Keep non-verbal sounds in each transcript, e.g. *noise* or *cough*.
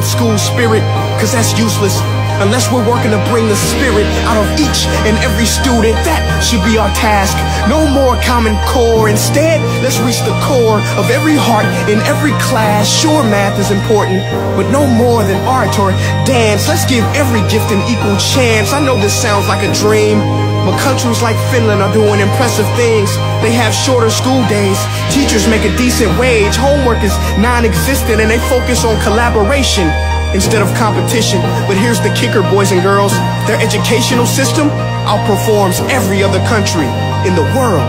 with school spirit, cause that's useless. Unless we're working to bring the spirit out of each and every student, that should be our task. No more common core. Instead, let's reach the core of every heart in every class. Sure, math is important, but no more than art or dance. Let's give every gift an equal chance. I know this sounds like a dream. But countries like Finland are doing impressive things. They have shorter school days. Teachers make a decent wage. Homework is non-existent and they focus on collaboration instead of competition. But here's the kicker, boys and girls. Their educational system outperforms every other country in the world.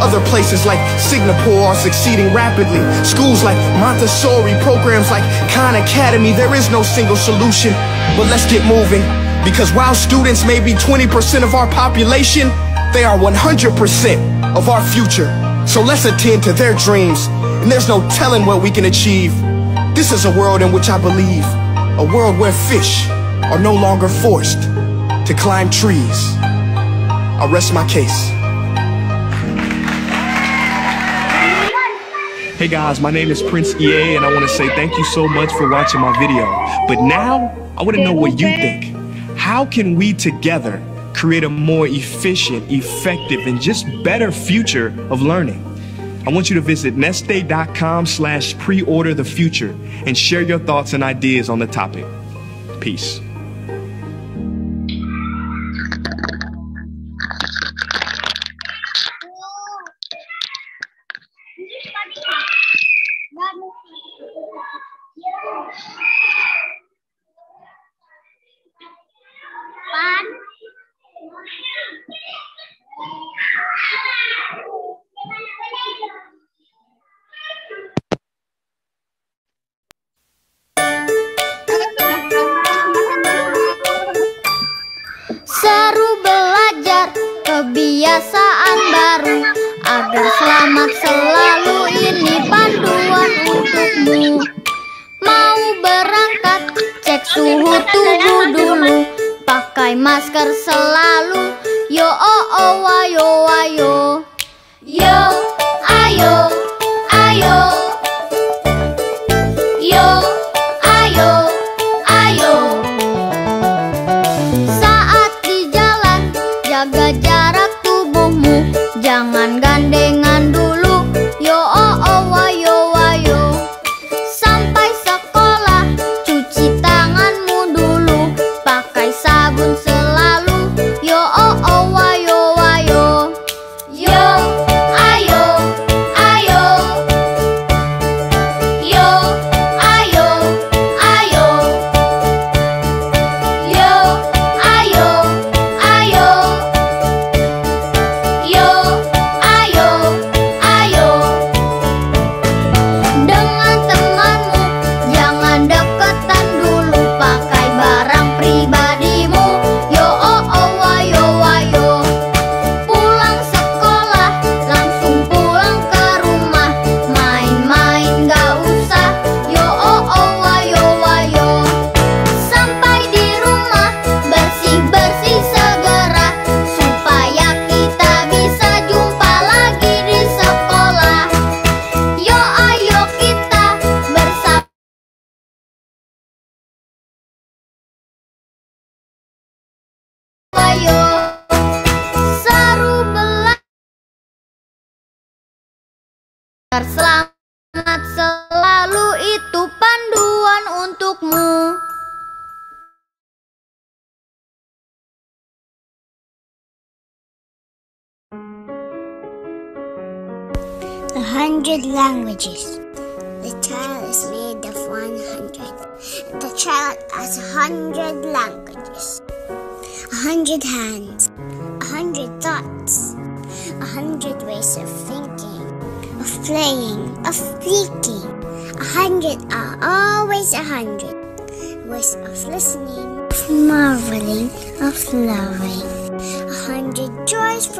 Other places like Singapore are succeeding rapidly. Schools like Montessori, programs like Khan Academy, there is no single solution. But let's get moving. Because while students may be 20% of our population, they are 100% of our future. So let's attend to their dreams, and there's no telling what we can achieve. This is a world in which I believe, a world where fish are no longer forced to climb trees. I rest my case. Hey guys, my name is Prince EA and I want to say thank you so much for watching my video. But now, I want to know what you think. How can we together create a more efficient, effective, and just better future of learning? I want you to visit nestday.com slash pre-order the future and share your thoughts and ideas on the topic. Peace.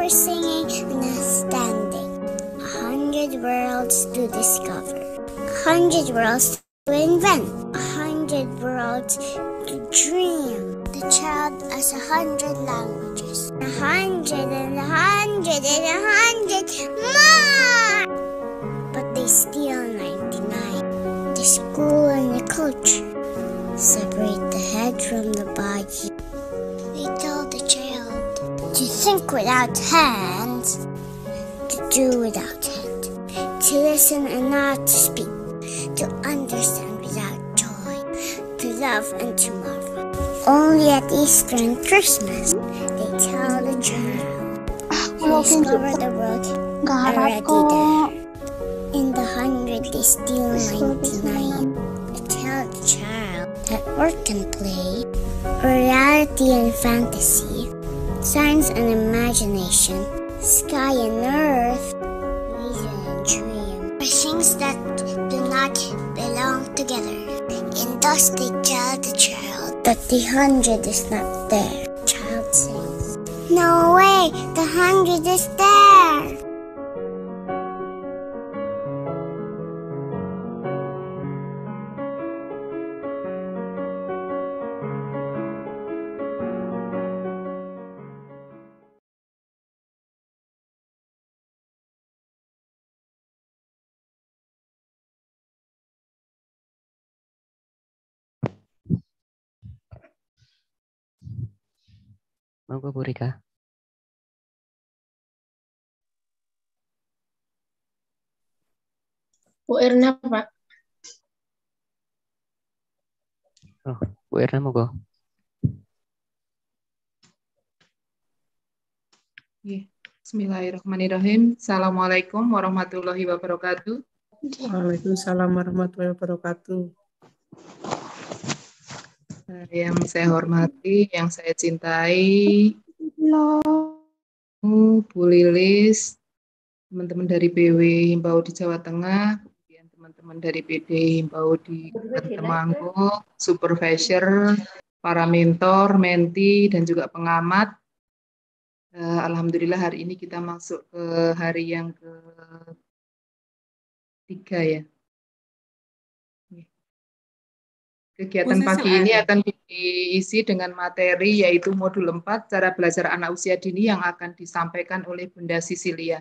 For singing and understanding. A hundred worlds to discover. A hundred worlds to invent. A hundred worlds to dream. The child has a hundred languages. A hundred and a hundred and a hundred more! But they steal 99. The school and the culture. separate the head from the body. They tell to think without hands, to do without head, to listen and not to speak, to understand without joy, to love and to marvel. Only at Easter and Christmas they tell the child *sighs* to discover the world already there. In the hundred is still ninety-nine. They tell the child that work and play, reality and fantasy, science and imagination, sky and earth, reason and dream are things that do not belong together. And thus they tell the child that the hundred is not there. Child says, No way, the hundred is there. Monggo Bu Rika. Bu Erna, Pak. Oh, Bu Erna monggo. Bismillahirrahmanirrahim. Assalamualaikum warahmatullahi wabarakatuh. Waalaikumsalam warahmatullahi wabarakatuh. Yang saya hormati, yang saya cintai, Bu Lilis, teman-teman dari BW Himbau di Jawa Tengah, kemudian teman-teman dari PD Himbau di Temanggung, supervisor, para mentor, menti, dan juga pengamat. Eh, Alhamdulillah hari ini kita masuk ke hari yang ketiga ya. Kegiatan Posisi pagi ini akan diisi dengan materi yaitu modul 4 cara belajar anak usia dini yang akan disampaikan oleh Bunda Sisilia.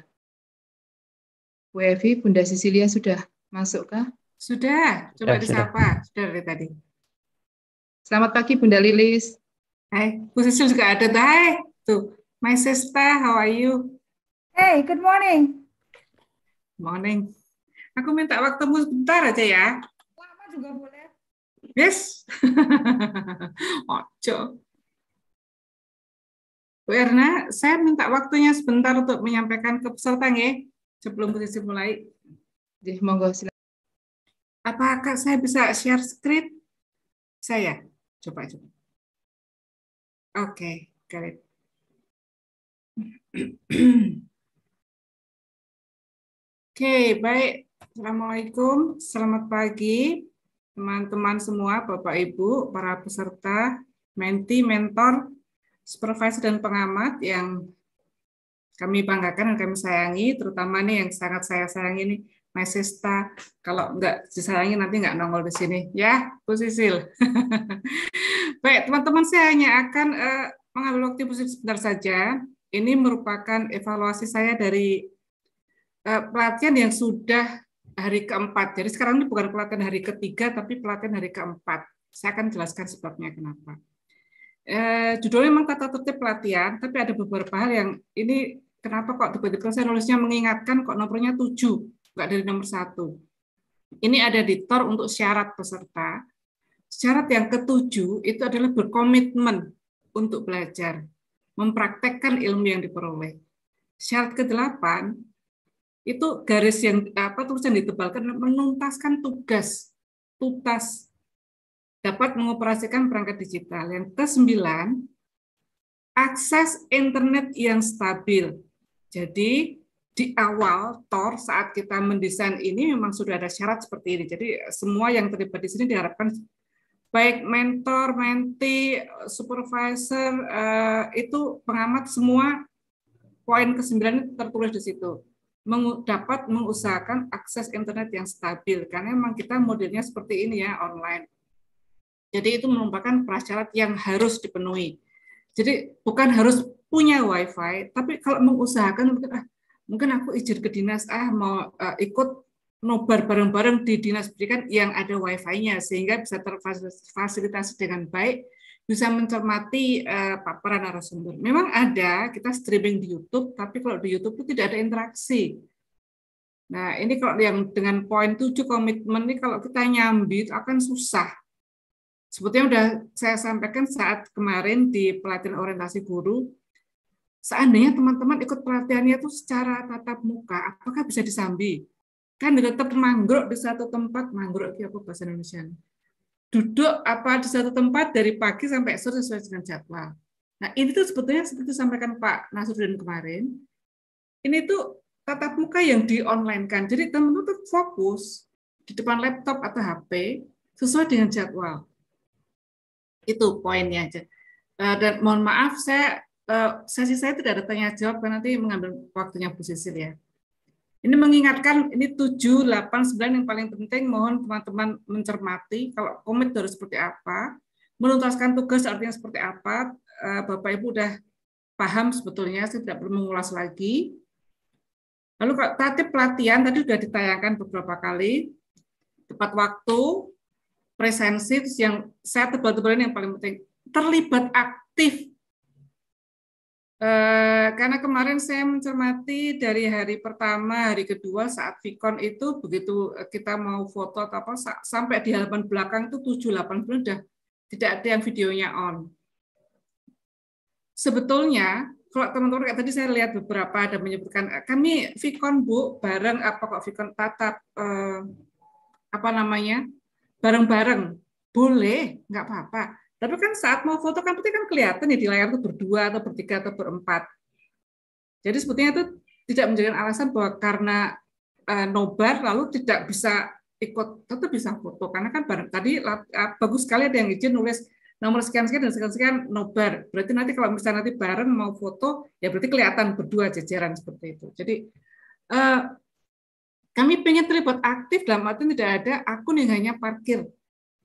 Bu Evi, Bunda Sisilia sudah masukkah? Sudah, Sudah, coba sudah. disapa. Sudah dari tadi. Selamat pagi Bunda Lilis. Hai, Bu Sisil juga ada tuh. Hai, tuh. My sister, how are you? Hey, good morning. Morning. Aku minta waktumu sebentar aja ya. Lama juga boleh. Yes. *laughs* Ojo. Bu Erna, saya minta waktunya sebentar untuk menyampaikan ke peserta nggih, sebelum Sisil mulai. Jadi, monggo silakan. Apakah saya bisa share screen? Saya. Coba coba. Oke, got it. *clears throat* Oke, baik. Assalamualaikum, selamat pagi teman-teman semua, Bapak Ibu, para peserta, menti, mentor, supervisor dan pengamat yang kami banggakan dan kami sayangi, terutama nih yang sangat saya sayangi nih, My Sista. Kalau nggak disayangi nanti nggak nongol di sini, ya, Bu Sisil. *laughs* Baik, teman-teman, saya hanya akan eh, mengambil waktu sebentar saja. Ini merupakan evaluasi saya dari eh, pelatihan yang sudah hari keempat. Jadi sekarang ini bukan pelatihan hari ketiga, tapi pelatihan hari keempat. Saya akan jelaskan sebabnya kenapa. Eh, judulnya memang tata tertib pelatihan, tapi ada beberapa hal yang ini kenapa kok tiba-tiba saya nulisnya mengingatkan kok nomornya tujuh, nggak dari nomor satu. Ini ada di TOR untuk syarat peserta. Syarat yang ketujuh itu adalah berkomitmen untuk belajar, mempraktekkan ilmu yang diperoleh. Syarat kedelapan itu garis yang apa tulisan ditebalkan menuntaskan tugas tutas dapat mengoperasikan perangkat digital. Yang kesembilan akses internet yang stabil. Jadi di awal TOR saat kita mendesain ini memang sudah ada syarat seperti ini. Jadi semua yang terlibat di sini diharapkan baik mentor, menti, supervisor eh, itu pengamat semua poin ke-9 itu tertulis di situ. Dapat mengusahakan akses internet yang stabil karena memang kita modelnya seperti ini ya online. Jadi itu merupakan prasyarat yang harus dipenuhi. Jadi bukan harus punya WiFi, tapi kalau mengusahakan mungkin ah, mungkin aku izin ke dinas ah mau eh, ikut nobar bareng-bareng di dinas pendidikan yang ada wifi-nya sehingga bisa terfasilitasi dengan baik bisa mencermati uh, paparan narasumber. Memang ada kita streaming di YouTube, tapi kalau di YouTube itu tidak ada interaksi. Nah, ini kalau yang dengan poin 7 komitmen ini kalau kita nyambi itu akan susah. Sebetulnya sudah saya sampaikan saat kemarin di pelatihan orientasi guru, seandainya teman-teman ikut pelatihannya itu secara tatap muka, apakah bisa disambi? kan tetap manggrok di satu tempat manggrok apa bahasa Indonesia duduk apa di satu tempat dari pagi sampai sore sesuai dengan jadwal. Nah ini tuh sebetulnya seperti sampaikan Pak Nasruddin kemarin. Ini tuh tatap muka yang di online kan jadi teman-teman tuh fokus di depan laptop atau HP sesuai dengan jadwal. Itu poinnya aja. Eh, dan mohon maaf saya eh, sesi saya tidak ada tanya jawab karena nanti mengambil waktunya Bu Sisil ya. Ini mengingatkan ini 7, 8, 9 yang paling penting. Mohon teman-teman mencermati kalau komit harus seperti apa, menuntaskan tugas artinya seperti apa, eh, Bapak Ibu udah paham sebetulnya, saya tidak perlu mengulas lagi. Lalu kalau tatip pelatihan tadi sudah ditayangkan beberapa kali, tepat waktu, presensi, yang saya tebal-tebalin yang paling penting, terlibat aktif Eh, karena kemarin saya mencermati dari hari pertama, hari kedua saat Vicon itu begitu kita mau foto atau apa sampai di halaman belakang itu 7 8 bulan sudah tidak ada yang videonya on. Sebetulnya kalau teman-teman kayak tadi saya lihat beberapa ada menyebutkan kami Vicon Bu bareng apa kok Vicon tatap eh, apa namanya bareng-bareng boleh nggak apa-apa tapi kan saat mau foto kan pasti kan kelihatan ya di layar itu berdua atau bertiga atau berempat. Jadi sebetulnya itu tidak menjadi alasan bahwa karena uh, nobar lalu tidak bisa ikut tetap bisa foto. Karena kan bareng tadi uh, bagus sekali ada yang izin nulis nomor sekian sekian dan sekian sekian nobar. Berarti nanti kalau misalnya nanti bareng mau foto ya berarti kelihatan berdua jajaran seperti itu. Jadi uh, kami pengen terlibat aktif dalam arti tidak ada akun yang hanya parkir.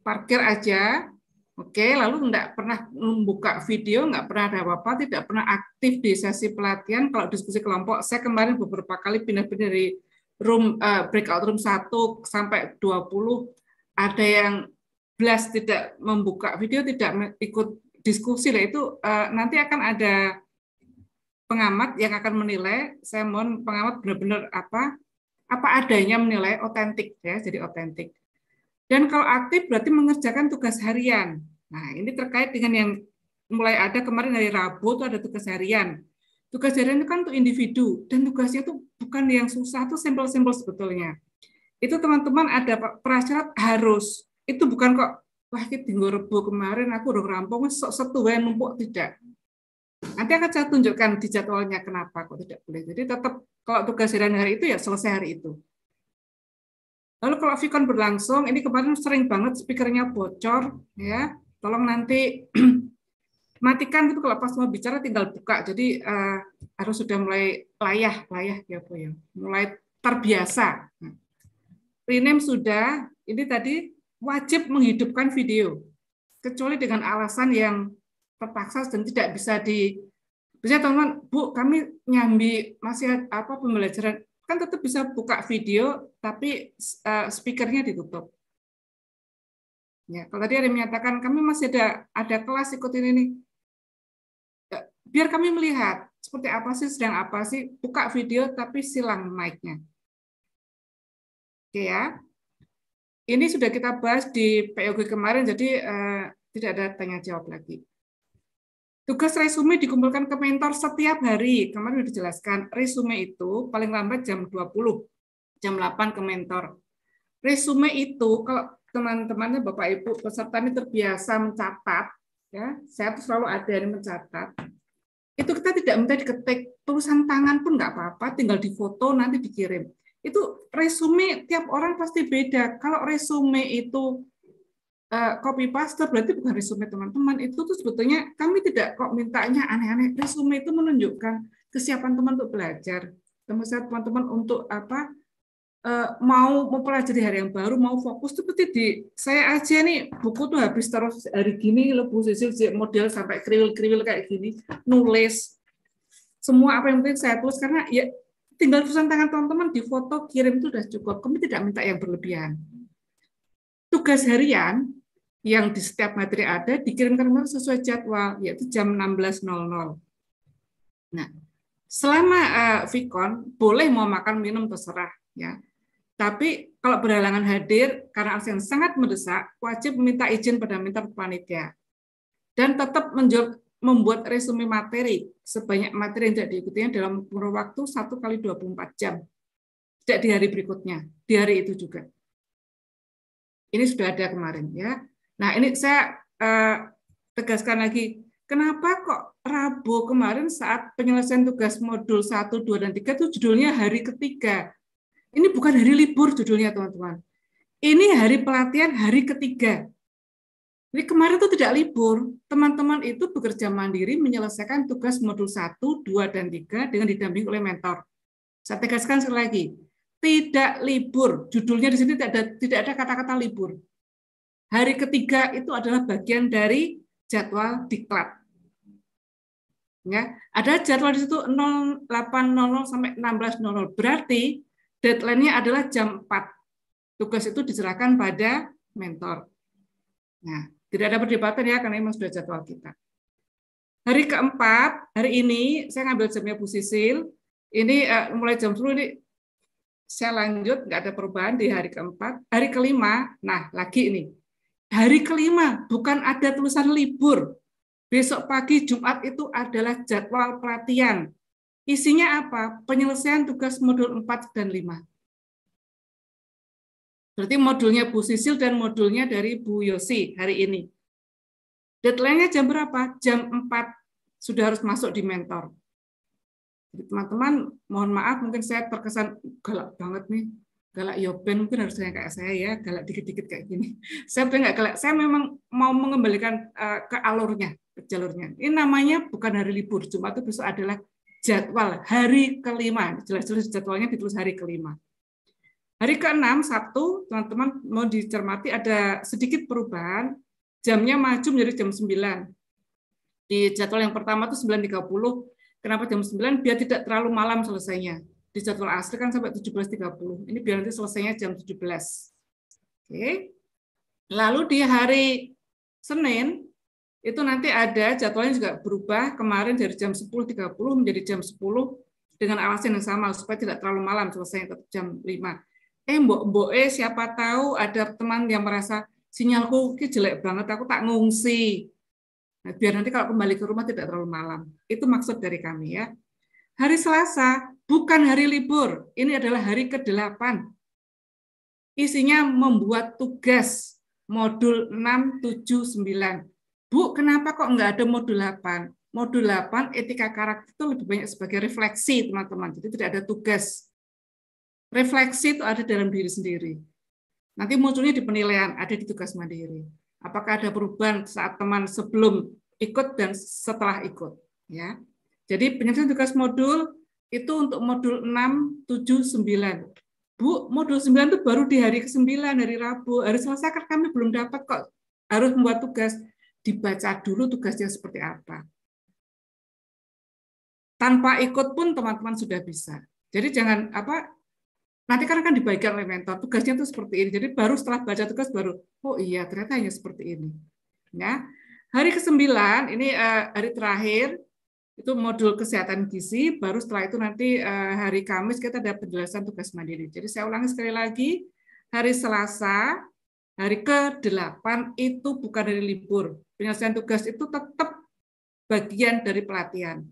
Parkir aja Oke, lalu tidak pernah membuka video, nggak pernah ada apa-apa, tidak pernah aktif di sesi pelatihan. Kalau diskusi kelompok, saya kemarin beberapa kali pindah-pindah dari room uh, breakout room 1 sampai 20, ada yang belas tidak membuka video, tidak ikut diskusi lah itu uh, nanti akan ada pengamat yang akan menilai. Saya mohon pengamat benar-benar apa apa adanya menilai otentik ya, jadi otentik. Dan kalau aktif berarti mengerjakan tugas harian. Nah, ini terkait dengan yang mulai ada kemarin dari Rabu itu ada tugas harian. Tugas harian itu kan untuk individu dan tugasnya itu bukan yang susah, itu simpel-simpel sebetulnya. Itu teman-teman ada prasyarat harus. Itu bukan kok wah kita tinggal rebu kemarin aku udah rampung sok satu numpuk tidak. Nanti akan saya tunjukkan di jadwalnya kenapa kok tidak boleh. Jadi tetap kalau tugas harian hari itu ya selesai hari itu. Lalu kalau Vicon berlangsung, ini kemarin sering banget speakernya bocor, ya. Tolong nanti *clears throat* matikan itu kalau pas mau bicara tinggal buka. Jadi uh, harus sudah mulai layah, layah ya bu ya, mulai terbiasa. Rename sudah, ini tadi wajib menghidupkan video, kecuali dengan alasan yang terpaksa dan tidak bisa di bisa teman-teman, Bu, kami nyambi masih apa pembelajaran kan tetap bisa buka video tapi uh, speakernya ditutup. Ya, kalau tadi ada yang menyatakan kami masih ada ada kelas ikutin ini, ya, biar kami melihat seperti apa sih sedang apa sih buka video tapi silang mic-nya. Oke ya. Ini sudah kita bahas di POG kemarin jadi uh, tidak ada tanya jawab lagi. Tugas resume dikumpulkan ke mentor setiap hari. Kemarin sudah dijelaskan, resume itu paling lambat jam 20, jam 8 ke mentor. Resume itu kalau teman-temannya Bapak Ibu peserta ini terbiasa mencatat, ya, saya tuh selalu ada yang mencatat. Itu kita tidak minta diketik, tulisan tangan pun nggak apa-apa, tinggal difoto nanti dikirim. Itu resume tiap orang pasti beda. Kalau resume itu uh, copy paste berarti bukan resume teman-teman itu tuh sebetulnya kami tidak kok mintanya aneh-aneh resume itu menunjukkan kesiapan teman untuk belajar teman-teman untuk apa uh, mau mempelajari hari yang baru mau fokus seperti di saya aja nih buku tuh habis terus hari gini lo posisi model sampai kriwil-kriwil kayak gini nulis semua apa yang penting saya tulis karena ya tinggal tulisan tangan teman-teman di foto kirim itu sudah cukup. Kami tidak minta yang berlebihan. Tugas harian yang di setiap materi ada dikirimkan sesuai jadwal, yaitu jam 16.00. Nah, selama uh, Vicon boleh mau makan minum terserah ya. Tapi kalau berhalangan hadir karena alasan sangat mendesak, wajib meminta izin pada minta panitia. Dan tetap membuat resume materi sebanyak materi yang tidak diikutinya dalam kurun waktu 1 kali 24 jam. Tidak di hari berikutnya, di hari itu juga. Ini sudah ada kemarin ya. Nah, ini saya eh, tegaskan lagi, kenapa kok Rabu kemarin saat penyelesaian tugas modul 1, 2, dan 3 itu judulnya hari ketiga. Ini bukan hari libur judulnya, teman-teman. Ini hari pelatihan hari ketiga. Jadi kemarin itu tidak libur, teman-teman itu bekerja mandiri menyelesaikan tugas modul 1, 2, dan 3 dengan didampingi oleh mentor. Saya tegaskan sekali lagi, tidak libur. Judulnya di sini tidak ada tidak ada kata-kata libur. Hari ketiga itu adalah bagian dari jadwal diklat. Ya, ada jadwal di situ 0800 sampai 16.00. Berarti deadline-nya adalah jam 4. Tugas itu diserahkan pada mentor. Nah, tidak ada perdebatan ya, karena memang sudah jadwal kita. Hari keempat, hari ini saya ngambil jamnya Bu Sisil. Ini uh, mulai jam 10 ini saya lanjut, nggak ada perubahan di hari keempat. Hari kelima, nah lagi ini. Hari kelima, bukan ada tulisan libur. Besok pagi Jumat itu adalah jadwal pelatihan. Isinya apa? Penyelesaian tugas modul 4 dan 5. Berarti modulnya Bu Sisil dan modulnya dari Bu Yosi hari ini. Deadline-nya jam berapa? Jam 4 sudah harus masuk di mentor. Teman-teman, mohon maaf mungkin saya terkesan galak banget nih. Galak Yoben mungkin harusnya kayak saya ya, galak dikit-dikit kayak gini. *laughs* Saya nggak galak, saya memang mau mengembalikan uh, ke alurnya, ke jalurnya. Ini namanya bukan hari libur, cuma itu besok adalah jadwal hari kelima. Jelas-jelas jadwalnya ditulis hari kelima. Hari ke-6, Sabtu, teman-teman mau dicermati ada sedikit perubahan. Jamnya maju menjadi jam 9. Di jadwal yang pertama itu 9.30. Kenapa jam 9? Biar tidak terlalu malam selesainya. Di jadwal asli kan sampai 17.30. Ini biar nanti selesainya jam 17. Oke. Lalu di hari Senin, itu nanti ada jadwalnya juga berubah. Kemarin dari jam 10.30 menjadi jam 10 dengan alasan yang sama supaya tidak terlalu malam selesai tetap jam 5 eh mbok mbok eh siapa tahu ada teman yang merasa sinyalku ki jelek banget aku tak ngungsi nah, biar nanti kalau kembali ke rumah tidak terlalu malam itu maksud dari kami ya hari Selasa bukan hari libur ini adalah hari ke-8 isinya membuat tugas modul 6 7 9 Bu kenapa kok nggak ada modul 8 modul 8 etika karakter itu lebih banyak sebagai refleksi teman-teman jadi tidak ada tugas Refleksi itu ada dalam diri sendiri. Nanti munculnya di penilaian, ada di tugas mandiri. Apakah ada perubahan saat teman sebelum ikut dan setelah ikut. Ya. Jadi penyelesaian tugas modul itu untuk modul 6, 7, 9. Bu, modul 9 itu baru di hari ke-9, hari Rabu. Hari Selasa kan kami belum dapat kok. Harus membuat tugas. Dibaca dulu tugasnya seperti apa. Tanpa ikut pun teman-teman sudah bisa. Jadi jangan apa nanti kan akan dibagikan oleh mentor tugasnya itu seperti ini jadi baru setelah baca tugas baru oh iya ternyata hanya seperti ini ya hari ke sembilan ini uh, hari terakhir itu modul kesehatan gizi baru setelah itu nanti uh, hari Kamis kita ada penjelasan tugas mandiri jadi saya ulangi sekali lagi hari Selasa hari ke-8 itu bukan hari libur penyelesaian tugas itu tetap bagian dari pelatihan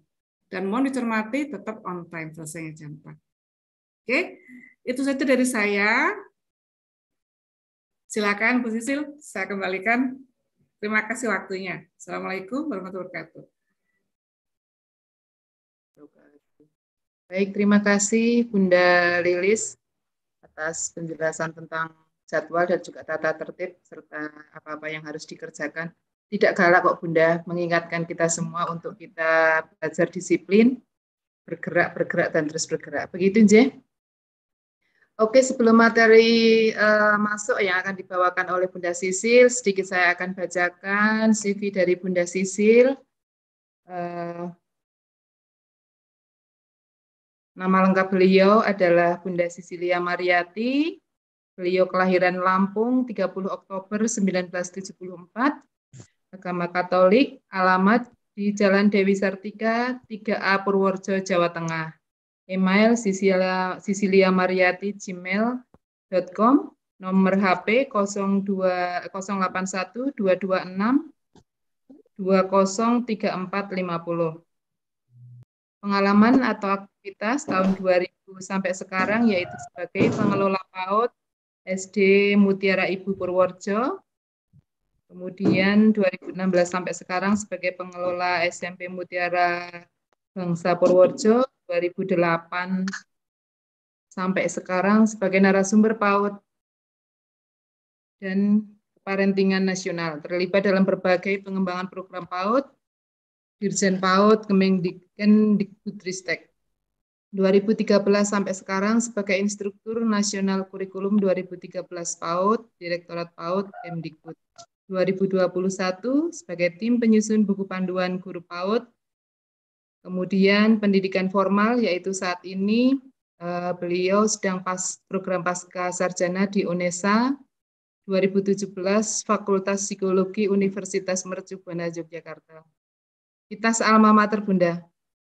dan mau dicermati tetap on time selesainya jam 4 oke itu saja dari saya. Silakan Bu Sisil, saya kembalikan. Terima kasih waktunya. Assalamualaikum warahmatullahi wabarakatuh. Baik, terima kasih Bunda Lilis atas penjelasan tentang jadwal dan juga tata tertib serta apa-apa yang harus dikerjakan. Tidak galak kok Bunda mengingatkan kita semua untuk kita belajar disiplin, bergerak, bergerak, dan terus bergerak. Begitu, Nje? Oke, sebelum materi uh, masuk yang akan dibawakan oleh Bunda Sisil, sedikit saya akan bacakan CV dari Bunda Sisil. Uh, Nama lengkap beliau adalah Bunda Sisilia Mariati. Beliau kelahiran Lampung 30 Oktober 1974. Agama Katolik, alamat di Jalan Dewi Sartika, 3A Purworejo, Jawa Tengah. Email sisilia, sisilia mariati gmail.com nomor HP 02 081 226 203450. Pengalaman atau aktivitas tahun 2000 sampai sekarang yaitu sebagai pengelola PAUD SD Mutiara Ibu Purworejo. Kemudian 2016 sampai sekarang sebagai pengelola SMP Mutiara Bangsa Purworejo 2008 sampai sekarang sebagai narasumber PAUD dan Parentingan Nasional, terlibat dalam berbagai pengembangan program PAUD, Dirjen PAUD, Kemendikbudristek. 2013 sampai sekarang sebagai Instruktur Nasional Kurikulum 2013 PAUD, Direktorat PAUD, Kemdikbud. 2021 sebagai tim penyusun buku panduan guru PAUD. Kemudian pendidikan formal, yaitu saat ini uh, beliau sedang pas program pasca sarjana di UNESA 2017 Fakultas Psikologi Universitas Mercu Buana Yogyakarta. Kita sealma mater Bunda.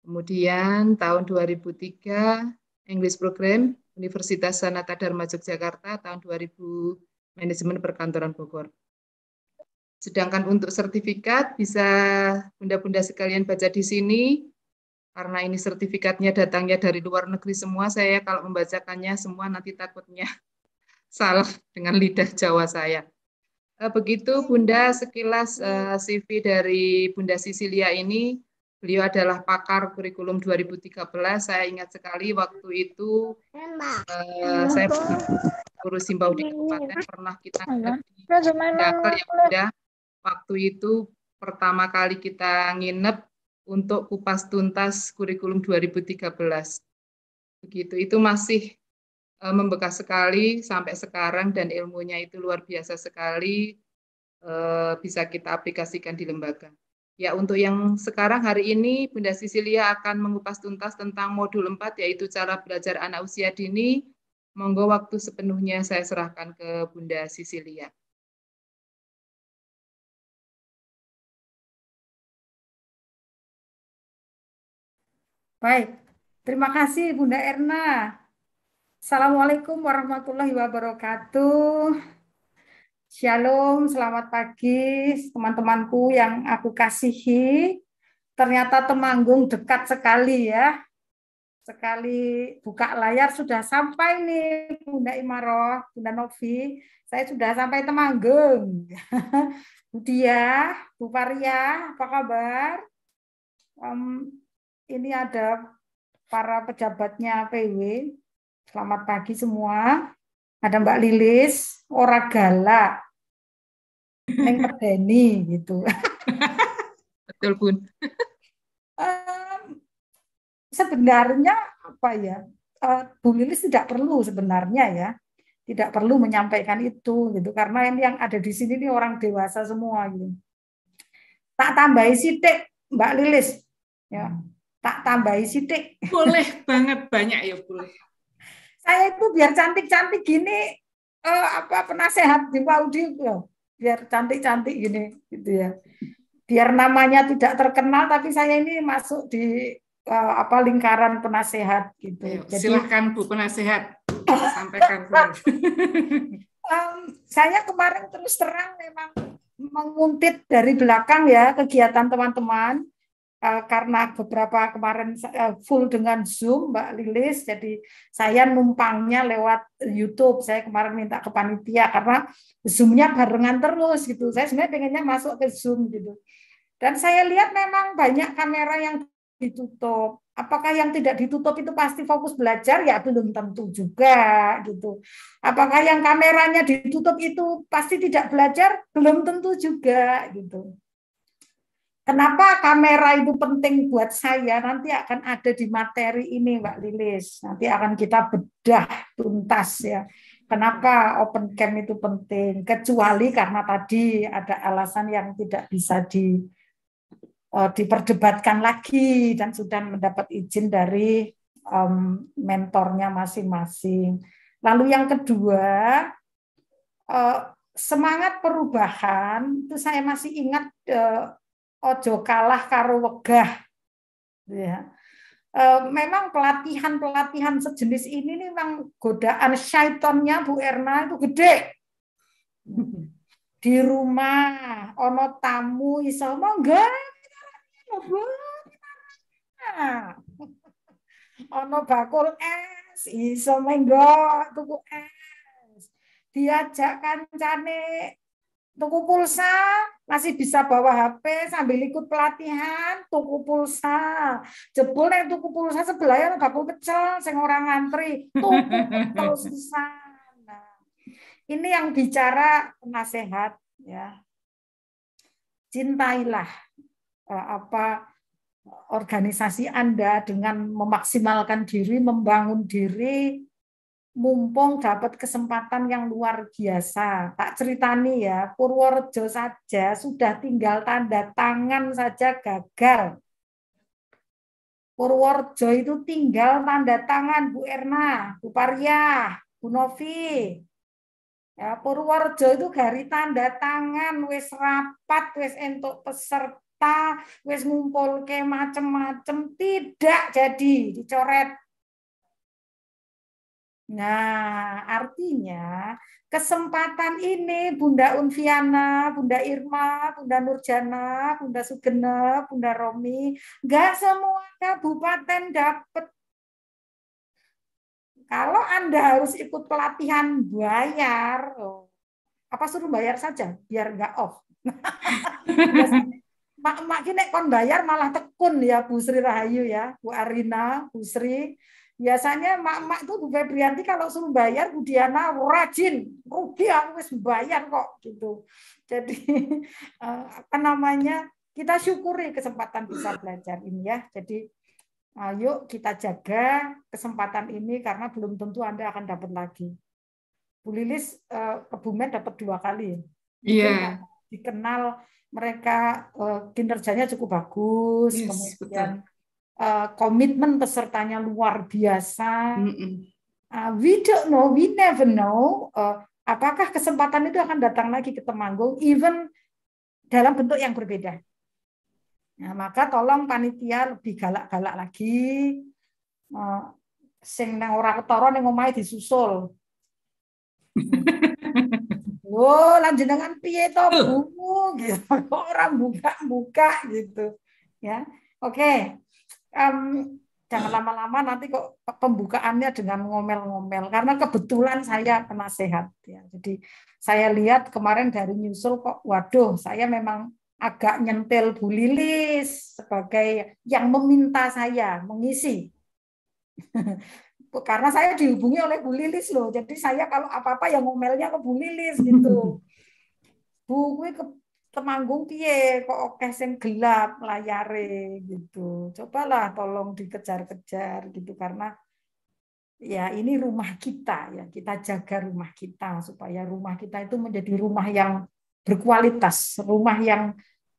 Kemudian tahun 2003 English Program Universitas Sanata Dharma Yogyakarta tahun 2000 Manajemen Perkantoran Bogor. Sedangkan untuk sertifikat bisa bunda-bunda sekalian baca di sini karena ini sertifikatnya datangnya dari luar negeri semua saya kalau membacakannya semua nanti takutnya *laughs* salah dengan lidah Jawa saya. Eh, begitu Bunda sekilas eh, CV dari Bunda Sisilia ini, beliau adalah pakar kurikulum 2013. Saya ingat sekali waktu itu uh, saya urus simbau di kabupaten pernah kita di Dakel ya Bunda. Waktu itu pertama kali kita nginep untuk kupas tuntas kurikulum 2013. Begitu, itu masih uh, membekas sekali sampai sekarang dan ilmunya itu luar biasa sekali uh, bisa kita aplikasikan di lembaga. Ya, untuk yang sekarang hari ini Bunda Sisilia akan mengupas tuntas tentang modul 4 yaitu cara belajar anak usia dini. Monggo waktu sepenuhnya saya serahkan ke Bunda Sisilia. Baik, terima kasih Bunda Erna. Assalamualaikum warahmatullahi wabarakatuh. Shalom, selamat pagi teman-temanku yang aku kasihi. Ternyata Temanggung dekat sekali ya. Sekali buka layar sudah sampai nih Bunda Imaroh, Bunda Novi. Saya sudah sampai Temanggung. *laughs* Bu Dia, Bu Paria, apa kabar? Um, ini ada para pejabatnya PW Selamat pagi semua. Ada Mbak Lilis, ora Neng medeni gitu. Betul, Bun. um, sebenarnya apa ya? Uh, Bu Lilis tidak perlu sebenarnya ya. Tidak perlu menyampaikan itu gitu karena ini yang ada di sini ini orang dewasa semua gitu. Tak tambahi sidik Mbak Lilis. Ya. Tak tambahi sidik. Boleh banget banyak ya boleh saya itu biar cantik-cantik gini uh, apa penasehat di Maudi ya biar cantik-cantik gini gitu ya. Biar namanya tidak terkenal tapi saya ini masuk di uh, apa lingkaran penasehat gitu. Ayo, Jadi, silahkan Bu penasehat. Sampaikan um, *laughs* saya kemarin terus terang memang menguntit dari belakang ya kegiatan teman-teman karena beberapa kemarin eh, full dengan Zoom, Mbak Lilis, jadi saya numpangnya lewat YouTube. Saya kemarin minta ke panitia karena Zoom-nya barengan terus gitu. Saya sebenarnya pengennya masuk ke Zoom gitu. Dan saya lihat memang banyak kamera yang ditutup. Apakah yang tidak ditutup itu pasti fokus belajar? Ya belum tentu juga gitu. Apakah yang kameranya ditutup itu pasti tidak belajar? Belum tentu juga gitu. Kenapa kamera itu penting buat saya? Nanti akan ada di materi ini, Mbak Lilis. Nanti akan kita bedah tuntas ya. Kenapa open cam itu penting? Kecuali karena tadi ada alasan yang tidak bisa di uh, diperdebatkan lagi dan sudah mendapat izin dari um, mentornya masing-masing. Lalu yang kedua, uh, semangat perubahan itu saya masih ingat uh, ojo kalah karo wegah. Ya. Uh, memang pelatihan-pelatihan sejenis ini nih memang godaan syaitonnya Bu Erna itu gede. Di rumah ono tamu iso monggo ono bakul es iso menggo tuku es diajak kancane tuku pulsa masih bisa bawa HP sambil ikut pelatihan tuku pulsa. Jebul nek tuku pulsa sebelah ya bakul pecel sing orang ngantri tuku *laughs* pulsa nah ini yang bicara nasihat ya. Cintailah eh, apa organisasi Anda dengan memaksimalkan diri, membangun diri, mumpung dapat kesempatan yang luar biasa. Tak ceritani ya, Purworejo saja sudah tinggal tanda tangan saja gagal. Purworejo itu tinggal tanda tangan Bu Erna, Bu Pariah, Bu Novi. Ya, Purworejo itu gari tanda tangan, wis rapat, wis entuk peserta wis ngumpul ke macem-macem tidak jadi dicoret. Nah, artinya kesempatan ini Bunda Unviana, Bunda Irma, Bunda Nurjana, Bunda Sugena, Bunda Romi, nggak semua kabupaten dapat. Kalau Anda harus ikut pelatihan bayar, oh, apa suruh bayar saja biar nggak off. *laughs* mak-mak kini kon bayar malah tekun ya Bu Sri Rahayu ya, Bu Arina, Bu Sri. Biasanya mak-mak itu Bu Febrianti kalau suruh bayar Bu Diana rajin, rugi aku wis bayar kok gitu. Jadi *laughs* eh, apa namanya? Kita syukuri kesempatan bisa belajar ini ya. Jadi ayo kita jaga kesempatan ini karena belum tentu Anda akan dapat lagi. Bu Lilis eh, Kebumen dapat dua kali. Iya. Yeah. Dikenal mereka uh, kinerjanya cukup bagus, yes, kemudian uh, komitmen pesertanya luar biasa. Mm -mm. Uh, we don't know, we never know uh, apakah kesempatan itu akan datang lagi ke Temanggung, even dalam bentuk yang berbeda. Nah, maka tolong panitia lebih galak-galak lagi. Uh, sing nang ora ketara ning omahe disusul. *laughs* Oh, lanjenengan piye to, Bu? Gitu. Orang buka-buka gitu. Ya. Oke. Okay. Um, jangan lama-lama nanti kok pembukaannya dengan ngomel-ngomel karena kebetulan saya penasehat ya. Jadi saya lihat kemarin dari nyusul kok waduh, saya memang agak nyentil Bu Lilis sebagai yang meminta saya mengisi *laughs* karena saya dihubungi oleh Bu Lilis loh. Jadi saya kalau apa-apa yang ngomelnya ke Bu Lilis gitu. *laughs* Bu, gue ke Temanggung piye kok oke sing gelap layare gitu. Cobalah tolong dikejar-kejar gitu karena ya ini rumah kita ya. Kita jaga rumah kita supaya rumah kita itu menjadi rumah yang berkualitas, rumah yang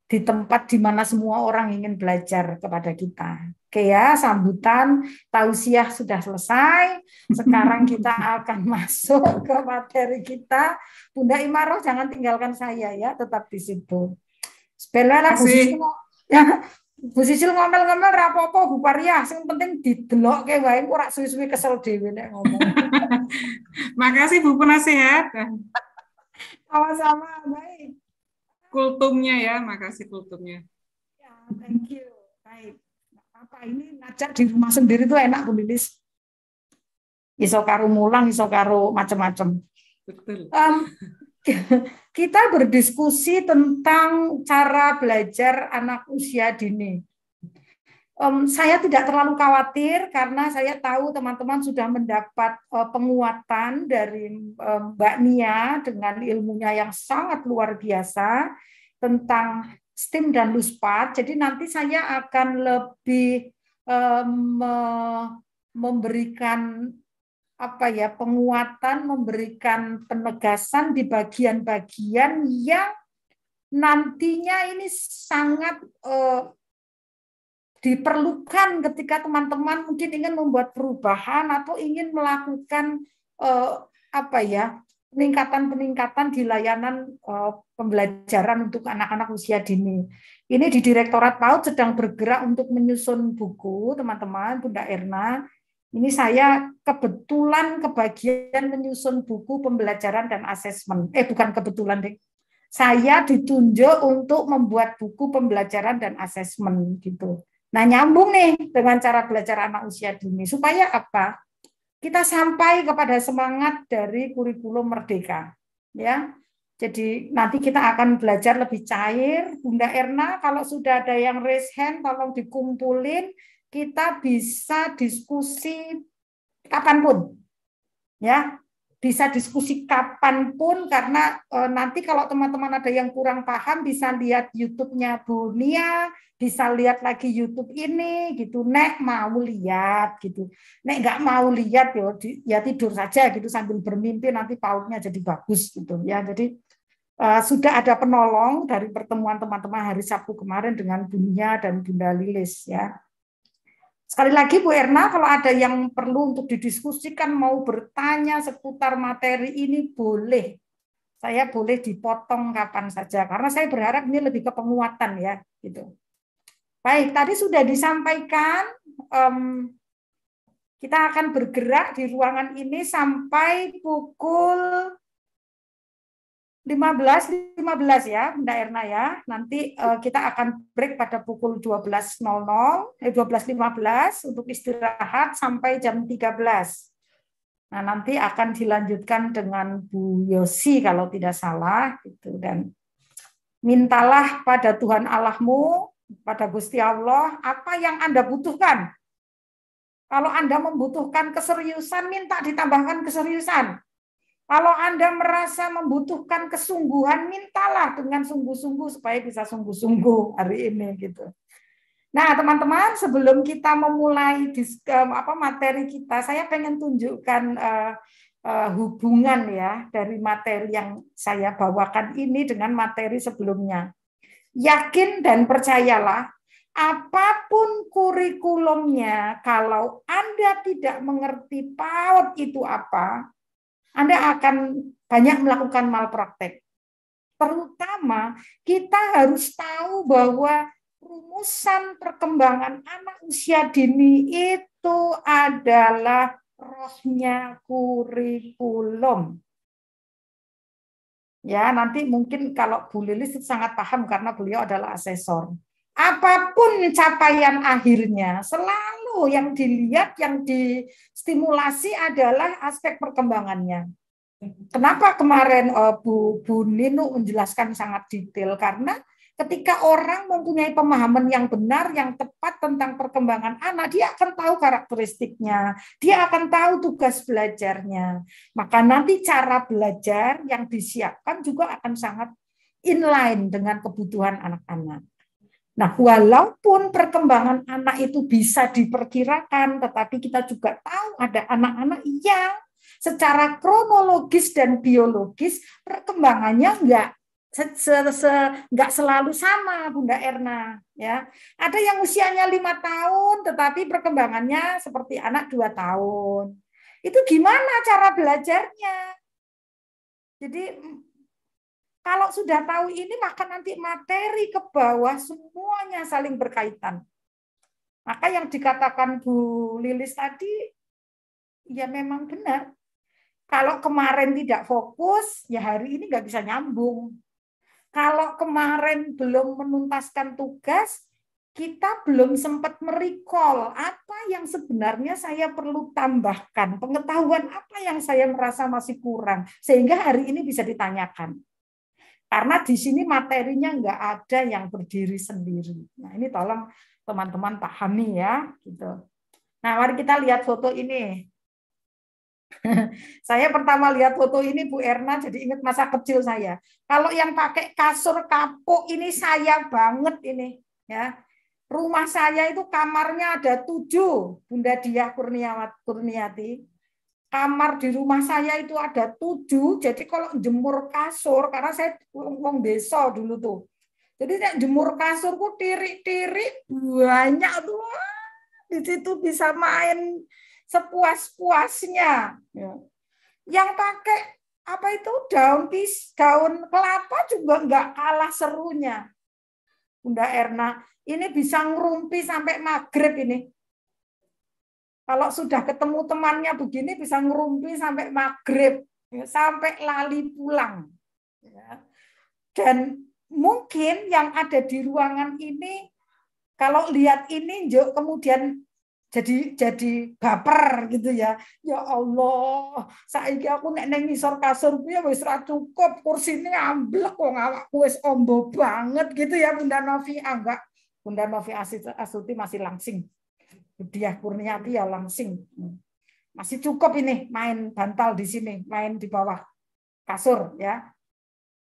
di tempat di mana semua orang ingin belajar kepada kita. Oke ya, sambutan tausiah sudah selesai. Sekarang kita *laughs* akan masuk ke materi kita. Bunda Imaroh jangan tinggalkan saya ya, tetap di situ. Sebenarnya Bu Sisil, ya, Bu Sisil ngomel-ngomel rapopo Bu Paria, yang penting didelok kayak wae ora suwi-suwi kesel dhewe nek ngomong. *laughs* Makasih Bu penasehat. Sama-sama, baik. Kultumnya ya, makasih kultumnya. Ya, thank you. Baik apa ini ngajak di rumah sendiri tuh enak Bu Lilis. Iso karo mulang, iso karo macam-macam. Um, *laughs* kita berdiskusi tentang cara belajar anak usia dini. Um, saya tidak terlalu khawatir karena saya tahu teman-teman sudah mendapat uh, penguatan dari um, Mbak Nia dengan ilmunya yang sangat luar biasa tentang STEAM dan LUSPAT. Jadi nanti saya akan lebih um, memberikan apa ya penguatan, memberikan penegasan di bagian-bagian yang nantinya ini sangat uh, diperlukan ketika teman-teman mungkin ingin membuat perubahan atau ingin melakukan eh, apa ya peningkatan-peningkatan di layanan eh, pembelajaran untuk anak-anak usia dini. Ini di Direktorat PAUD sedang bergerak untuk menyusun buku, teman-teman, Bunda Erna. Ini saya kebetulan kebagian menyusun buku pembelajaran dan asesmen. Eh, bukan kebetulan, deh. Saya ditunjuk untuk membuat buku pembelajaran dan asesmen gitu. Nah, nyambung nih dengan cara belajar anak usia dini. Supaya apa? Kita sampai kepada semangat dari kurikulum merdeka. Ya, jadi nanti kita akan belajar lebih cair. Bunda Erna, kalau sudah ada yang raise hand, tolong dikumpulin. Kita bisa diskusi kapan pun. Ya, bisa diskusi kapan pun karena e, nanti kalau teman-teman ada yang kurang paham bisa lihat YouTube-nya Bu Nia, bisa lihat lagi YouTube ini gitu. Nek mau lihat gitu. Nek nggak mau lihat ya, ya tidur saja gitu sambil bermimpi nanti pautnya jadi bagus gitu ya. Jadi e, sudah ada penolong dari pertemuan teman-teman hari Sabtu kemarin dengan Bu Nia dan Bunda Lilis ya. Sekali lagi Bu Erna, kalau ada yang perlu untuk didiskusikan, mau bertanya seputar materi ini boleh. Saya boleh dipotong kapan saja, karena saya berharap ini lebih ke penguatan ya. gitu. Baik, tadi sudah disampaikan, um, kita akan bergerak di ruangan ini sampai pukul 15 15 ya Bunda Erna ya. Nanti uh, kita akan break pada pukul 12.00 eh 12.15 untuk istirahat sampai jam 13. Nah, nanti akan dilanjutkan dengan Bu Yosi kalau tidak salah gitu dan mintalah pada Tuhan Allahmu, pada Gusti Allah apa yang Anda butuhkan. Kalau Anda membutuhkan keseriusan, minta ditambahkan keseriusan. Kalau Anda merasa membutuhkan kesungguhan, mintalah dengan sungguh-sungguh supaya bisa sungguh-sungguh hari ini gitu. Nah, teman-teman, sebelum kita memulai apa materi kita, saya pengen tunjukkan uh, uh, hubungan ya dari materi yang saya bawakan ini dengan materi sebelumnya. Yakin dan percayalah, apa pun kurikulumnya, kalau Anda tidak mengerti PAUD itu apa, anda akan banyak melakukan malpraktek. Terutama kita harus tahu bahwa rumusan perkembangan anak usia dini itu adalah rohnya kurikulum. Ya, nanti mungkin kalau Bu Lilis sangat paham karena beliau adalah asesor. Apa pun capaian akhirnya, selalu yang dilihat, yang distimulasi adalah aspek perkembangannya. Kenapa kemarin uh, Bu, Bu Nino menjelaskan sangat detail? Karena ketika orang mempunyai pemahaman yang benar, yang tepat tentang perkembangan anak, dia akan tahu karakteristiknya, dia akan tahu tugas belajarnya. Maka nanti cara belajar yang disiapkan juga akan sangat inline dengan kebutuhan anak-anak. Nah, walaupun perkembangan anak itu bisa diperkirakan, tetapi kita juga tahu ada anak-anak yang secara kronologis dan biologis perkembangannya enggak enggak selalu sama Bunda Erna ya. Ada yang usianya lima tahun tetapi perkembangannya seperti anak dua tahun. Itu gimana cara belajarnya? Jadi kalau sudah tahu ini, maka nanti materi ke bawah semuanya saling berkaitan. Maka yang dikatakan Bu Lilis tadi, ya memang benar. Kalau kemarin tidak fokus, ya hari ini nggak bisa nyambung. Kalau kemarin belum menuntaskan tugas, kita belum sempat merecall apa yang sebenarnya saya perlu tambahkan, pengetahuan apa yang saya merasa masih kurang, sehingga hari ini bisa ditanyakan. Karena di sini materinya nggak ada yang berdiri sendiri. Nah ini tolong teman-teman pahami ya. gitu. Nah mari kita lihat foto ini. *laughs* saya pertama lihat foto ini Bu Erna jadi ingat masa kecil saya. Kalau yang pakai kasur kapuk ini saya banget ini ya. Rumah saya itu kamarnya ada tujuh Bunda Diah Kurniati kamar di rumah saya itu ada tujuh, jadi kalau jemur kasur, karena saya ngomong desa dulu tuh, Jadi nek jemur kasurku tirik-tirik banyak tuh. Di situ bisa main sepuas-puasnya. Ya. Yang pakai apa itu daun pis, daun kelapa juga nggak kalah serunya. Bunda Erna, ini bisa ngerumpi sampai maghrib ini. Kalau sudah ketemu temannya begini bisa ngerumpi sampai maghrib, ya, sampai lali pulang. Ya. Dan mungkin yang ada di ruangan ini kalau lihat ini Jok, kemudian jadi jadi baper gitu ya. Ya Allah, saiki aku nek neng ngisor kasur kuwi wis ra cukup, kursine amblek kok awakku wis ombo banget gitu ya Bunda Novi ah, enggak. Bunda Novi Asuti masih langsing. Dia Kurniati ya langsing. Masih cukup ini main bantal di sini, main di bawah kasur ya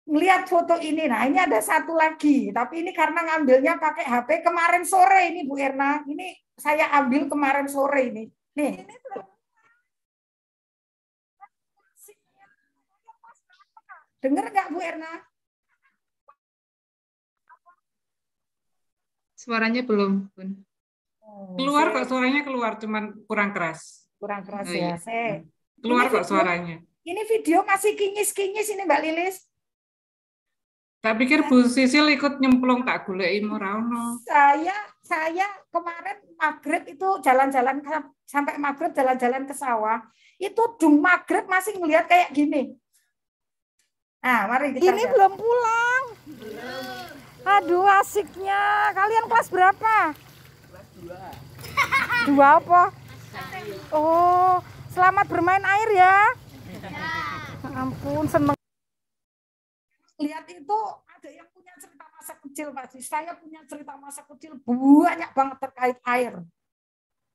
melihat foto ini. Nah, ini ada satu lagi, tapi ini karena ngambilnya pakai HP kemarin sore ini Bu Erna. Ini saya ambil kemarin sore ini. Nih. Dengar nggak Bu Erna? Suaranya belum, Bun. Oh, Keluar kok suaranya keluar, cuman kurang keras. kurang keras Oh, ya. iya. Saya. Keluar Ini kok video- suaranya. Ini video masih kinyis-kinyis ini Mbak Lilis. Tak pikir Bu Sisil ikut nyemplung tak goleki ora ono. Saya saya kemarin maghrib itu jalan-jalan sampai maghrib jalan-jalan ke sawah. Itu dung maghrib masih ngelihat kayak gini. Nah, mari kita Ini lihat. belum pulang. Aduh asiknya. Kalian kelas berapa? Dua. Dua apa? Oh, selamat bermain air ya. Ampun, seneng. lihat itu ada yang punya cerita masa kecil pasti. Saya punya cerita masa kecil banyak banget terkait air.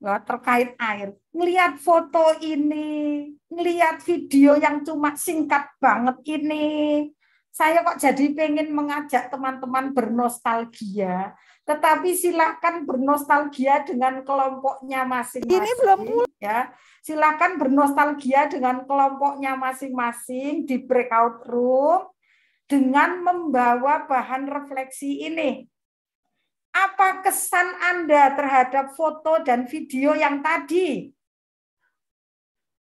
Ya, terkait air. Ngelihat foto ini, ngelihat video yang cuma singkat banget ini, saya kok jadi pengen mengajak teman-teman bernostalgia. Tetapi silakan bernostalgia dengan kelompoknya masing-masing. Ini belum ya. Silakan bernostalgia dengan kelompoknya masing-masing di breakout room dengan membawa bahan refleksi ini. Apa kesan Anda terhadap foto dan video yang tadi?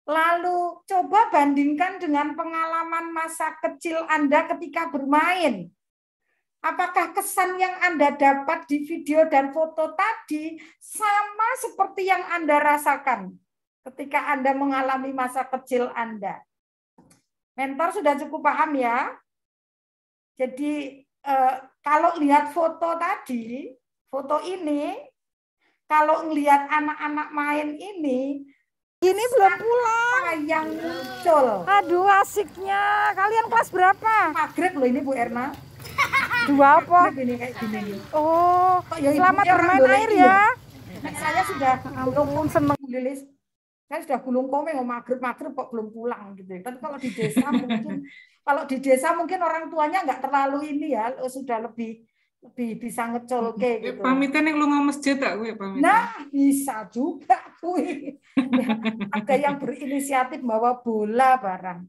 Lalu coba bandingkan dengan pengalaman masa kecil Anda ketika bermain. Apakah kesan yang Anda dapat di video dan foto tadi sama seperti yang Anda rasakan ketika Anda mengalami masa kecil Anda? Mentor sudah cukup paham ya? Jadi eh, kalau lihat foto tadi, foto ini, kalau ngelihat anak-anak main ini, Ini belum pulang. yang muncul? Aduh asiknya. Kalian kelas berapa? Maghrib loh ini Bu Erna. *laughs* Dua apa? Maghrib ini kayak gini. Oh, ya selamat bermain air ya. Nah, saya sudah Ampun, seneng. Bu Lilis, saya sudah gulung komeng mau maghrib maghrib kok belum pulang gitu. Tapi kalau di desa *laughs* mungkin kalau di desa mungkin orang tuanya nggak terlalu ini ya sudah lebih lebih bisa ngecol Eh, gitu. Pamitan yang lu ngomong masjid tak gue pamitan. Nah, bisa juga kuy. Ada yang berinisiatif bawa bola barang.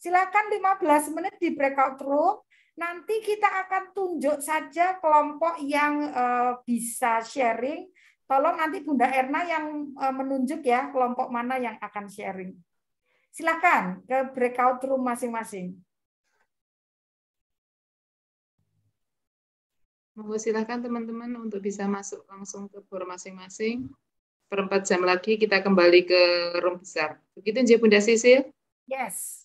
Silakan 15 menit di breakout room. Nanti kita akan tunjuk saja kelompok yang eh, bisa sharing. Tolong nanti Bunda Erna yang eh, menunjuk ya kelompok mana yang akan sharing. Silakan ke breakout room masing-masing. Monggo silakan teman-teman untuk bisa masuk langsung ke bor masing-masing. Perempat jam lagi kita kembali ke room besar. Begitu Bunda Sisil? Yes.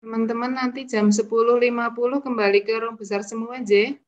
Teman-teman nanti jam 10.50 kembali ke room besar semua, J.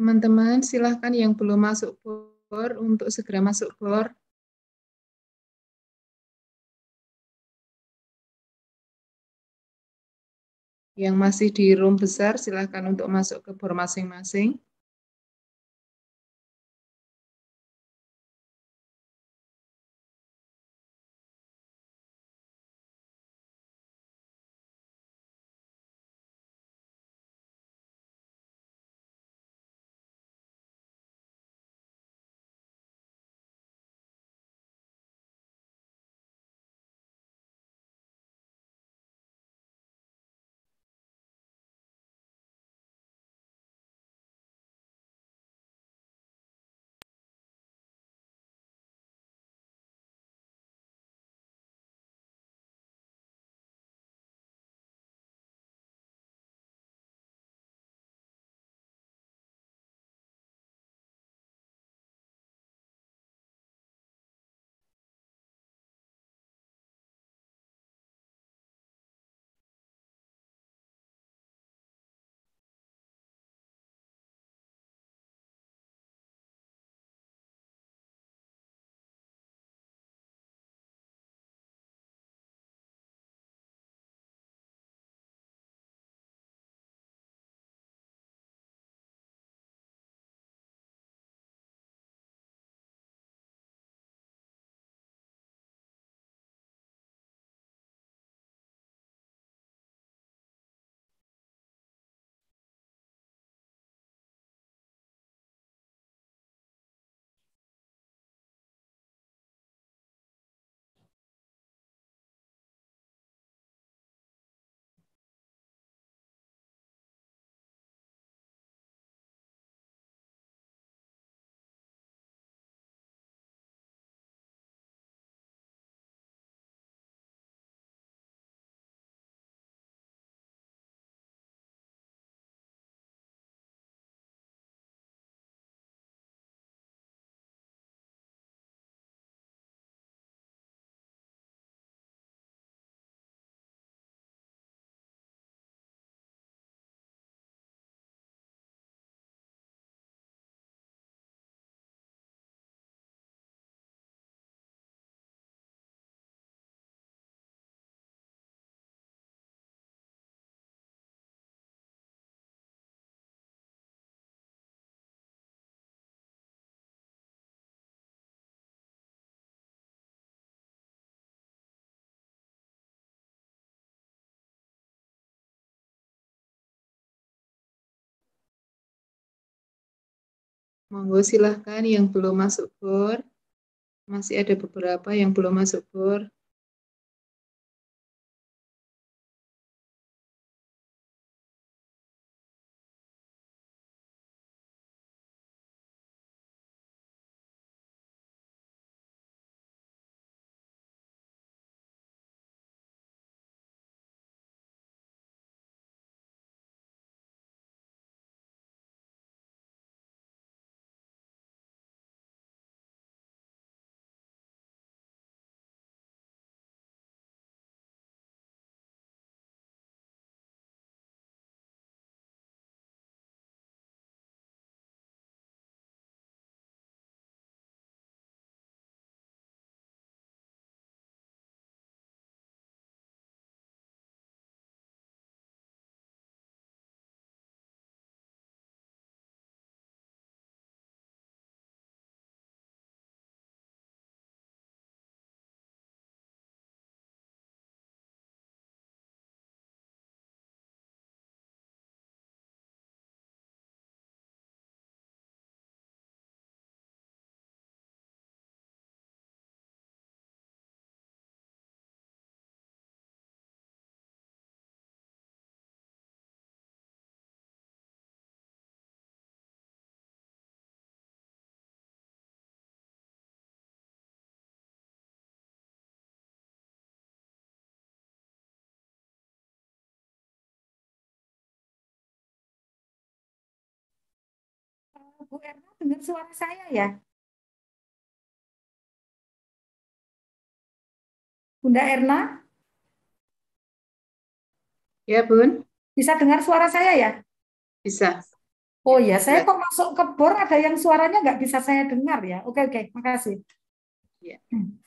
Teman-teman, silahkan yang belum masuk bor untuk segera masuk bor. Yang masih di room besar, silahkan untuk masuk ke bor masing-masing. Monggo silahkan yang belum masuk GOR. Masih ada beberapa yang belum masuk GOR. Bu Erna dengar suara saya ya? Bunda Erna, Ya, Bun, bisa dengar suara saya ya? bisa. Oh ya, saya Ya. kok masuk ke BOR ada yang suaranya nggak bisa saya dengar ya. Oke, oke, makasih. Ya. Hmm.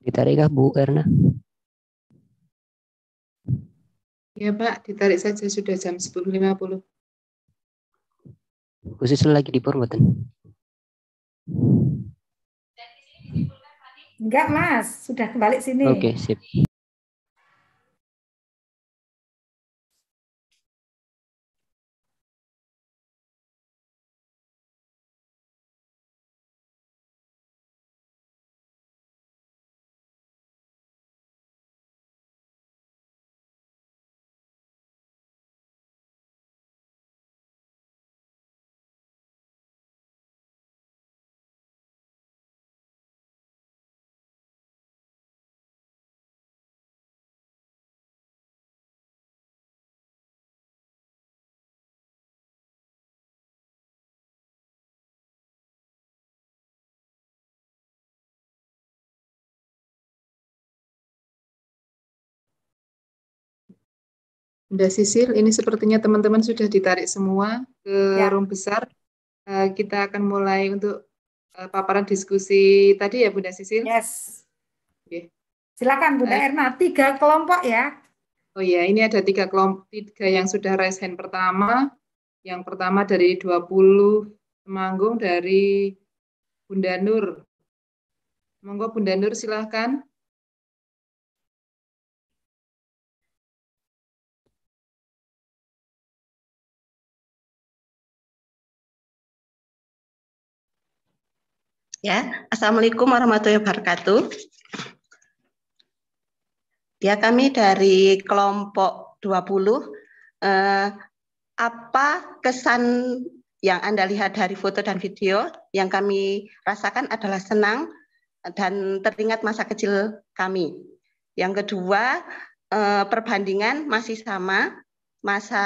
Ditarik kah Bu Erna? Ya Pak, ditarik saja sudah jam 10.50. Khusus lagi di mboten? Enggak, Mas. Sudah kembali sini. Oke, sip. Bunda Sisil, ini sepertinya teman-teman sudah ditarik semua ke Ya. room besar. Eh, Kita akan mulai untuk eh, paparan diskusi tadi ya Bunda Sisil. Yes. Oke. Silakan Bunda Eh. Erna, tiga kelompok ya. Oh ya, ini ada tiga kelompok, tiga yang sudah raise hand pertama. Yang pertama dari 20 Temanggung dari Bunda Nur. Monggo Bunda Nur silahkan. Ya, Assalamualaikum warahmatullahi wabarakatuh. Ya, kami dari kelompok 20, eh, apa kesan yang Anda lihat dari foto dan video yang kami rasakan adalah senang dan teringat masa kecil kami. Yang kedua, eh, perbandingan masih sama masa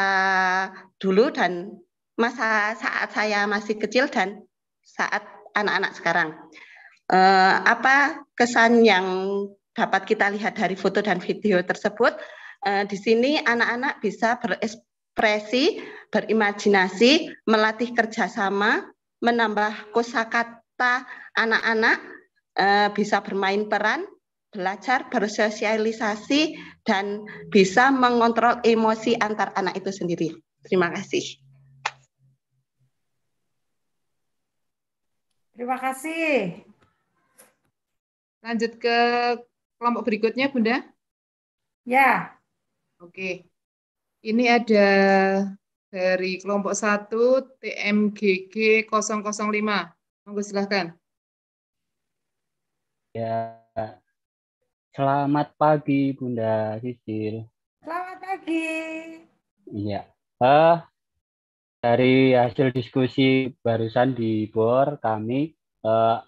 dulu dan masa saat saya masih kecil dan saat anak-anak sekarang. Eh, apa kesan yang dapat kita lihat dari foto dan video tersebut? Eh, di sini anak-anak bisa berekspresi, berimajinasi, melatih kerjasama, menambah kosakata anak-anak, eh, bisa bermain peran, belajar bersosialisasi, dan bisa mengontrol emosi antar anak itu sendiri. Terima kasih. Terima kasih. Lanjut ke kelompok berikutnya Bunda. Ya, Oke. Ini ada dari kelompok 1 TMGG 005. Monggo silahkan. Ya, selamat pagi Bunda Sisil. selamat pagi. Iya. Eh, dari hasil diskusi barusan di BOR kami eh,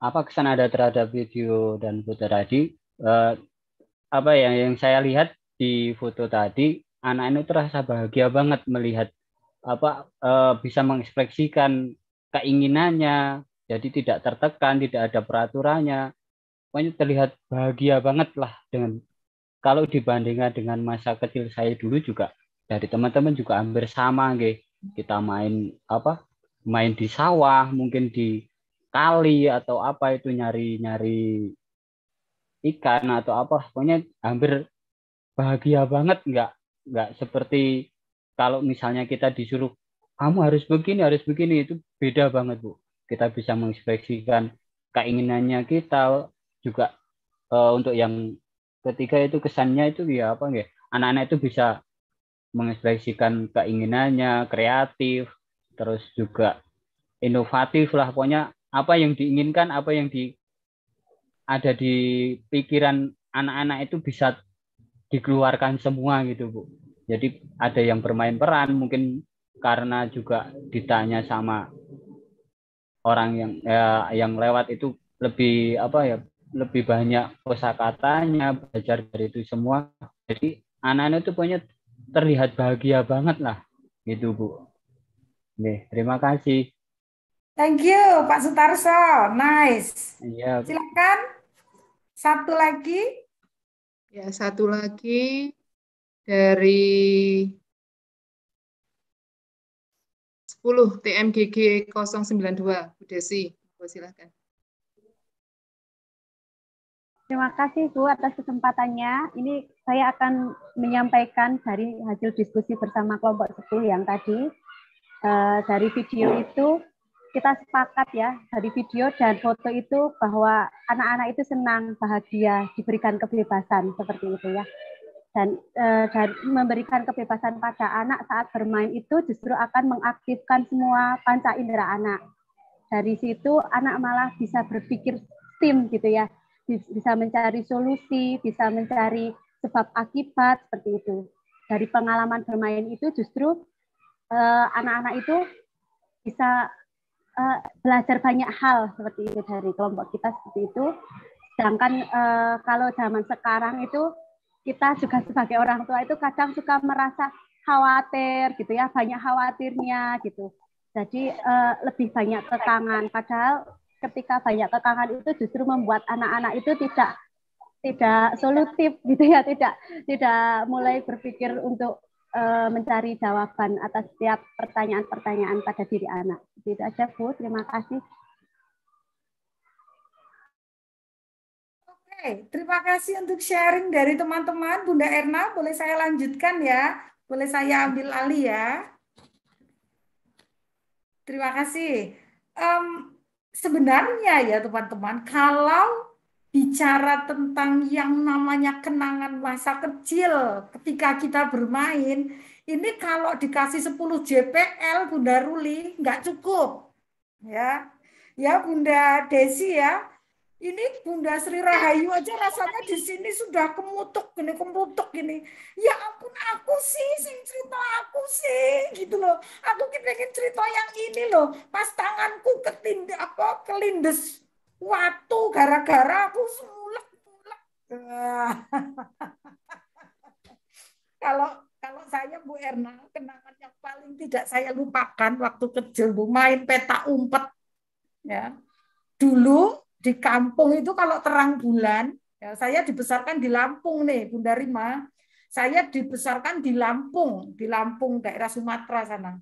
apa kesan ada terhadap video dan foto tadi? Eh, apa yang yang saya lihat di foto tadi anak ini terasa bahagia banget melihat apa eh, bisa mengekspresikan keinginannya jadi tidak tertekan tidak ada peraturannya pokoknya terlihat bahagia banget lah dengan kalau dibandingkan dengan masa kecil saya dulu juga dari teman-teman juga hampir sama nggih kita main apa main di sawah mungkin di kali atau apa itu nyari-nyari ikan atau apa. Pokoknya hampir bahagia banget. Nggak nggak seperti kalau misalnya kita disuruh kamu harus begini harus begini itu beda banget bu. Kita bisa mengekspresikan keinginannya kita juga eh, untuk yang ketiga itu kesannya itu ya apa nggak anak-anak itu bisa mengekspresikan keinginannya kreatif terus juga inovatif lah. Pokoknya apa yang diinginkan apa yang di ada di pikiran anak-anak itu bisa dikeluarkan semua gitu bu. Jadi ada yang bermain peran mungkin karena juga ditanya sama orang yang ya, yang lewat itu lebih apa ya lebih banyak kosakatanya belajar dari itu semua. Jadi anak-anak itu punya terlihat bahagia banget lah gitu bu Oke, terima kasih Thank you, Pak Sutarso. Nice. iya Silakan. Satu lagi. Ya, satu lagi dari 10 TMGG 092, Bu Desi. Monggo Silahkan. Terima kasih Bu atas kesempatannya. Ini saya akan menyampaikan dari hasil diskusi bersama kelompok 10 yang tadi. Uh, dari video itu kita sepakat ya dari video dan foto itu bahwa anak-anak itu senang, bahagia, diberikan kebebasan seperti itu ya. Dan, uh, dan memberikan kebebasan pada anak saat bermain itu justru akan mengaktifkan semua panca indera anak. Dari situ anak malah bisa berpikir tim gitu ya bisa mencari solusi, bisa mencari sebab akibat seperti itu. Dari pengalaman bermain itu justru eh, anak-anak uh, itu bisa uh, belajar banyak hal seperti itu dari kelompok kita seperti itu. Sedangkan uh, kalau zaman sekarang itu kita juga sebagai orang tua itu kadang suka merasa khawatir gitu ya, banyak khawatirnya gitu. Jadi lebih banyak kekangan. Padahal ketika banyak kekangan itu justru membuat anak-anak itu tidak tidak solutif gitu ya, tidak tidak mulai berpikir untuk uh, mencari jawaban atas setiap pertanyaan-pertanyaan pada diri anak. Itu aja Bu, terima kasih. Oke, terima kasih untuk sharing dari teman-teman. Bunda Erna, boleh saya lanjutkan ya? Boleh saya ambil alih ya? Terima kasih. Um, sebenarnya ya teman-teman, kalau bicara tentang yang namanya kenangan masa kecil ketika kita bermain, ini kalau dikasih 10 JPL Bunda Ruli nggak cukup. Ya. Ya Bunda Desi ya, ini Bunda Sri Rahayu aja rasanya di sini sudah kemutuk gini kemutuk gini. Ya ampun aku sih sing cerita aku sih gitu loh. Aku pengen cerita yang ini loh. Pas tanganku ketindik apa kelindes waktu gara-gara aku semulek mulek *laughs* kalau kalau saya Bu Erna kenangan yang paling tidak saya lupakan waktu kecil Bu main peta umpet. Ya. Dulu di kampung itu kalau terang bulan, ya saya dibesarkan di Lampung nih, Bunda Rima. Saya dibesarkan di Lampung, di Lampung daerah Sumatera sana.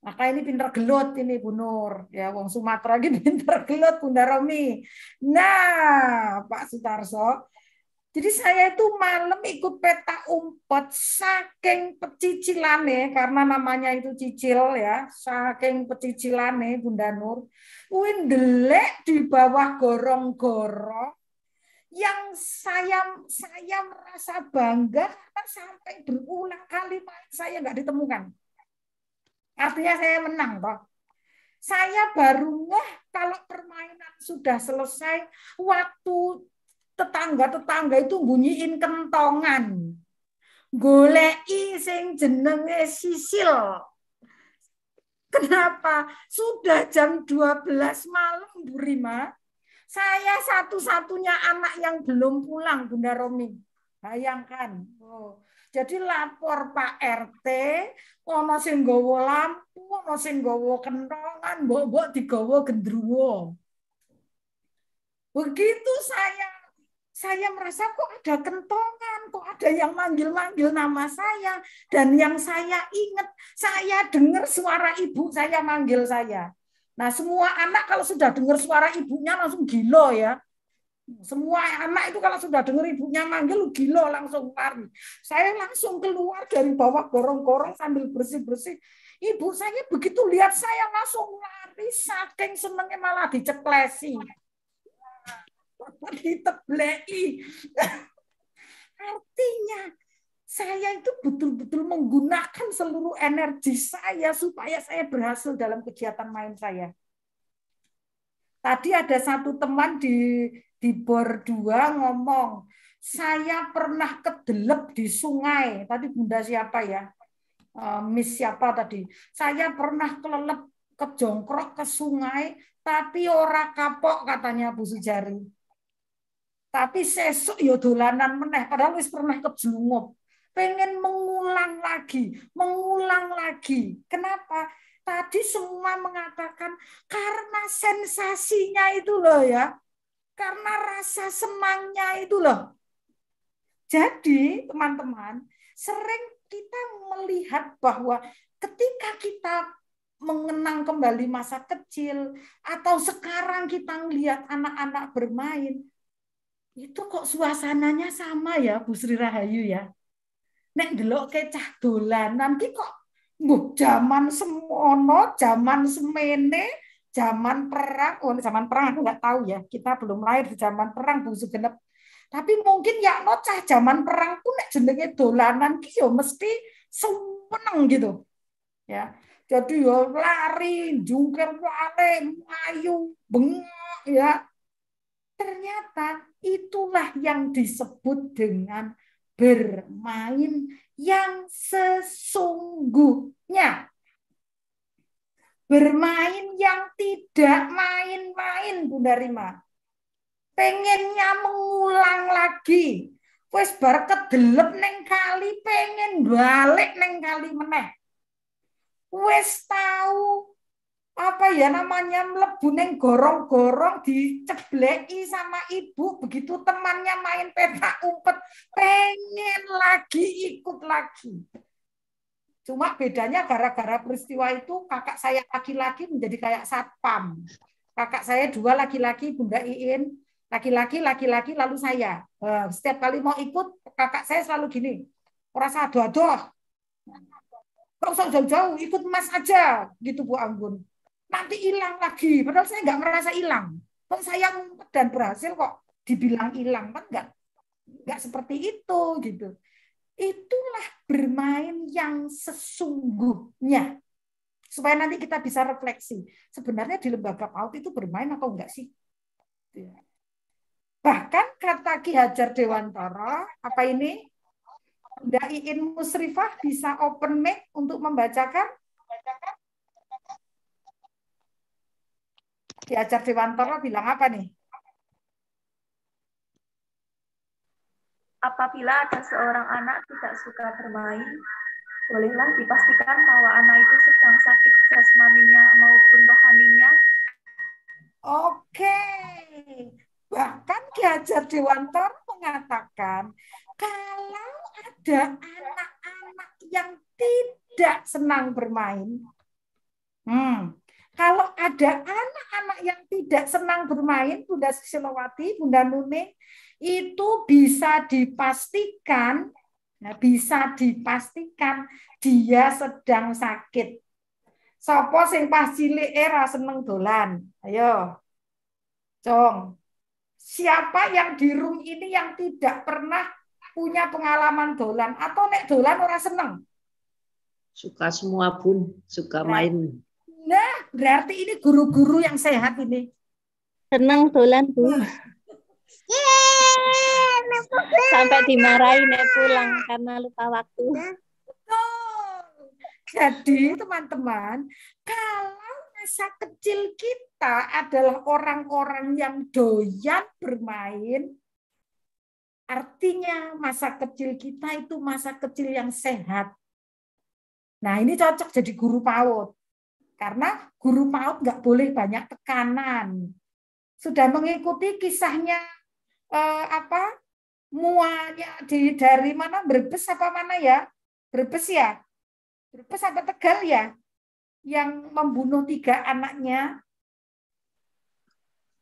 Maka ini pinter gelut ini Bu Nur, ya wong Sumatera ini *laughs* pinter gelut Bunda Romi. Nah, Pak Sutarso, jadi saya itu malam ikut peta umpet saking pecicilane karena namanya itu cicil ya, saking pecicilane Bunda Nur. Win delek di bawah gorong-gorong yang saya saya merasa bangga karena sampai berulang kali saya nggak ditemukan. Artinya saya menang toh. Saya baru ngeh kalau permainan sudah selesai waktu tetangga-tetangga itu bunyiin kentongan. Goleki sing jenenge Sisil. Kenapa? Sudah jam 12 malam Bu Rima. Saya satu-satunya anak yang belum pulang Bunda Romi. Bayangkan. Oh. Jadi lapor Pak RT, ono sing nggawa lampu, ono sing nggawa kentongan, gendruwo. Begitu saya saya merasa kok ada kentongan, kok ada yang manggil-manggil nama saya. Dan yang saya ingat, saya dengar suara ibu saya manggil saya. Nah semua anak kalau sudah dengar suara ibunya langsung gila ya. Semua anak itu kalau sudah dengar ibunya manggil gila langsung lari. Saya langsung keluar dari bawah gorong-gorong sambil bersih-bersih. Ibu saya begitu lihat saya langsung lari saking senengnya malah diceklesi diteblei. Artinya saya itu betul-betul menggunakan seluruh energi saya supaya saya berhasil dalam kegiatan main saya. Tadi ada satu teman di di bor dua ngomong, saya pernah kedelep di sungai. Tadi bunda siapa ya? Eh, Miss siapa tadi? Saya pernah kelelep kejongkrok ke sungai, tapi ora kapok katanya Bu Sujari tapi sesuk yo ya dolanan meneh padahal wis pernah kejlungup. Pengen mengulang lagi, mengulang lagi. Kenapa? Tadi semua mengatakan karena sensasinya itu loh ya. Karena rasa semangnya itu loh. Jadi, teman-teman, sering kita melihat bahwa ketika kita mengenang kembali masa kecil atau sekarang kita melihat anak-anak bermain, itu kok suasananya sama ya Bu Sri Rahayu ya. Nek delok kecah dolanan ki kok Mbok zaman semono, zaman semene, zaman perang, oh zaman perang aku nggak tahu ya. Kita belum lahir di zaman perang Bu Sugenep. Tapi mungkin ya no cah zaman perang pun nek jenenge dolanan ki yo mesti seneng gitu. Ya. Jadi yo lari, jungkir wale, ayu, bengok ya. Ternyata itulah yang disebut dengan bermain yang sesungguhnya. Bermain yang tidak main-main, Bunda Rima. Pengennya mengulang lagi. Wes bar kedelep neng kali pengen balik neng kali meneh. Wes tahu apa ya namanya? Mlebu neng gorong-gorong dicebleki sama ibu. Begitu temannya main petak umpet pengen lagi ikut lagi. Cuma bedanya gara-gara peristiwa itu kakak saya laki-laki menjadi kayak satpam. Kakak saya dua laki-laki bunda Iin. Laki-laki laki-laki lalu saya. Setiap kali mau ikut kakak saya selalu gini rasa aduh-aduh. Usah jauh-jauh, ikut mas aja, gitu Bu Anggun nanti hilang lagi. Padahal saya nggak merasa hilang. Kan saya ngumpet dan berhasil kok dibilang hilang kan nggak nggak seperti itu gitu. Itulah bermain yang sesungguhnya. Supaya nanti kita bisa refleksi. Sebenarnya di lembaga PAUD itu bermain atau enggak sih? Gitu ya. Bahkan kata Ki Hajar Dewantara, apa ini? Mbak Iin Musrifah bisa open mic untuk membacakan diajar Dewantoro bilang apa nih? Apabila ada seorang anak tidak suka bermain, bolehlah dipastikan bahwa anak itu sedang sakit jasmaninya maupun rohaninya. Oke. Bahkan Ki Hajar Dewantoro mengatakan kalau ada anak-anak yang tidak senang bermain, hmm, kalau ada anak-anak yang tidak senang bermain, Bunda Sisilowati, Bunda Nuning, itu bisa dipastikan, nah bisa dipastikan dia sedang sakit. Sopo sing pas cilik era seneng dolan? Ayo. Cong. Siapa yang di room ini yang tidak pernah punya pengalaman dolan atau nek dolan ora seneng? Suka semua pun, suka nah, main. Nah, berarti ini guru-guru yang sehat ini. Senang dolan, Bu. Sampai dimarahin ya pulang karena lupa waktu. Jadi, teman-teman, kalau masa kecil kita adalah orang-orang yang doyan bermain, artinya masa kecil kita itu masa kecil yang sehat. Nah, ini cocok jadi guru PAUD. Karena guru PAUD nggak boleh banyak tekanan. Sudah mengikuti kisahnya eh, apa muanya di dari mana Brebes apa mana ya? Brebes ya? Brebes apa Tegal ya? Yang membunuh tiga anaknya.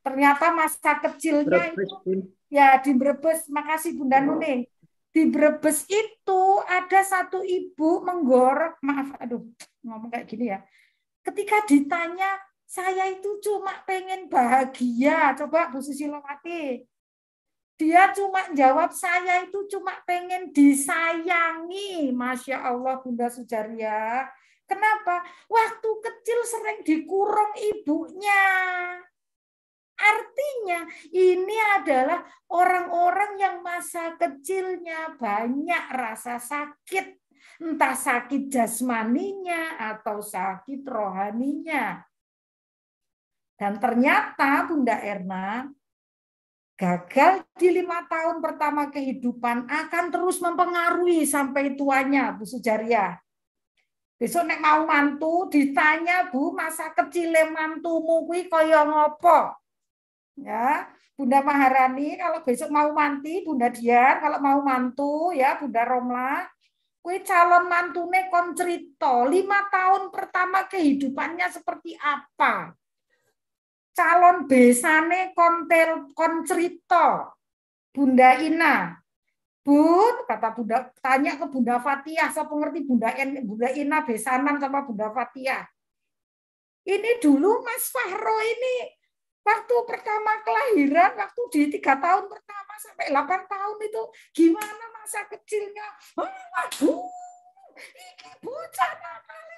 Ternyata masa kecilnya Brebes, itu ya di Brebes. Makasih Bunda Nuning. Di Brebes itu ada satu ibu menggorok, maaf, aduh, ngomong kayak gini ya ketika ditanya saya itu cuma pengen bahagia. Coba Bu Susilowati. Dia cuma jawab saya itu cuma pengen disayangi. Masya Allah Bunda Sujaria. Kenapa? Waktu kecil sering dikurung ibunya. Artinya ini adalah orang-orang yang masa kecilnya banyak rasa sakit entah sakit jasmaninya atau sakit rohaninya. Dan ternyata Bunda Erna gagal di lima tahun pertama kehidupan akan terus mempengaruhi sampai tuanya Bu Sujaria. Besok nek mau mantu ditanya Bu masa kecil mantumu kuwi kaya ngopo? Ya, Bunda Maharani kalau besok mau manti Bunda Dian kalau mau mantu ya Bunda Romla Kue calon mantune kon cerita, lima tahun pertama kehidupannya seperti apa? Calon besane kontel kon cerita. Bunda Ina. Bun, kata Bunda, tanya ke Bunda Fatia, saya pengerti Bunda, En, Bunda Ina besanan sama Bunda Fatia. Ini dulu Mas Fahro ini waktu pertama kelahiran, waktu di tiga tahun pertama sampai 8 tahun itu gimana masa kecilnya? Waduh, ini bocah nakal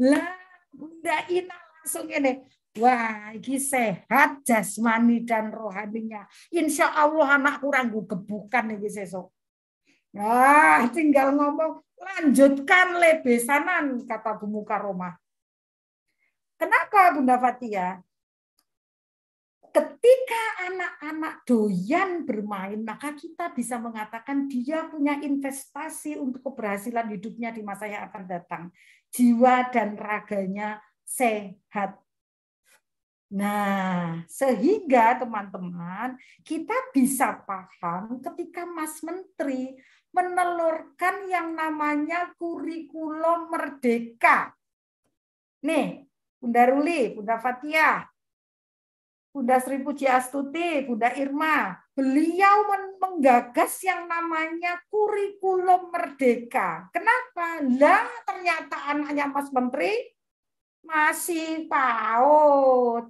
lah Bunda Ina langsung ini Wah, ini sehat jasmani dan rohaninya. Insya Allah anak kurang gue gebukan nih sesok. Nah, tinggal ngomong lanjutkan lebesanan kata Bu Muka Roma. Kenapa Bunda Fatia? Ketika anak-anak doyan bermain, maka kita bisa mengatakan dia punya investasi untuk keberhasilan hidupnya di masa yang akan datang. Jiwa dan raganya sehat Nah, sehingga teman-teman kita bisa paham ketika Mas Menteri menelurkan yang namanya kurikulum merdeka. Nih, Bunda Ruli, Bunda Fatia, Bunda Sri Puji Astuti, Bunda Irma, beliau menggagas yang namanya kurikulum merdeka. Kenapa? Lah ternyata anaknya Mas Menteri masih PAUD.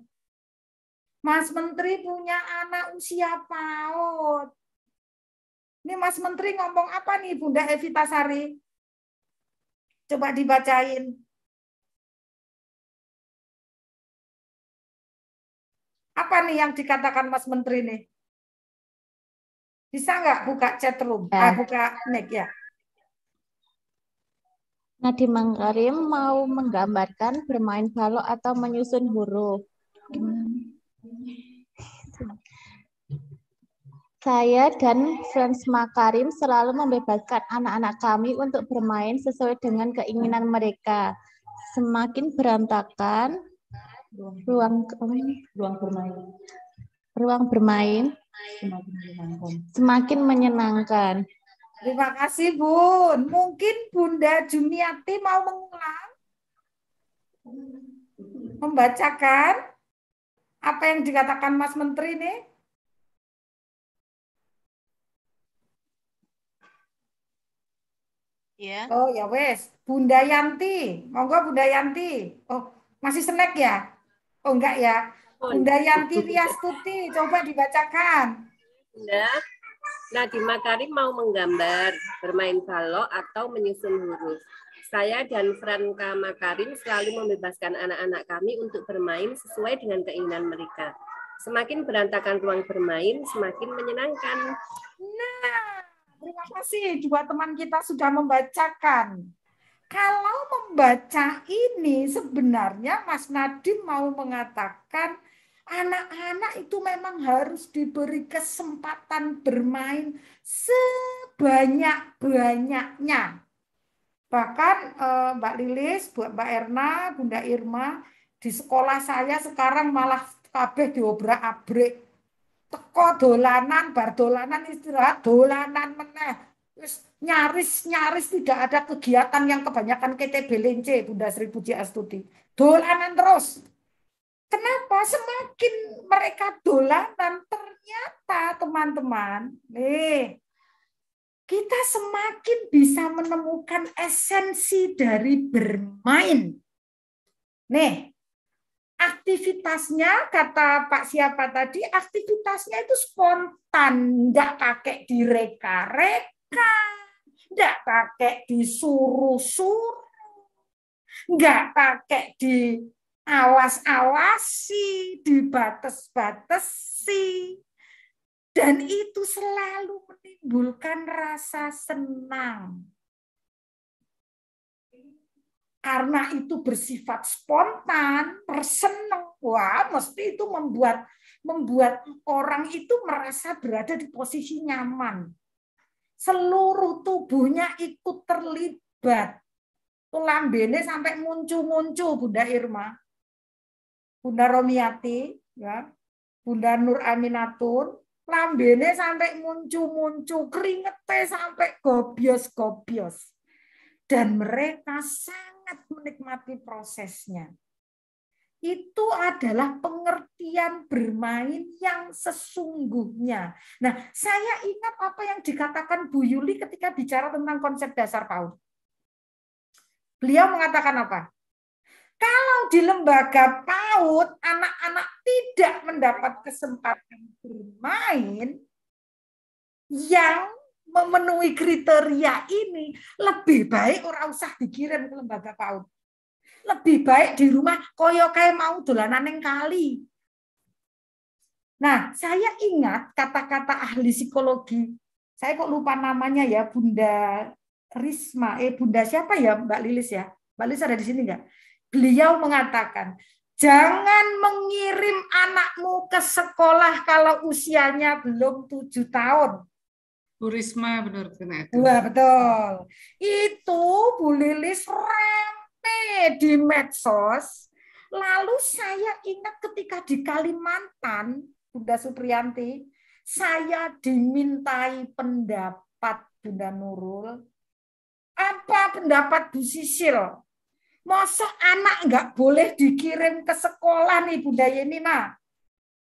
Mas Menteri punya anak usia PAUD. Ini Mas Menteri ngomong apa nih Bunda Evita Sari? Coba dibacain. Apa nih yang dikatakan Mas Menteri nih? Bisa nggak buka chat room? Ya. Ah, buka mic ya. Nadiem Mangkarim mau menggambarkan bermain balok atau menyusun huruf. Saya dan Franz Makarim selalu membebaskan anak-anak kami untuk bermain sesuai dengan keinginan mereka. Semakin berantakan ruang ruang bermain ruang bermain semakin menyenangkan. Terima kasih Bun. Mungkin Bunda Jumiati mau mengulang membacakan apa yang dikatakan Mas Menteri nih? Ya. Oh ya wes, Bunda Yanti, monggo Bunda Yanti. Oh masih snack ya? Oh enggak ya? Bunda Yanti Wiastuti, coba dibacakan. Bunda, Nadiem Makarim mau menggambar, bermain balok atau menyusun huruf. Saya dan Franka Makarim selalu membebaskan anak-anak kami untuk bermain sesuai dengan keinginan mereka. Semakin berantakan ruang bermain, semakin menyenangkan. Nah, terima kasih dua teman kita sudah membacakan. Kalau membaca ini sebenarnya Mas Nadim mau mengatakan anak-anak itu memang harus diberi kesempatan bermain sebanyak-banyaknya Bahkan eh, Mbak Lilis, Mbak Erna, Bunda Irma, di sekolah saya sekarang malah kabeh diobrak-abrik. Teko dolanan, bar dolanan istirahat, dolanan meneh. Nyaris-nyaris tidak ada kegiatan yang kebanyakan KTB Lince, Bunda Sri Puji Astuti. Dolanan terus. Kenapa? Semakin mereka dolanan, ternyata teman-teman, nih, kita semakin bisa menemukan esensi dari bermain. Nih, aktivitasnya kata Pak siapa tadi, aktivitasnya itu spontan, enggak pakai direka-reka, enggak pakai disuruh-suruh, enggak pakai di awas-awasi, dibatas-batasi, dan itu selalu menimbulkan rasa senang. Karena itu bersifat spontan, tersenang. Wah, mesti itu membuat membuat orang itu merasa berada di posisi nyaman. Seluruh tubuhnya ikut terlibat. Lambene sampai muncul-muncul Bunda Irma. Bunda Romiati, ya, Bunda Nur Aminatun, lambene sampai muncul-muncul, keringetnya sampai gobios-gobios. Dan mereka sangat menikmati prosesnya. Itu adalah pengertian bermain yang sesungguhnya. Nah, saya ingat apa yang dikatakan Bu Yuli ketika bicara tentang konsep dasar PAUD. Beliau mengatakan apa? Kalau di lembaga PAUD anak-anak tidak mendapat kesempatan bermain yang memenuhi kriteria ini, lebih baik orang usah dikirim ke lembaga PAUD lebih baik di rumah koyo kayak mau dolanan yang kali. Nah, saya ingat kata-kata ahli psikologi. Saya kok lupa namanya ya, Bunda Risma. Eh, Bunda siapa ya, Mbak Lilis ya? Mbak Lilis ada di sini enggak? Beliau mengatakan, jangan mengirim anakmu ke sekolah kalau usianya belum tujuh tahun. Bu Risma benar benar itu. Wah, betul. Itu Bu Lilis rem di medsos. Lalu saya ingat ketika di Kalimantan, Bunda Supriyanti, saya dimintai pendapat Bunda Nurul. Apa pendapat Bu Sisil? Masa anak nggak boleh dikirim ke sekolah nih Bunda Yenina?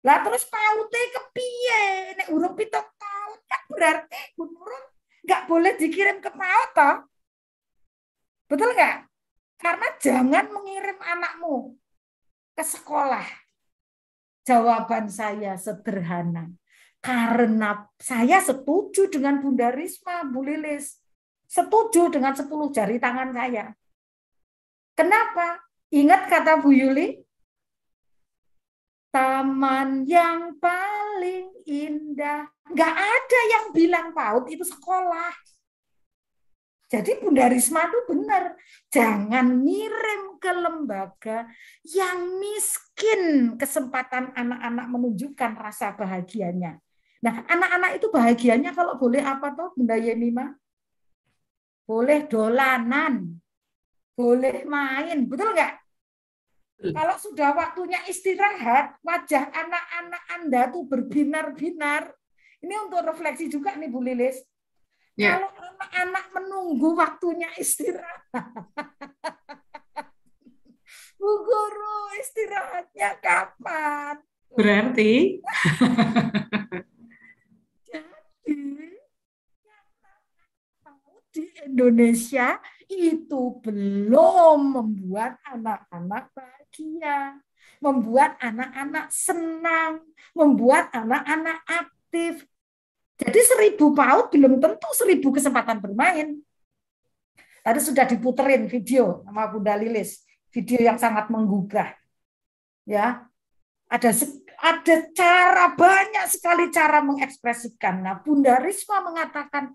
Lah terus paute kepiye? Nek urung pitok tahun kan berarti Bu Nurul nggak boleh dikirim ke PAUD toh? Betul nggak? Karena jangan mengirim anakmu ke sekolah. Jawaban saya sederhana. Karena saya setuju dengan Bunda Risma, Bu Lilis. Setuju dengan 10 jari tangan saya. Kenapa? Ingat kata Bu Yuli? Taman yang paling indah. Nggak ada yang bilang PAUD itu sekolah. Jadi Bunda Risma itu benar, jangan ngirim ke lembaga yang miskin kesempatan anak-anak menunjukkan rasa bahagianya. Nah, anak-anak itu bahagianya kalau boleh apa toh Bunda Yenima? Boleh dolanan, boleh main, betul nggak? Kalau sudah waktunya istirahat, wajah anak-anak Anda tuh berbinar-binar. Ini untuk refleksi juga nih Bu Lilis Ya. Kalau anak-anak menunggu waktunya istirahat. *laughs* Bu guru istirahatnya kapan? Berarti jadi di Indonesia itu belum membuat anak-anak bahagia, membuat anak-anak senang, membuat anak-anak aktif, jadi seribu PAUD belum tentu seribu kesempatan bermain. Tadi sudah diputerin video sama Bunda Lilis, video yang sangat menggugah. Ya, ada ada cara banyak sekali cara mengekspresikan. Nah, Bunda Risma mengatakan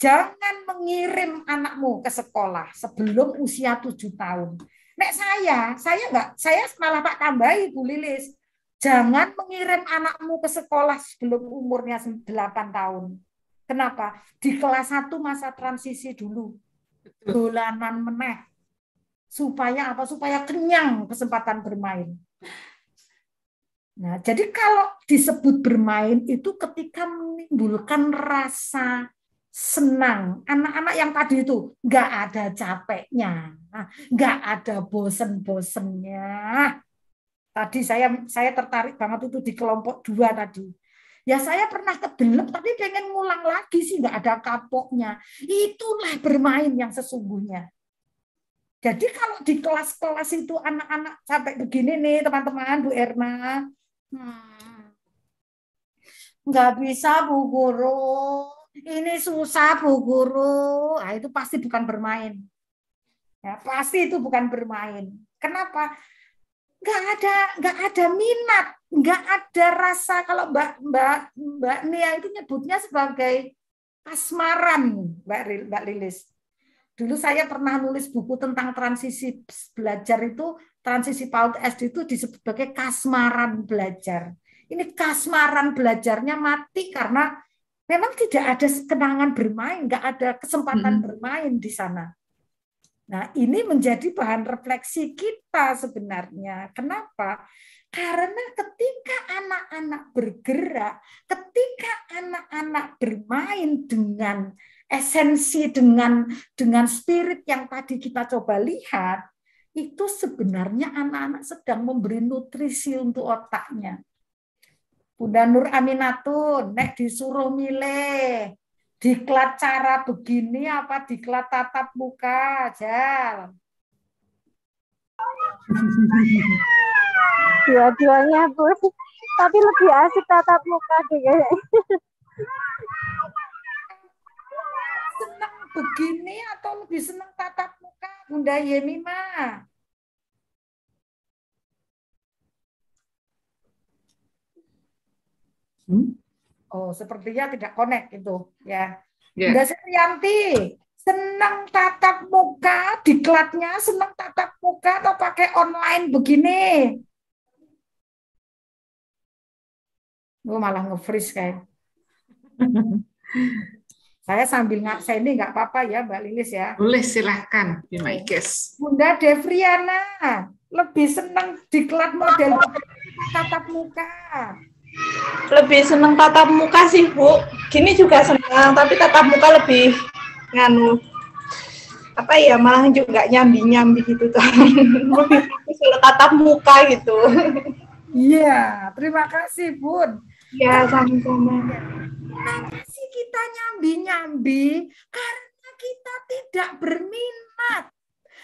jangan mengirim anakmu ke sekolah sebelum usia tujuh tahun. Nek saya, saya enggak, saya malah tak tambahi Bu Lilis. Jangan mengirim anakmu ke sekolah sebelum umurnya 8 tahun. Kenapa? Di kelas 1 masa transisi dulu. Dolanan meneh. Supaya apa? Supaya kenyang kesempatan bermain. Nah, jadi kalau disebut bermain itu ketika menimbulkan rasa senang. Anak-anak yang tadi itu nggak ada capeknya, nggak ada bosen-bosennya, Tadi saya saya tertarik banget itu di kelompok dua tadi. Ya saya pernah kedelep tapi pengen ngulang lagi sih nggak ada kapoknya. Itulah bermain yang sesungguhnya. Jadi kalau di kelas-kelas itu anak-anak sampai begini nih teman-teman Bu Erna, hmm, nggak bisa Bu Guru, ini susah Bu Guru, nah, itu pasti bukan bermain. Ya, pasti itu bukan bermain. Kenapa? Nggak ada nggak ada minat nggak ada rasa kalau mbak mbak mbak Nia itu nyebutnya sebagai kasmaran mbak mbak Lilis. Dulu saya pernah nulis buku tentang transisi belajar itu transisi PAUD SD itu disebut sebagai kasmaran belajar. Ini kasmaran belajarnya mati karena memang tidak ada kenangan bermain nggak ada kesempatan hmm. bermain di sana Nah, ini menjadi bahan refleksi kita sebenarnya. Kenapa? Karena ketika anak-anak bergerak, ketika anak-anak bermain dengan esensi dengan dengan spirit yang tadi kita coba lihat, itu sebenarnya anak-anak sedang memberi nutrisi untuk otaknya. Bunda Nur Aminatun, nek disuruh milih diklat cara begini apa diklat tatap muka, Jal? Dua-duanya, Bu. Tapi lebih asik tatap muka deh. Senang begini atau lebih senang tatap muka, Bunda Yemima? Hmm? Oh, sepertinya tidak connect itu, ya. Ya. Bunda Srianti, senang tatap muka, diklatnya senang tatap muka atau pakai online begini? Gue malah nge-freeze kayak. *laughs* Saya sambil ngakseni nggak apa-apa ya Mbak Lilis ya. Boleh silahkan, be my guest. Bunda Devriana, lebih senang diklat model tatap muka. Lebih seneng tatap muka sih, Bu. Gini juga senang, tapi tatap muka lebih nganu apa ya malah juga nyambi-nyambi gitu tuh. *laughs* lebih kalau tatap muka gitu. Iya, terima kasih Bun. Ya, sama-sama. Kenapa sih kita nyambi-nyambi? Karena kita tidak berminat.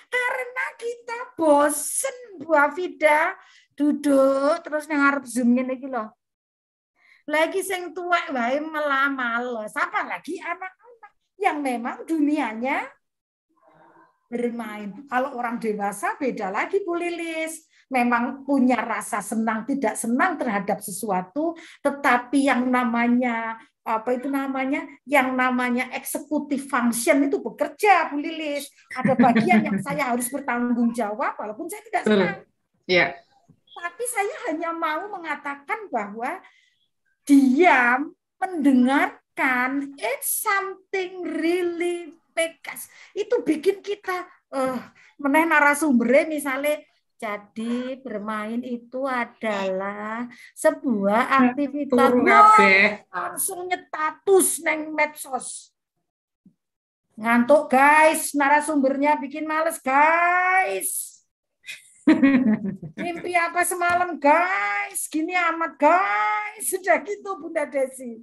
Karena kita bosen, Bu Afida. Duduk terus yang harus zoom ini loh. Lagi sing tua wae melamal. Siapa lagi anak-anak yang memang dunianya bermain. Kalau orang dewasa beda lagi Bu Lilis. Memang punya rasa senang tidak senang terhadap sesuatu, tetapi yang namanya apa itu namanya yang namanya eksekutif function itu bekerja Bu Lilis. Ada bagian yang saya harus bertanggung jawab walaupun saya tidak senang. Ya. Tapi saya hanya mau mengatakan bahwa diam, mendengarkan, it's something really pekas. Itu bikin kita eh meneh narasumbernya misalnya jadi bermain itu adalah sebuah aktivitas Turu kabeh. langsung nyetatus neng medsos. Ngantuk guys, narasumbernya bikin males guys. *laughs* Mimpi apa semalam guys? Gini amat guys. Sudah gitu Bunda Desi.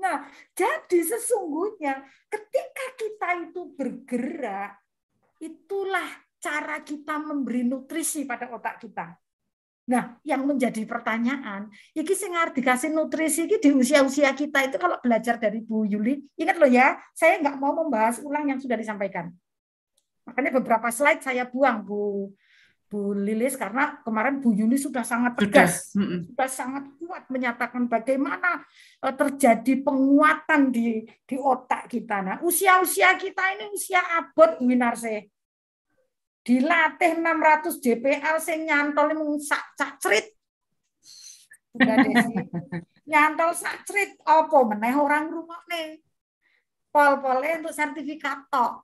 Nah, jadi sesungguhnya ketika kita itu bergerak, itulah cara kita memberi nutrisi pada otak kita. Nah, yang menjadi pertanyaan, iki sing dikasih nutrisi iki di usia-usia kita itu kalau belajar dari Bu Yuli, ingat loh ya, saya nggak mau membahas ulang yang sudah disampaikan. Makanya beberapa slide saya buang Bu Bu Lilis karena kemarin Bu Yuli sudah sangat tegas, Sudah, sudah sangat kuat menyatakan bagaimana eh, terjadi penguatan di di otak kita. Nah, usia-usia kita ini usia abot Winarse. Dilatih 600 DPL sing nyantol mung sak cak cerit. Udah Desi. *laughs* Nyantol sak cerit apa meneh orang rumah nih. Pol-pole untuk sertifikat tok.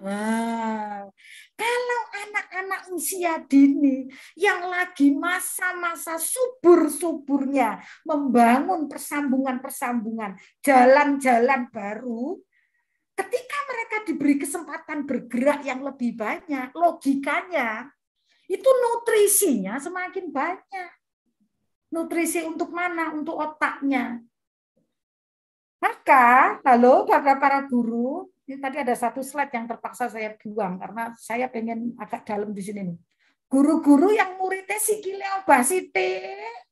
Wow. Kalau anak-anak usia dini yang lagi masa-masa subur-suburnya membangun persambungan-persambungan, jalan-jalan baru, ketika mereka diberi kesempatan bergerak yang lebih banyak, logikanya itu nutrisinya semakin banyak. Nutrisi untuk mana? Untuk otaknya. Maka, halo para para guru, ini tadi ada satu slide yang terpaksa saya buang karena saya pengen agak dalam di sini nih. Guru-guru yang muridnya sikile obasite,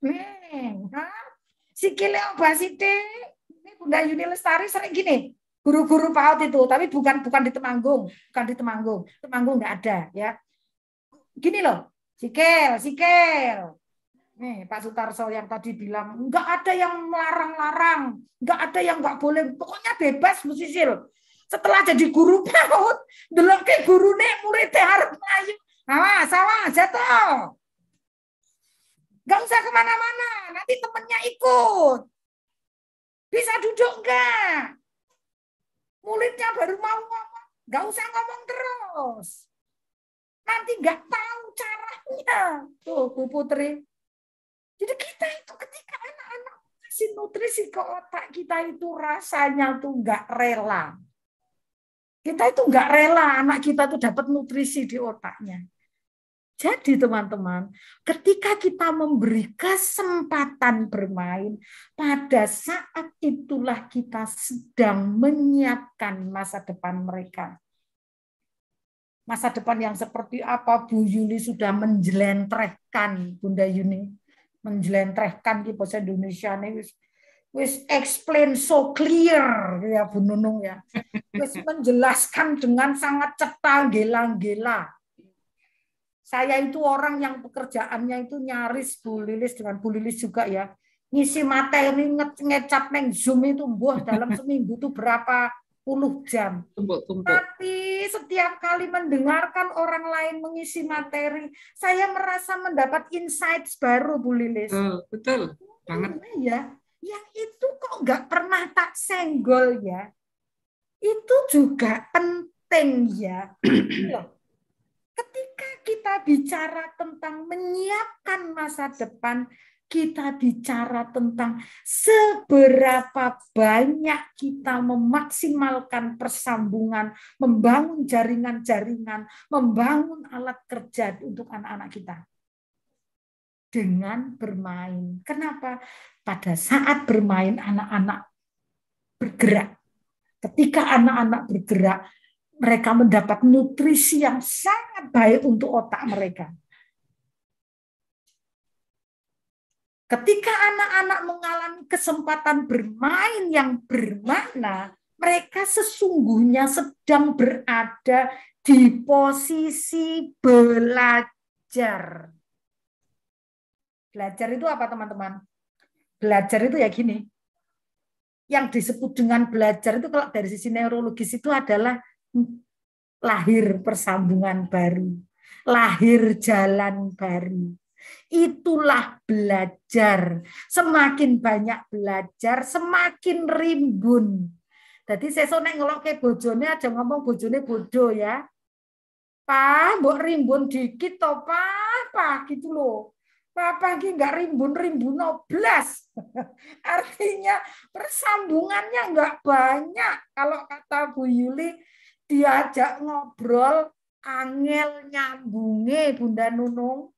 nih, hah? sikile obasite, ini Bunda Yuni Lestari sering gini, guru-guru PAUD itu, tapi bukan bukan di Temanggung, bukan di Temanggung, Temanggung nggak ada ya. Gini loh, sikel, sikel, Nih, Pak Sutarso yang tadi bilang, nggak ada yang melarang-larang, nggak ada yang nggak boleh, pokoknya bebas Bu Sisil. Setelah jadi guru PAUD, delok ke guru nih muridnya harus melayu. Awas, awas, jatuh. Nggak usah ke mana-mana, nanti temennya ikut. Bisa duduk nggak? Muridnya baru mau ngomong, nggak usah ngomong terus. Nanti nggak tahu caranya. Tuh, Bu Putri. Jadi kita itu ketika anak-anak kasih nutrisi ke otak kita itu rasanya tuh nggak rela. Kita itu nggak rela anak kita tuh dapat nutrisi di otaknya. Jadi teman-teman, ketika kita memberi kesempatan bermain, pada saat itulah kita sedang menyiapkan masa depan mereka. Masa depan yang seperti apa Bu Yuli sudah menjelentrehkan, Bunda Yuni, menjelentrehkan di bahasa Indonesia nih wis explain so clear ya Bu Nunung ya. Wis *laughs* menjelaskan dengan sangat cetar gela-gela saya itu orang yang pekerjaannya itu nyaris Bu Lilis dengan Bu Lilis juga ya. Ngisi materi ngecap neng Zoom itu buah dalam seminggu itu berapa puluh jam. Tumpuk-tumpuk. Tapi setiap kali mendengarkan orang lain mengisi materi, saya merasa mendapat insights baru Bu Lilis. Betul, betul. Banget. Ya, yang itu kok nggak pernah tak senggol ya. Itu juga penting ya. Ketika kita bicara tentang menyiapkan masa depan, kita bicara tentang seberapa banyak kita memaksimalkan persambungan, membangun jaringan-jaringan, membangun alat kerja untuk anak-anak kita. Dengan bermain. Kenapa? Pada saat bermain anak-anak bergerak. Ketika anak-anak bergerak, mereka mendapat nutrisi yang sangat baik untuk otak mereka. Ketika anak-anak mengalami kesempatan bermain yang bermakna, mereka sesungguhnya sedang berada di posisi belajar. Belajar itu apa, teman-teman? Belajar itu ya gini. Yang disebut dengan belajar itu kalau dari sisi neurologis itu adalah lahir persambungan baru, lahir jalan baru. Itulah belajar. Semakin banyak belajar, semakin rimbun. Jadi saya nek ngelok ke bojone aja ngomong bojone bodoh ya. Pak, mbok rimbun dikit toh, Pak, Pak gitu loh. Papa ki nggak rimbun rimbun oblas. *laughs* Artinya persambungannya nggak banyak. Kalau kata Bu Yuli, diajak ngobrol angel nyambunge Bunda Nunung.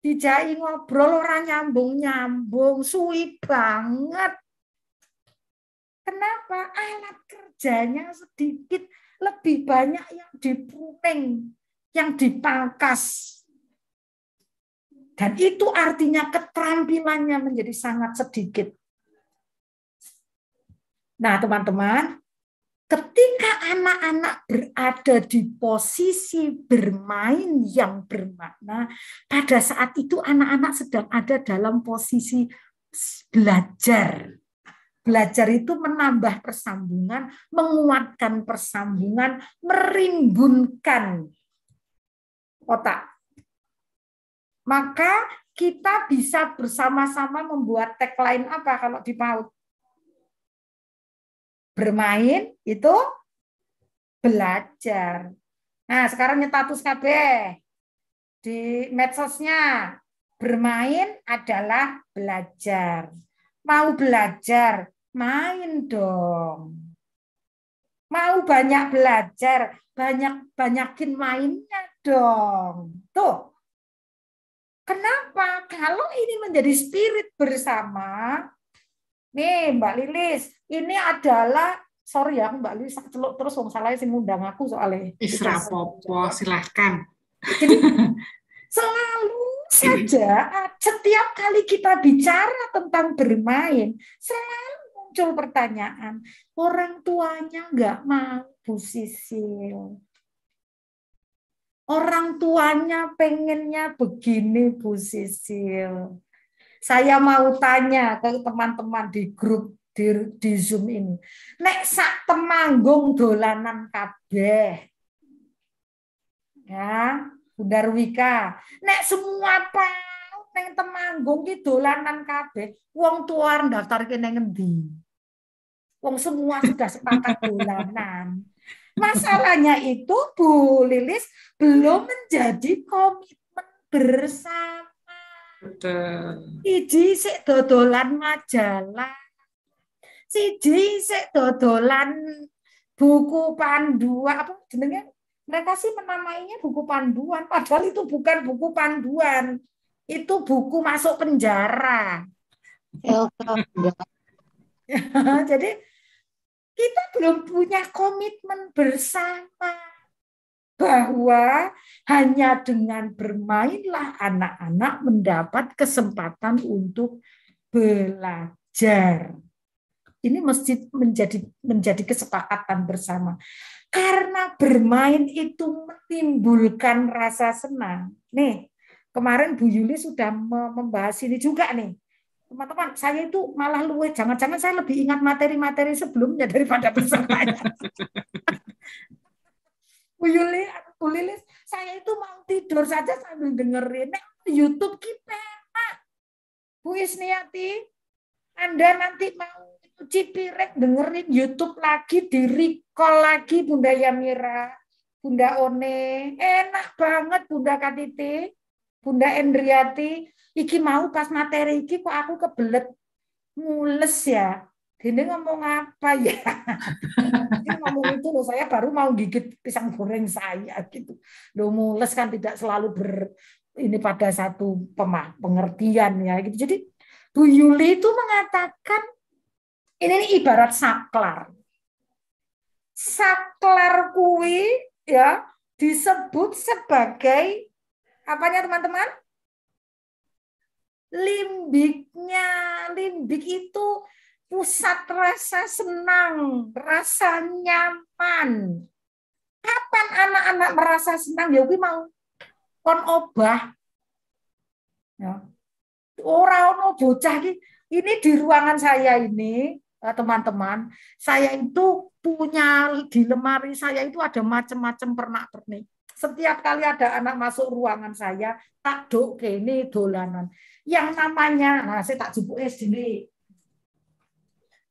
Dijai ngobrol orang nyambung-nyambung, suwi banget. Kenapa? Alat kerjanya sedikit, lebih banyak yang dipruning, yang dipangkas. Dan itu artinya keterampilannya menjadi sangat sedikit. Nah, teman-teman, ketika anak-anak berada di posisi bermain yang bermakna, pada saat itu anak-anak sedang ada dalam posisi belajar. Belajar itu menambah persambungan, menguatkan persambungan, merimbunkan otak. Maka kita bisa bersama-sama membuat tagline apa kalau di PAUD? bermain itu belajar. Nah, sekarang nyetatus KB di medsosnya. Bermain adalah belajar. Mau belajar, main dong. Mau banyak belajar, banyak banyakin mainnya dong. Tuh. Kenapa? Kalau ini menjadi spirit bersama, Nih Mbak Lilis, ini adalah sorry ya Mbak Lilis celuk terus wong salah sing ngundang aku soalnya. Isra popo, silahkan. Jadi, *laughs* selalu saja setiap kali kita bicara tentang bermain, selalu muncul pertanyaan, orang tuanya nggak mau Bu Sisil. Orang tuanya pengennya begini Bu Sisil saya mau tanya ke teman-teman di grup di, di Zoom ini. Nek sak temanggung dolanan kabeh. Ya, Bunda Wika. Nek semua paut neng temanggung ki dolanan kabeh, wong tua daftar ke neng ngendi? Wong semua sudah sepakat dolanan. Masalahnya itu Bu Lilis belum menjadi komitmen bersama Betul. Siji sik dodolan majalah. Siji sik dodolan buku panduan apa jenenge Mereka sih menamainya buku panduan, padahal itu bukan buku panduan. Itu buku masuk penjara. *laughs* Jadi kita belum punya komitmen bersama bahwa hanya dengan bermainlah anak-anak mendapat kesempatan untuk belajar. Ini mesti menjadi menjadi kesepakatan bersama. Karena bermain itu menimbulkan rasa senang. Nih, kemarin Bu Yuli sudah membahas ini juga nih. Teman-teman, saya itu malah luwe, jangan-jangan saya lebih ingat materi-materi sebelumnya daripada pesertanya. Bu *laughs* Yuli, Bu Lilis, saya itu mau tidur saja sambil dengerin YouTube kita. Bu Isniati, Anda nanti mau cipirek dengerin YouTube lagi, di recall lagi Bunda Yamira, Bunda One, enak banget Bunda Katiti, Bunda Endriati, iki mau pas materi iki kok aku kebelet mules ya. Ini ngomong apa ya? *laughs* Ini ngomong itu loh, saya baru mau gigit pisang goreng saya gitu. Loh mules kan tidak selalu ber ini pada satu pemah, pengertian ya gitu. Jadi Bu Yuli itu mengatakan ini, ini ibarat saklar. Saklar kui ya disebut sebagai apanya teman-teman? Limbiknya, limbik itu pusat rasa senang, rasa nyaman. Kapan anak-anak merasa senang? Ya mau kon obah. Ya. Orang ono bocah ini di ruangan saya ini eh, teman-teman, saya itu punya di lemari saya itu ada macam-macam pernak-pernik. Setiap kali ada anak masuk ruangan saya, tak dok ini dolanan. Yang namanya, nah saya tak jemput sini.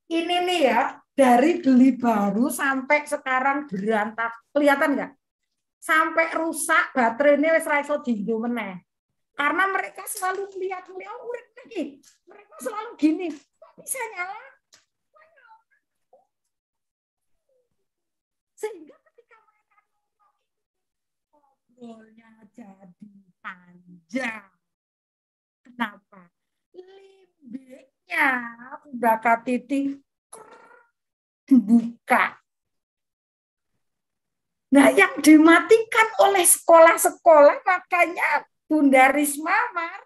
Ini nih ya, dari beli baru sampai sekarang berantak. Kelihatan nggak? Sampai rusak baterainya wis ra iso meneh. Karena mereka selalu melihat melihat oh, lagi. Mereka selalu gini, bisa nyala? Sehingga ngobrolnya jadi panjang. Kenapa? Limbiknya udah titik buka. Nah, yang dimatikan oleh sekolah-sekolah makanya Bunda Risma marah.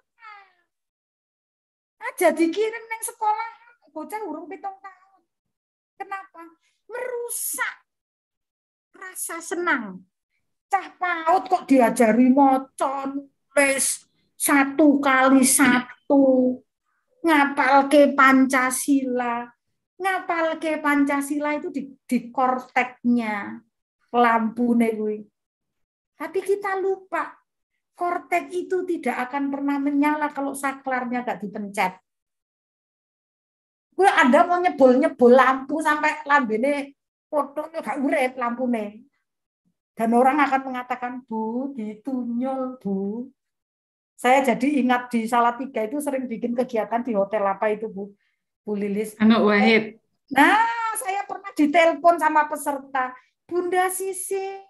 Nah, jadi kirim neng sekolah bocah urung pitung tahun. Kenapa? Merusak rasa senang. Cah paut kok diajari mocon, nulis satu kali satu, ngapal ke Pancasila. Ngapal ke Pancasila itu di, di korteknya lampu gue. Tapi kita lupa kortek itu tidak akan pernah menyala kalau saklarnya gak dipencet. Gue ada mau nyebol nyebol lampu sampai lambene fotonya gak urep nih. Dan orang akan mengatakan, Bu, ditunyul, Bu. Saya jadi ingat di Salatiga itu sering bikin kegiatan di hotel apa itu, Bu? Bu Lilis. Anak Wahid. Nah, saya pernah ditelepon sama peserta. Bunda Sisil,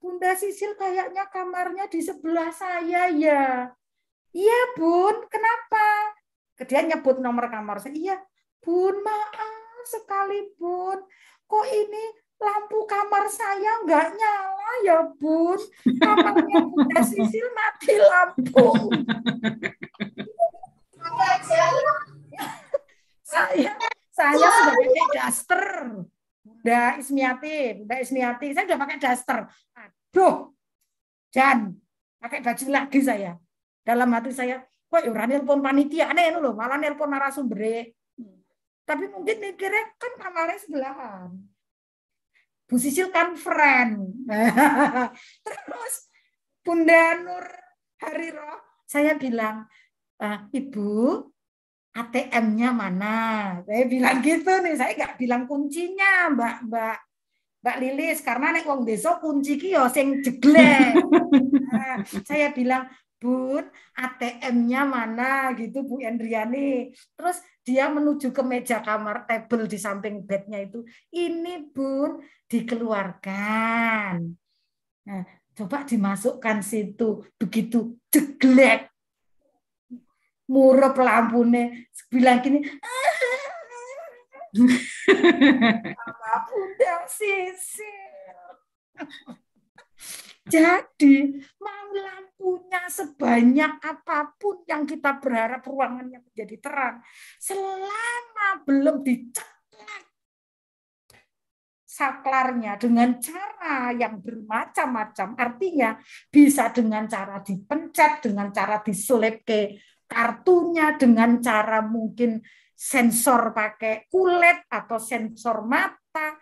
Bunda Sisil kayaknya kamarnya di sebelah saya ya. Iya, Bun. Kenapa? Dia nyebut nomor kamar saya. Iya, Bun, maaf sekali, Bun. Kok ini lampu kamar saya nggak nyala ya, Bun? Kamarnya Bunda Sisil mati lampu. saya saya sudah pakai daster. Bunda Ismiati, Bunda Ismiati, saya sudah pakai daster. Aduh, Jan, pakai baju lagi saya. Dalam hati saya, kok ya nelpon panitia aneh loh, malah nelpon narasumber. Tapi mungkin mikirnya kan kamarnya sebelahan. Bu Sisil kan friend. *laughs* Terus Bunda Nur Hariro, saya bilang, ah, Ibu, ATM-nya mana? Saya bilang gitu nih, saya nggak bilang kuncinya, Mbak Mbak Mbak Lilis, karena nek wong desa kunci ki yo sing jeglek. *laughs* Nah, saya bilang, Bun, ATM-nya mana gitu Bu Endriani. Terus dia menuju ke meja kamar table di samping bednya itu. Ini Bun, dikeluarkan. Nah, coba dimasukkan situ begitu jeglek murup lampunya bilang gini *laughs* apa bunda sisil jadi mau lampunya sebanyak apa pun yang kita berharap ruangannya menjadi terang selama belum diceklek saklarnya dengan cara yang bermacam-macam artinya bisa dengan cara dipencet dengan cara diselip ke kartunya dengan cara mungkin sensor pakai kulit atau sensor mata.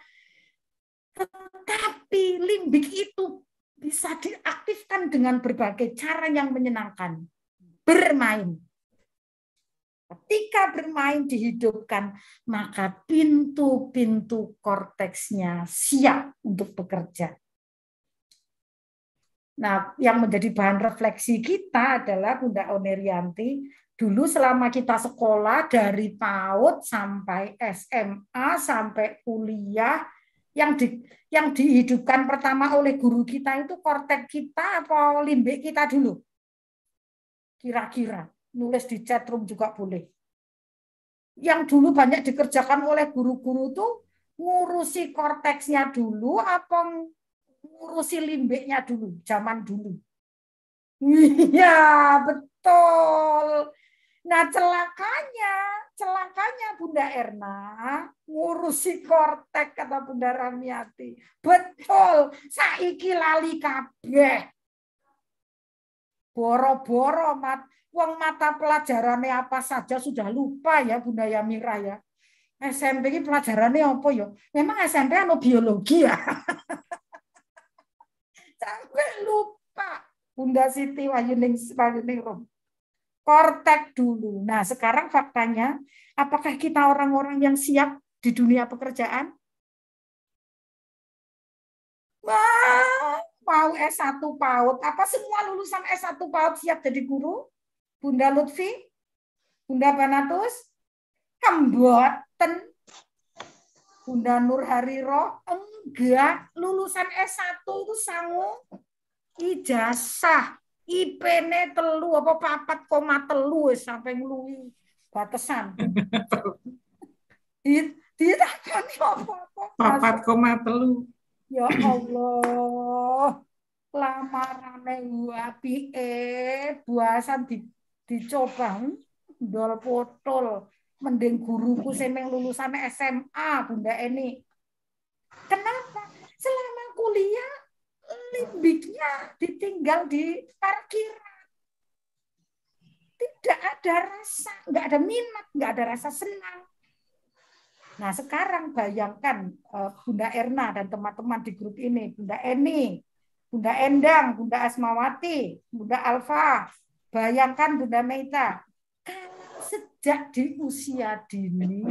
Tetapi limbik itu bisa diaktifkan dengan berbagai cara yang menyenangkan. Bermain. Ketika bermain dihidupkan, maka pintu-pintu korteksnya siap untuk bekerja. Nah, yang menjadi bahan refleksi kita adalah Bunda Onerianti, dulu selama kita sekolah dari PAUD sampai SMA sampai kuliah yang di, yang dihidupkan pertama oleh guru kita itu kortek kita atau limbik kita dulu. Kira-kira nulis di chat room juga boleh. Yang dulu banyak dikerjakan oleh guru-guru tuh ngurusi korteksnya dulu apa ngurusi limbiknya dulu, zaman dulu. Iya, betul. Nah, celakanya, celakanya Bunda Erna ngurusi kortek kata Bunda Ramiati. Betul, saiki lali kabeh. Boro-boro mat uang mata pelajarannya apa saja sudah lupa ya Bunda Yamira ya. SMP ini pelajarannya apa ya? Memang SMP anu biologi ya. *laughs* sampai lupa Bunda Siti Wayuning Wayuning Rum. Kortek dulu. Nah, sekarang faktanya, apakah kita orang-orang yang siap di dunia pekerjaan? Wah, mau S1 PAUD. Apa semua lulusan S1 PAUD siap jadi guru? Bunda Lutfi? Bunda Banatus? Kemboten. Bunda Nur Hariro? Enggak. Lulusan S1 itu sangu ijazah. IP-ne telu apa papat koma telu sampai ngeluwi batesan. *laughs* Di ditakoni apa-apa. Papat koma telu. Ya Allah. Lamarane api eh buasan di, dicoba dol potol mending guruku sing lulusan SMA Bunda Eni. Kenapa? Selama kuliah limbiknya ditinggal di parkiran. Tidak ada rasa, nggak ada minat, nggak ada rasa senang. Nah sekarang bayangkan eh, Bunda Erna dan teman-teman di grup ini, Bunda Eni, Bunda Endang, Bunda Asmawati, Bunda Alfa, bayangkan Bunda Meita, kalau sejak di usia dini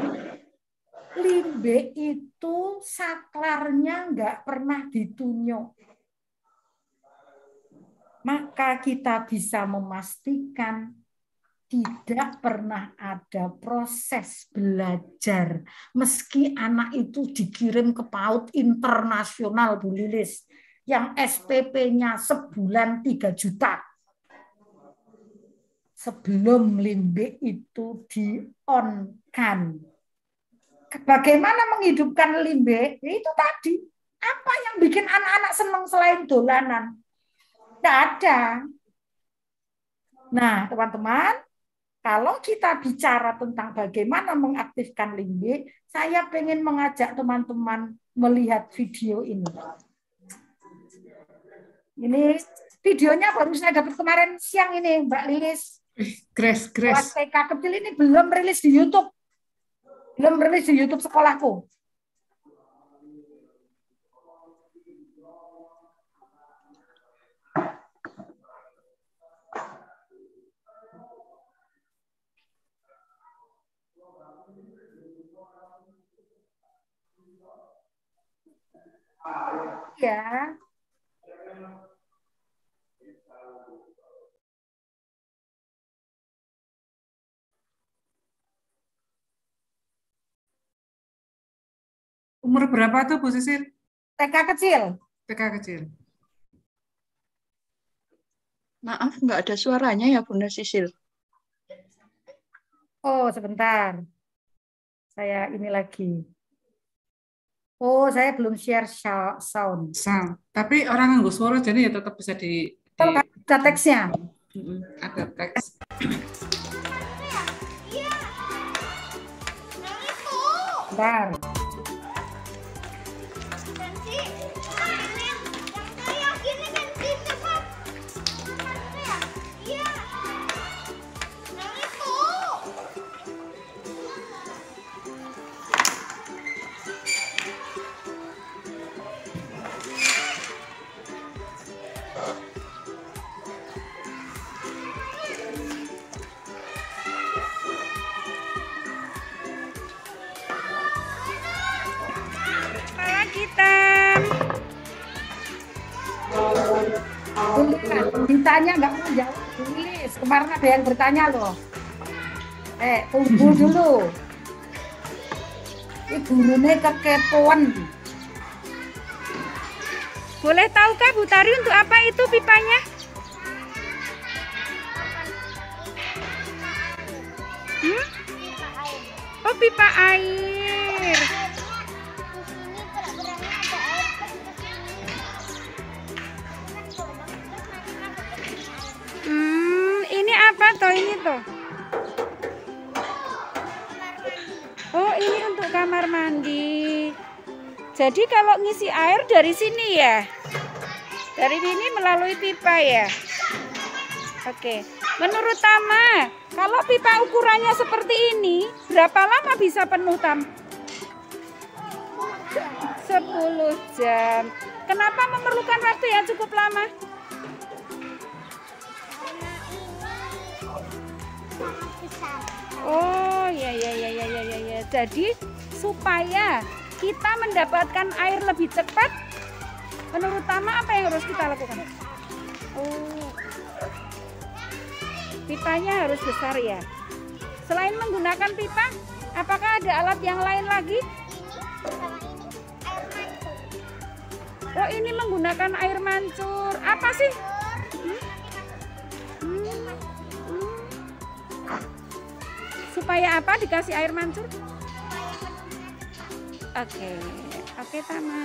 limbe itu saklarnya nggak pernah ditunjuk maka kita bisa memastikan tidak pernah ada proses belajar meski anak itu dikirim ke PAUD internasional Bu Lilis yang SPP-nya sebulan 3 juta sebelum limbe itu di-on-kan. Bagaimana menghidupkan limbe? Ya itu tadi. Apa yang bikin anak-anak senang selain dolanan? Tidak ada. Nah, teman-teman, kalau kita bicara tentang bagaimana mengaktifkan limbe, saya ingin mengajak teman-teman melihat video ini. Ini videonya baru saya dapat kemarin siang ini, Mbak Lilis. Grace, Grace. TK kecil ini belum rilis di YouTube. Belum rilis di YouTube sekolahku. Ya. Umur berapa tuh Bu Sisil? TK kecil. TK kecil. Maaf, nggak ada suaranya ya Bunda Sisil. Oh, sebentar. Saya ini lagi. Oh, saya belum share sha- sound. Sound. Tapi orang nganggo suara jadi ya tetap bisa di, di Kalau nggak ada teksnya. Ada teks. Bentar. Tulis, ditanya nggak mau jawab, tulis. Kemarin ada yang bertanya loh. Eh, tunggu *laughs* dulu. Ini gurunya kekepoan. Boleh tahukah Bu Tari untuk apa itu pipanya? Hmm? Oh, pipa air. Ini toh? Oh, ini untuk kamar mandi. Jadi kalau ngisi air dari sini ya? Dari sini melalui pipa ya? Oke. Menurut Tama, kalau pipa ukurannya seperti ini, berapa lama bisa penuh Tam? 10 jam. Kenapa memerlukan waktu yang cukup lama? Oh, ya ya ya ya ya ya ya. Jadi supaya kita mendapatkan air lebih cepat, menurut Tama apa yang harus kita lakukan? Oh. Pipanya harus besar ya. Selain menggunakan pipa, apakah ada alat yang lain lagi? Oh, ini menggunakan air mancur. Apa sih? Supaya apa dikasih air mancur? Oke, oke Tama.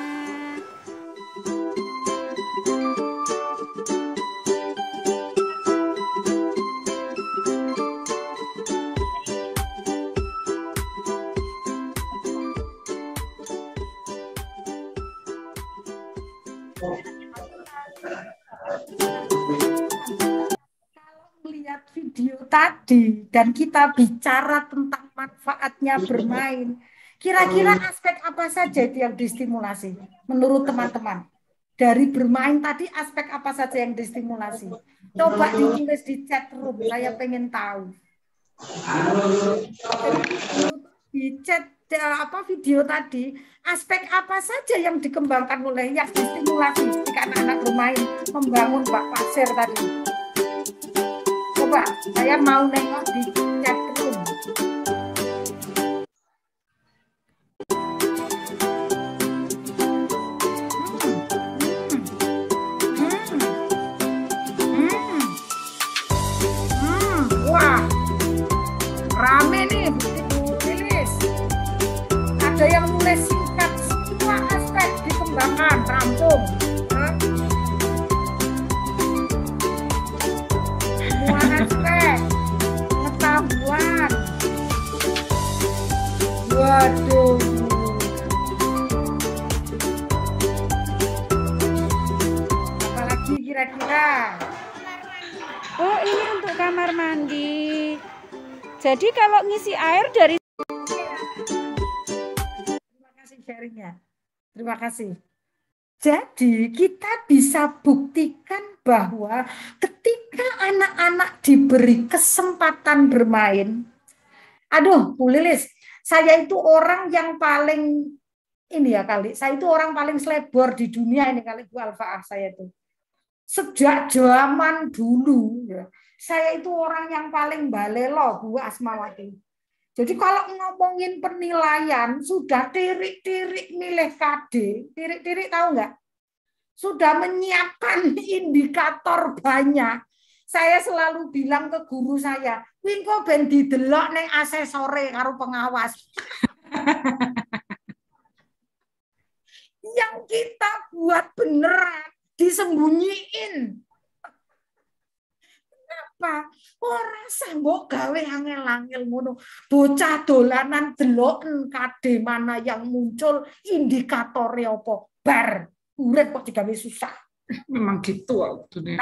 Tadi dan kita bicara tentang manfaatnya bermain, kira-kira aspek apa saja itu yang distimulasi menurut teman-teman? Dari bermain tadi aspek apa saja yang distimulasi? Coba ditulis di chat room, saya pengen tahu. Di chat eh, apa video tadi, aspek apa saja yang dikembangkan oleh yang distimulasi ketika anak-anak bermain membangun bak pasir tadi? Coba, saya mau nengok di chat room. Hmm, wah, rame nih Bu Lilis. Ada yang nulis singkat semua aspek dikembangkan, rampung. Waduh. Apalagi kira-kira? Oh, ini untuk kamar mandi. Jadi kalau ngisi air dari Terima kasih sharingnya. Terima kasih. Jadi kita bisa buktikan bahwa ketika anak-anak diberi kesempatan bermain, aduh Bu Lilis, saya itu orang yang paling ini ya kali, saya itu orang paling selebor di dunia ini kali Bu Alfaah saya itu. Sejak zaman dulu, ya, saya itu orang yang paling balelo Bu Asmawati. Jadi kalau ngomongin penilaian sudah tirik-tirik milih KD, tirik-tirik tahu nggak? Sudah menyiapkan *laughs* indikator banyak. saya selalu bilang ke guru saya, kuwi kok ben didelok ning asesore karo pengawas. Yang kita buat beneran disembunyiin. Kenapa? Ora sah mbok gawe angel-angel ngono. Bocah dolanan deloken kade mana yang muncul indikatornya apa? Bar. Urip kok digawe susah. Memang gitu waktu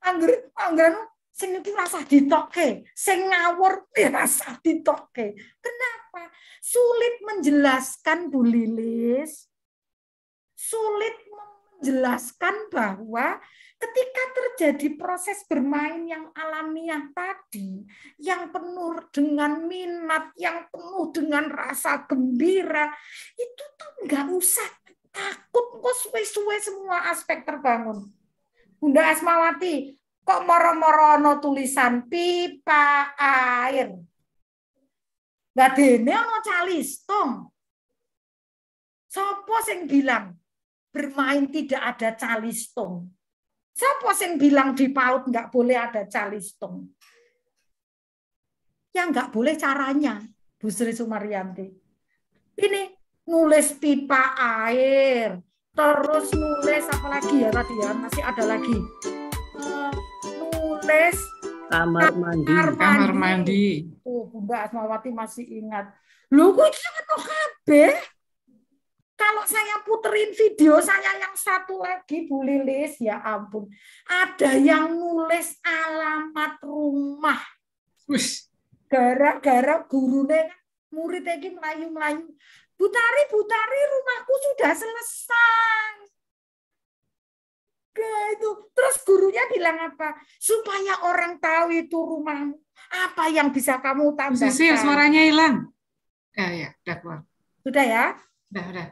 Angger angger sing iki rasa ditokke, sing ngawur ya rasa ditokke. Kenapa? Sulit menjelaskan Bu Lilis. Sulit menjelaskan bahwa ketika terjadi proses bermain yang alamiah tadi, yang penuh dengan minat, yang penuh dengan rasa gembira, itu tuh nggak usah takut kok suwe-suwe semua aspek terbangun. Bunda Asmawati, kok moro-moro no tulisan pipa air. Gak dene ono calistung. Sopo sing bilang bermain tidak ada calistung? Siapa yang bilang di PAUD nggak boleh ada calistung? Ya nggak boleh caranya, Bu Sri Sumaryanti. Ini nulis pipa air, terus nulis apa lagi ya tadi ya? Masih ada lagi. Nulis kamar mandi. Kamar mandi. Tuh, Bunda Asmawati masih ingat. Lu kok itu kabeh? Kalau saya puterin video saya yang satu lagi, Bu Lilis, ya ampun. Ada yang nulis alamat rumah. Gara-gara gurunya murid lagi melayu-melayu. Butari, Butari, rumahku sudah selesai. Nah, itu. Terus gurunya bilang apa? Supaya orang tahu itu rumahmu. Apa yang bisa kamu tambahkan? Sisil, suaranya hilang. Ya, ya, udah keluar. Sudah ya? Udah, udah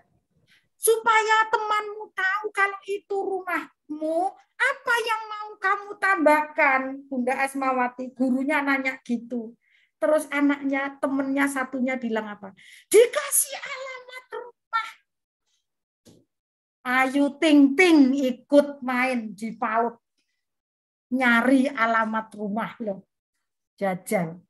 supaya temanmu tahu kalau itu rumahmu, apa yang mau kamu tambahkan? Bunda Asmawati, gurunya nanya gitu. Terus anaknya, temennya satunya bilang apa? Dikasih alamat rumah. Ayu Ting Ting ikut main di PAUD. Nyari alamat rumah loh. Jajal.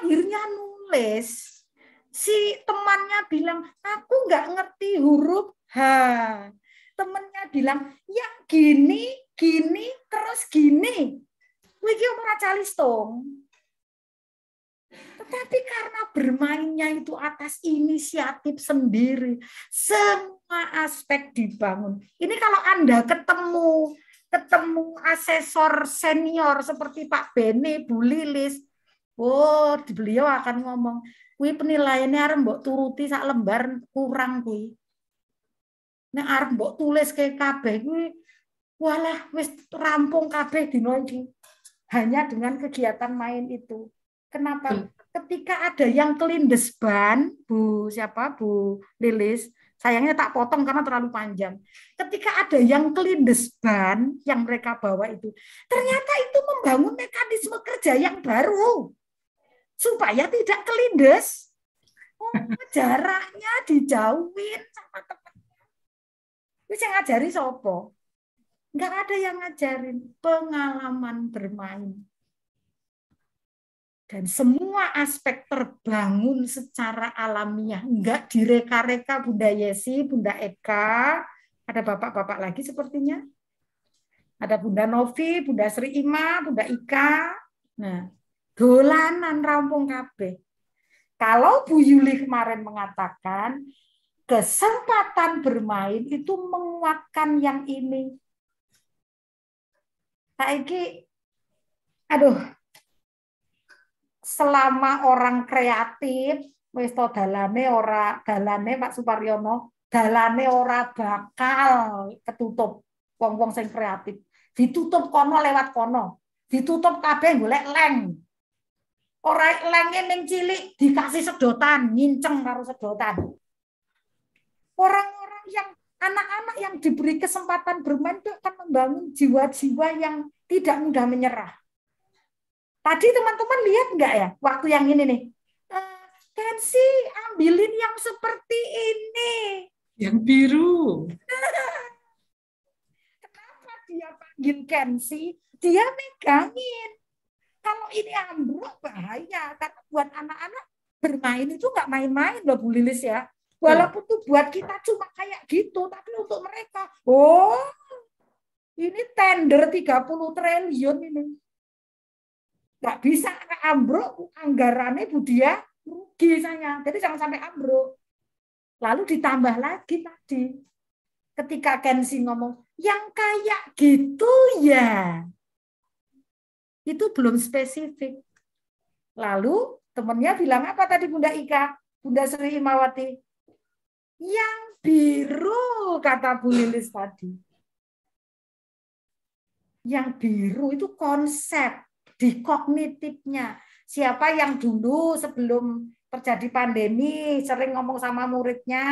Akhirnya nulis. Si temannya bilang, aku nggak ngerti huruf ha temennya bilang yang gini gini terus gini wiki ora calistung tetapi karena bermainnya itu atas inisiatif sendiri semua aspek dibangun ini kalau anda ketemu ketemu asesor senior seperti Pak Bene Bu Lilis oh beliau akan ngomong kuwi penilaiannya arep mbok turuti sak lembar kurang kuwi Nek arep mbok tulis ke kabeh kuwi walah wis rampung kabeh dino iki. Hanya dengan kegiatan main itu. Kenapa? Hmm. Ketika ada yang kelindes ban, Bu siapa? Bu Lilis, sayangnya tak potong karena terlalu panjang. Ketika ada yang kelindes ban yang mereka bawa itu, ternyata itu membangun mekanisme kerja yang baru supaya tidak kelindes. Oh, *laughs* jaraknya dijauhin sama teman Wis yang ngajari sopo? Enggak ada yang ngajarin pengalaman bermain. Dan semua aspek terbangun secara alamiah, enggak direka-reka Bunda Yesi, Bunda Eka, ada bapak-bapak lagi sepertinya. Ada Bunda Novi, Bunda Sri Ima, Bunda Ika. Nah, dolanan rampung kabeh. Kalau Bu Yuli kemarin mengatakan kesempatan bermain itu menguatkan yang ini. Saiki aduh selama orang kreatif wis to dalane ora dalane Pak Suparyono dalane ora bakal ketutup wong-wong sing kreatif. Ditutup kono lewat kono. Ditutup kabeh golek leng. Ora lenge ning cilik dikasih sedotan nginceng karo sedotan. Orang-orang yang anak-anak yang diberi kesempatan bermain itu akan membangun jiwa-jiwa yang tidak mudah menyerah. Tadi teman-teman lihat nggak ya waktu yang ini nih? Uh, Kensi ambilin yang seperti ini. Yang biru. Kenapa dia manggil Kensi, dia megangin. Kalau ini ambruk bahaya karena buat anak-anak bermain itu nggak main-main loh Bu Lilis ya. Walaupun tuh buat kita cuma kayak gitu, tapi untuk mereka, oh ini tender 30 triliun ini. Nggak bisa ambruk, anggarannya Bu Dia rugi saya. Jadi jangan sampai ambruk. Lalu ditambah lagi tadi, ketika Kensi ngomong, yang kayak gitu ya. Itu belum spesifik. Lalu temennya bilang apa tadi Bunda Ika? Bunda Sri Imawati? Yang biru, kata Bu Lilis tadi. Yang biru itu konsep di kognitifnya. Siapa yang dulu sebelum terjadi pandemi sering ngomong sama muridnya.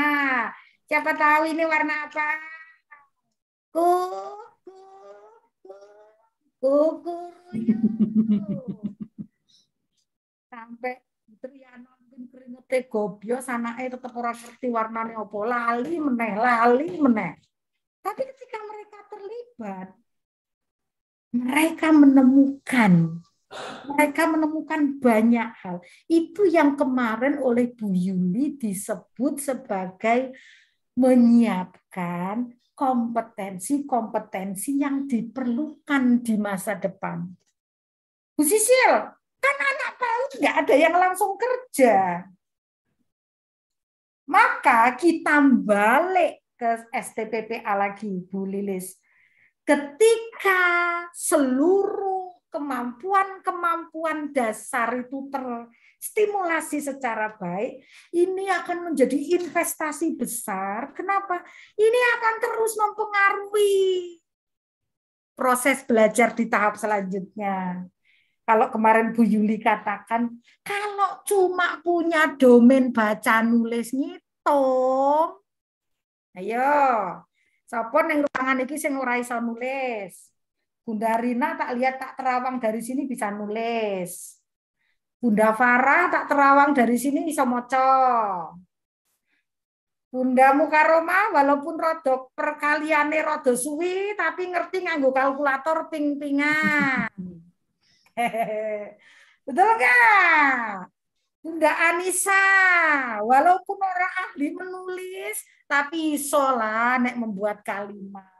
Siapa tahu ini warna apa? Kuku, kuku, Sampai Triana mungkin keringete gobios anaknya tetap orang ngerti warnanya apa lali meneh lali meneh tapi ketika mereka terlibat mereka menemukan mereka menemukan banyak hal itu yang kemarin oleh Bu Yuli disebut sebagai menyiapkan kompetensi-kompetensi yang diperlukan di masa depan. Bu Sisil, kan anak PAUD nggak ada yang langsung kerja. Maka kita balik ke STPPA lagi, Bu Lilis. Ketika seluruh kemampuan-kemampuan dasar itu terstimulasi secara baik, ini akan menjadi investasi besar. Kenapa? Ini akan terus mempengaruhi proses belajar di tahap selanjutnya. Kalau kemarin Bu Yuli katakan, kalau cuma punya domain baca nulis ngitung, ayo, sapa yang ruangan iki sing ora iso nulis? Bunda Rina tak lihat tak terawang dari sini bisa nulis. Bunda Farah tak terawang dari sini bisa moco. Bunda Mukaroma walaupun rodok perkaliane rodo suwi tapi ngerti nganggo kalkulator ping-pingan. *laughs* Betul enggak? Bunda Anissa, walaupun orang ahli menulis, tapi iso lah nek membuat kalimat.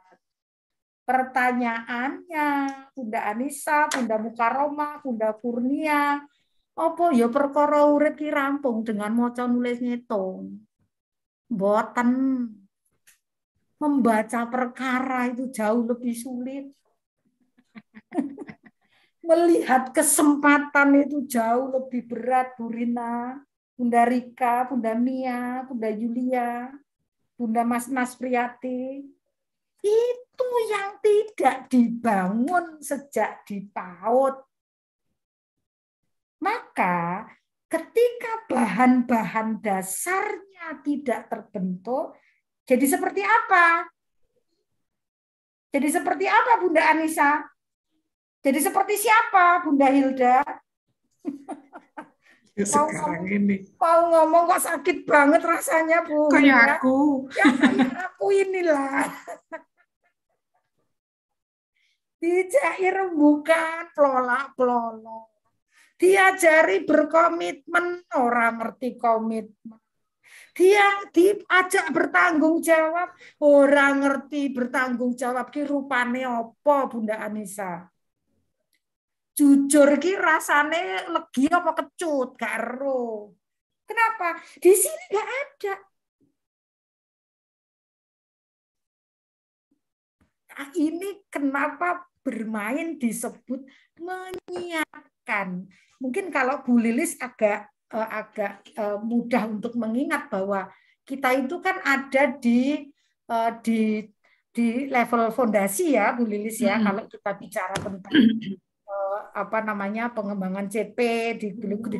Pertanyaannya, Bunda Anissa, Bunda Mukaroma, Bunda Kurnia, apa ya perkara urip ki rampung dengan maca nulis ngitung. Boten. Membaca perkara itu jauh lebih sulit. *laughs* Melihat kesempatan itu jauh lebih berat, Bu Rina, Bunda Rika, Bunda Mia, Bunda Yulia, Bunda Mas Mas Priyati. Itu yang tidak dibangun sejak di PAUD. Maka ketika bahan-bahan dasarnya tidak terbentuk, jadi seperti apa? Jadi seperti apa Bunda Anissa? Jadi seperti siapa Bunda Hilda? *laughs* Ya, sekarang ini. Mau ngomong kok sakit banget rasanya Bu. Kayak aku. Ya kayak aku inilah. *laughs* Dijair bukan pelolak-pelolok. Diajari berkomitmen, orang ngerti komitmen. Dia diajak bertanggung jawab, orang ngerti bertanggung jawab ki rupane apa Bunda Anissa? Jujur ki rasane legi apa kecut karo. Kenapa? Di sini nggak ada. Nah, ini kenapa bermain disebut menyiapkan. Mungkin kalau Bu Lilis agak uh, agak uh, mudah untuk mengingat bahwa kita itu kan ada di uh, di di level fondasi ya Bu Lilis ya hmm. kalau kita bicara tentang *clears throat* apa namanya pengembangan CP di di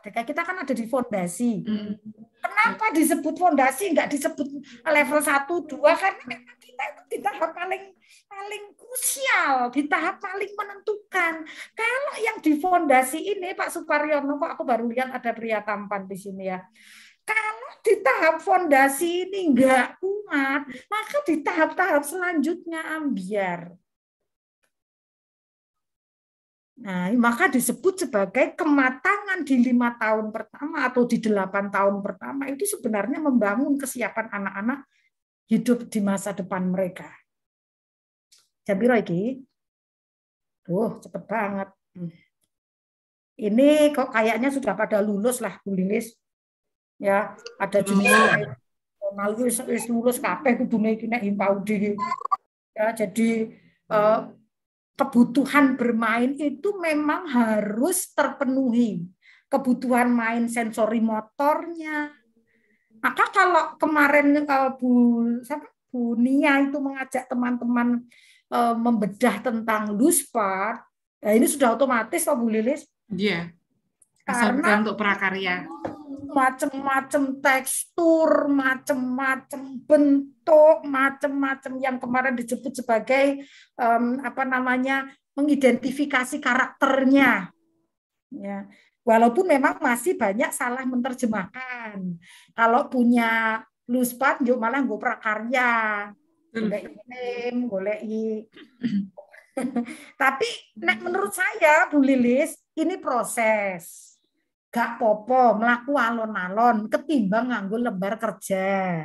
Merdeka kita kan ada di fondasi. Hmm. Kenapa disebut fondasi nggak disebut level 1 2 karena kita itu di tahap paling paling krusial, di tahap paling menentukan. Kalau yang di fondasi ini Pak Suparyono kok aku baru lihat ada pria tampan di sini ya. Kalau di tahap fondasi ini nggak kuat, maka di tahap-tahap selanjutnya ambiar. Nah, maka disebut sebagai kematangan di lima tahun pertama atau di delapan tahun pertama itu sebenarnya membangun kesiapan anak-anak hidup di masa depan mereka. Jadi lagi, tuh cepet banget. Ini kok kayaknya sudah pada lulus lah, Bu Lilis. Ya, ada jenis nasional wis lulus kabeh kudune iki nek himpaudi. Ya, jadi eh, kebutuhan bermain itu memang harus terpenuhi. Kebutuhan main sensori motornya. Maka kalau kemarin uh, Bu siapa Bu Nia itu mengajak teman-teman uh, membedah tentang loose part, nah ini sudah otomatis Pak Bu Lilis. Iya. Karena untuk prakarya macam-macam tekstur, macam-macam bentuk, macam-macam yang kemarin disebut sebagai um, apa namanya mengidentifikasi karakternya. Ya. Walaupun memang masih banyak salah menerjemahkan. Kalau punya luspat, yuk malah gue prakarya, golek name, golek *laughs* Tapi menurut saya Bu Lilis ini proses gak popo melaku alon-alon ketimbang nganggo lembar kerja.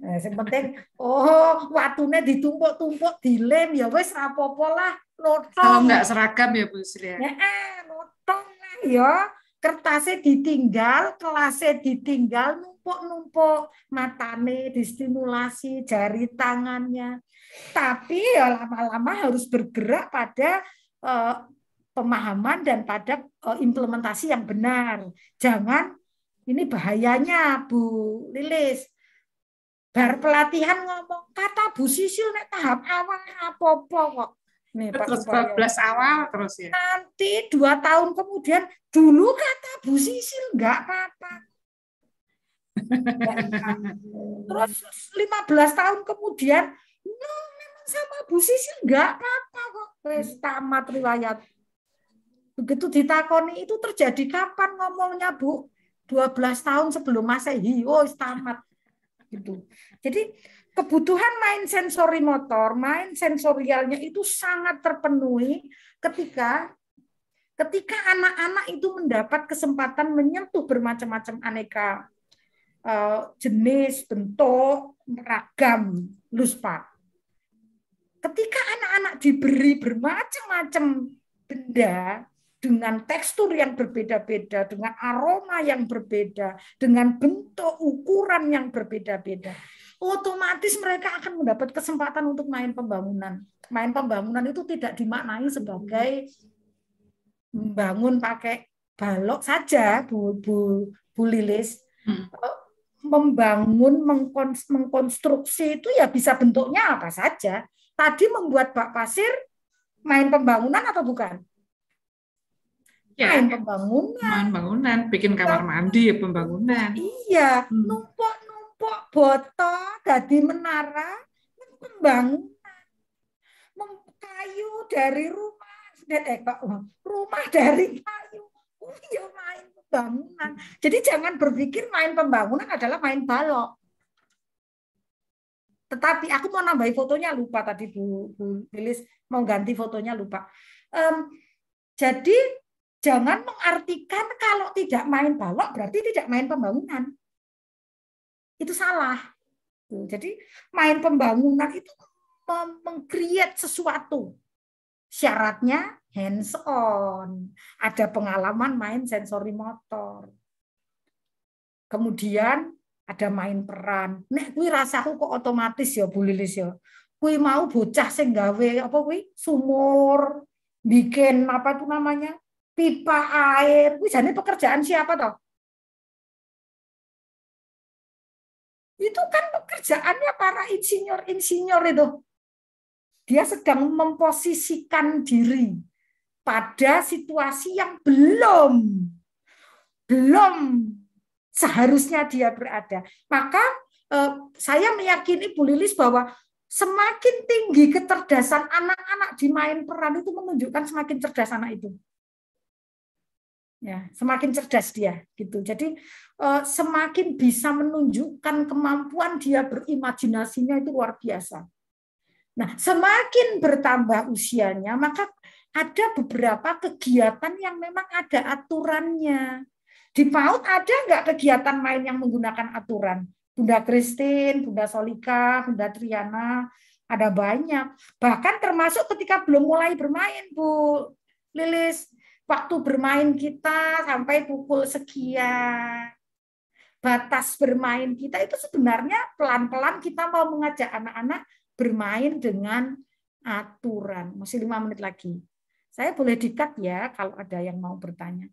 Nah, yang penting oh watune ditumpuk-tumpuk dilem ya wes rapopo lah lotong. Kalau nggak seragam ya Bu Sri. Ya, eh, lotong lah ya. Kertasnya ditinggal, kelasnya ditinggal, numpuk-numpuk, matane distimulasi, jari tangannya. Tapi ya lama-lama harus bergerak pada uh, pemahaman dan pada eh, implementasi yang benar. Jangan ini bahayanya Bu Lilis. Bar pelatihan ngomong kata Bu Sisil nek tahap awal apa-apa kok. Nih, terus belas awal terus ya. Nanti dua tahun kemudian dulu kata Bu Sisil nggak apa-apa. Terus 15 tahun kemudian, no, memang sama Bu Sisil nggak apa-apa kok. Wes tamat riwayat Begitu ditakoni itu terjadi kapan ngomongnya Bu? 12 tahun sebelum Masehi. Oh, tamat. Gitu. Jadi kebutuhan main sensori motor, main sensorialnya itu sangat terpenuhi ketika ketika anak-anak itu mendapat kesempatan menyentuh bermacam-macam aneka uh, jenis, bentuk, ragam luspat. Ketika anak-anak diberi bermacam-macam benda, dengan tekstur yang berbeda-beda, dengan aroma yang berbeda, dengan bentuk ukuran yang berbeda-beda. Otomatis mereka akan mendapat kesempatan untuk main pembangunan. Main pembangunan itu tidak dimaknai sebagai membangun pakai balok saja, Bu, Bu, Bu Lilis. Hmm. Membangun, mengkonstruksi itu ya bisa bentuknya apa saja. Tadi membuat bak pasir, main pembangunan atau bukan? Ya. main pembangunan. Main bangunan, bikin kamar mandi ya pembangunan. Iya, hmm. numpuk-numpuk botol jadi menara pembangunan. Kayu dari rumah, eh, rumah dari kayu. Oh iya main pembangunan. Jadi jangan berpikir main pembangunan adalah main balok. Tetapi aku mau nambahin fotonya lupa tadi Bu, Bu Lilis mau ganti fotonya lupa. Um, jadi Jangan mengartikan kalau tidak main balok berarti tidak main pembangunan. Itu salah. Jadi main pembangunan itu mengcreate sesuatu. Syaratnya hands on. Ada pengalaman main sensori motor. Kemudian ada main peran. Nek kuwi rasaku kok otomatis ya Bu Lilis ya. Kuwi mau bocah sing gawe apa kuwi sumur, bikin apa itu namanya? Pipa air. Ini pekerjaan siapa toh? Itu kan pekerjaannya para insinyur-insinyur itu. Dia sedang memposisikan diri pada situasi yang belum belum seharusnya dia berada. Maka eh, saya meyakini Bu Lilis bahwa semakin tinggi kecerdasan anak-anak di main peran itu menunjukkan semakin cerdas anak itu ya semakin cerdas dia gitu jadi uh, semakin bisa menunjukkan kemampuan dia berimajinasinya itu luar biasa Nah, semakin bertambah usianya, maka ada beberapa kegiatan yang memang ada aturannya. Di PAUD ada nggak kegiatan main yang menggunakan aturan? Bunda Kristin, Bunda Solika, Bunda Triana, ada banyak. Bahkan termasuk ketika belum mulai bermain, Bu Lilis, waktu bermain kita sampai pukul sekian. Batas bermain kita itu sebenarnya pelan-pelan kita mau mengajak anak-anak bermain dengan aturan. Masih lima menit lagi. Saya boleh dikat ya kalau ada yang mau bertanya.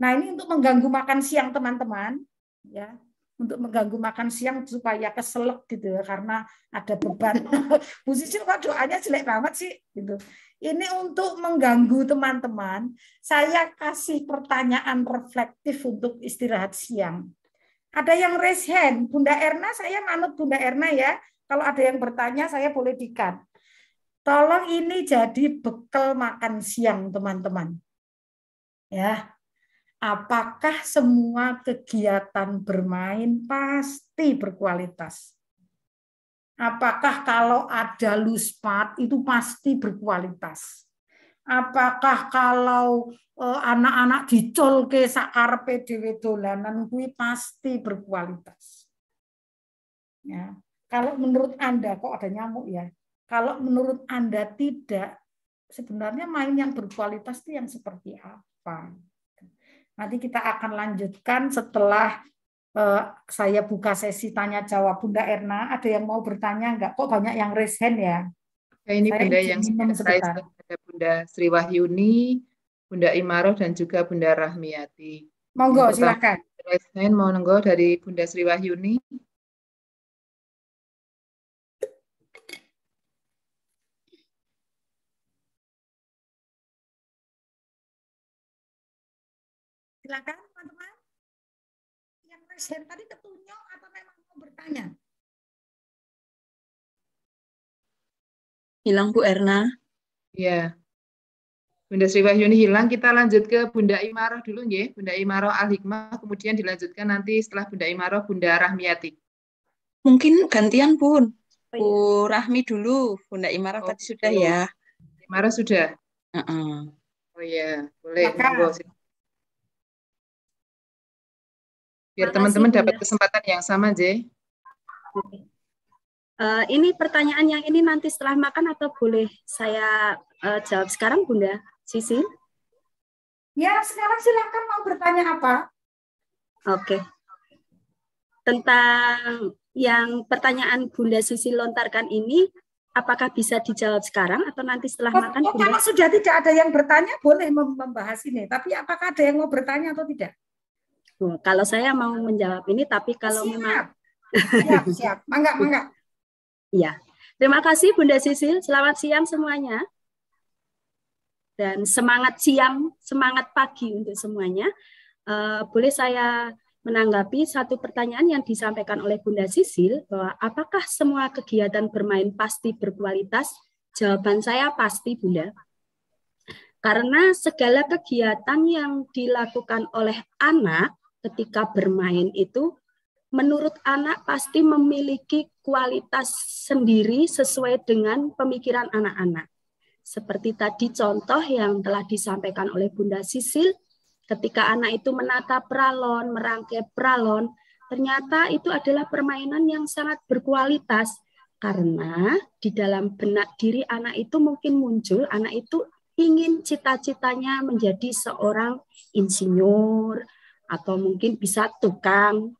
Nah ini untuk mengganggu makan siang teman-teman, ya untuk mengganggu makan siang supaya keselak gitu ya karena ada beban. *laughs* Bu Sisil kok doanya jelek banget sih gitu. Ini untuk mengganggu teman-teman, saya kasih pertanyaan reflektif untuk istirahat siang. Ada yang raise hand, Bunda Erna, saya manut Bunda Erna ya. Kalau ada yang bertanya, saya boleh dikat. Tolong ini jadi bekal makan siang teman-teman. Ya, apakah semua kegiatan bermain pasti berkualitas? Apakah kalau ada luspat itu pasti berkualitas? Apakah kalau eh, anak-anak dicol ke sakar PDW dolanan kuwi pasti berkualitas? Ya. Kalau menurut Anda kok ada nyamuk ya? Kalau menurut Anda tidak, sebenarnya main yang berkualitas itu yang seperti apa? Nanti kita akan lanjutkan setelah uh, saya buka sesi tanya jawab Bunda Erna. Ada yang mau bertanya enggak? Kok banyak yang raise hand ya? Ya, ini saya Bunda yang saya ada Bunda Sri Wahyuni, Bunda Imaroh dan juga Bunda Rahmiati. Monggo silakan. Raise hand monggo dari Bunda Sri Wahyuni. Silakan teman-teman. Yang presiden tadi ketunyok atau memang mau bertanya? Hilang Bu Erna. Iya. Bunda Sri Wahyuni hilang, kita lanjut ke Bunda Imaroh dulu ya. Bunda Imaroh Al-Hikmah, kemudian dilanjutkan nanti setelah Bunda Imaroh Bunda Rahmiati. Mungkin gantian Bun. Oh, iya. Bu Rahmi dulu, Bunda Imaroh oh, tadi sudah ya. Imaroh sudah? Uh -uh. Oh iya, boleh. Maka, biar teman-teman dapat kesempatan yang sama, J. Uh, ini pertanyaan yang ini nanti setelah makan atau boleh saya uh, jawab sekarang, Bunda Sisi? Ya, sekarang silakan mau bertanya apa? Oke. Okay. Tentang yang pertanyaan Bunda Sisi lontarkan ini, apakah bisa dijawab sekarang atau nanti setelah oh, makan? Oh, kalau sudah tidak ada yang bertanya, boleh membahas ini. Tapi apakah ada yang mau bertanya atau tidak? Kalau saya mau menjawab ini, tapi kalau siap. memang siap, siap, mangga, mangga. *laughs* Iya, terima kasih Bunda Sisil. Selamat siang semuanya. Dan semangat siang, semangat pagi untuk semuanya. Uh, boleh saya menanggapi satu pertanyaan yang disampaikan oleh Bunda Sisil bahwa apakah semua kegiatan bermain pasti berkualitas? Jawaban saya pasti, Bunda. Karena segala kegiatan yang dilakukan oleh anak ketika bermain itu menurut anak pasti memiliki kualitas sendiri sesuai dengan pemikiran anak-anak. Seperti tadi contoh yang telah disampaikan oleh Bunda Sisil, ketika anak itu menata pralon, merangkai pralon, ternyata itu adalah permainan yang sangat berkualitas karena di dalam benak diri anak itu mungkin muncul anak itu ingin cita-citanya menjadi seorang insinyur, atau mungkin bisa tukang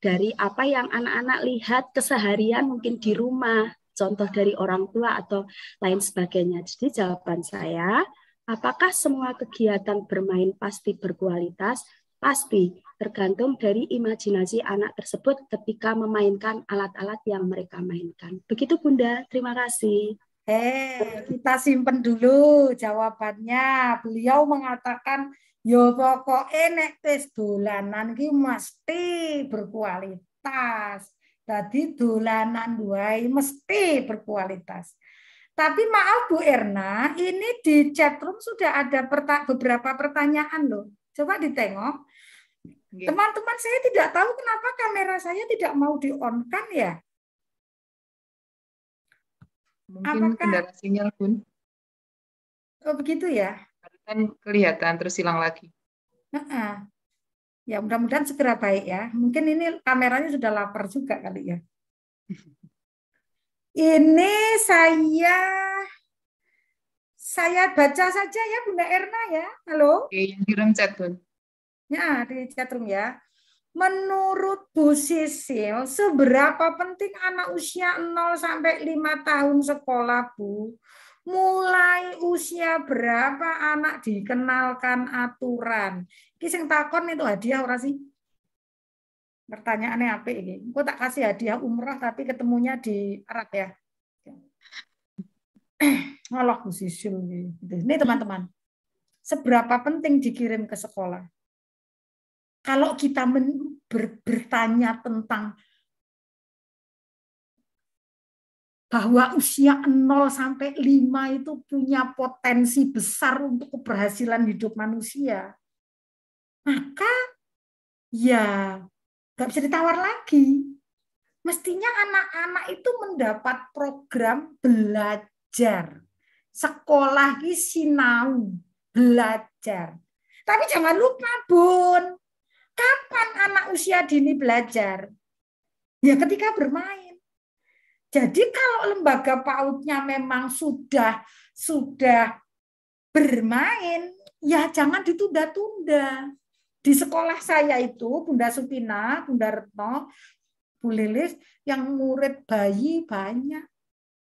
dari apa yang anak-anak lihat keseharian mungkin di rumah, contoh dari orang tua atau lain sebagainya. Jadi jawaban saya, apakah semua kegiatan bermain pasti berkualitas? Pasti, tergantung dari imajinasi anak tersebut ketika memainkan alat-alat yang mereka mainkan. Begitu Bunda, terima kasih. Eh, kita simpen dulu jawabannya. Beliau mengatakan Yo pokoknya nek tes dolanan ki mesti berkualitas. Tadi dolanan duai mesti berkualitas. Tapi maaf Bu Erna, ini di chat room sudah ada perta beberapa pertanyaan loh. Coba ditengok. Teman-teman saya tidak tahu kenapa kamera saya tidak mau di on kan ya. Mungkin Apakah- kendala sinyal, Bun. Oh begitu ya? Kan kelihatan terus hilang lagi. Heeh. Ya mudah-mudahan segera baik ya. Mungkin ini kameranya sudah lapar juga kali ya. *laughs* Ini saya saya baca saja ya Bunda Erna ya. Halo. Oke, yang di room chat, Bun. Ya, di chatroom ya. Menurut Bu Sisil, seberapa penting anak usia 0 sampai 5 tahun sekolah, Bu? Mulai usia berapa anak dikenalkan aturan? Iki sing takon itu hadiah ora sih? Pertanyaannya apa ini? Gue tak kasih hadiah umrah tapi ketemunya di Arab ya. *clears throat* Bu Sisil. Ini teman-teman. Seberapa penting dikirim ke sekolah? kalau kita ber, bertanya tentang bahwa usia 0 sampai 5 itu punya potensi besar untuk keberhasilan hidup manusia, maka ya nggak bisa ditawar lagi. Mestinya anak-anak itu mendapat program belajar. Sekolah ini sinau, belajar. Tapi jangan lupa, Bun, Kapan anak usia dini belajar? Ya ketika bermain. Jadi kalau lembaga PAUD-nya memang sudah sudah bermain, ya jangan ditunda-tunda. Di sekolah saya itu, Bunda Supina, Bunda Retno, Bu Lilis, yang murid bayi banyak.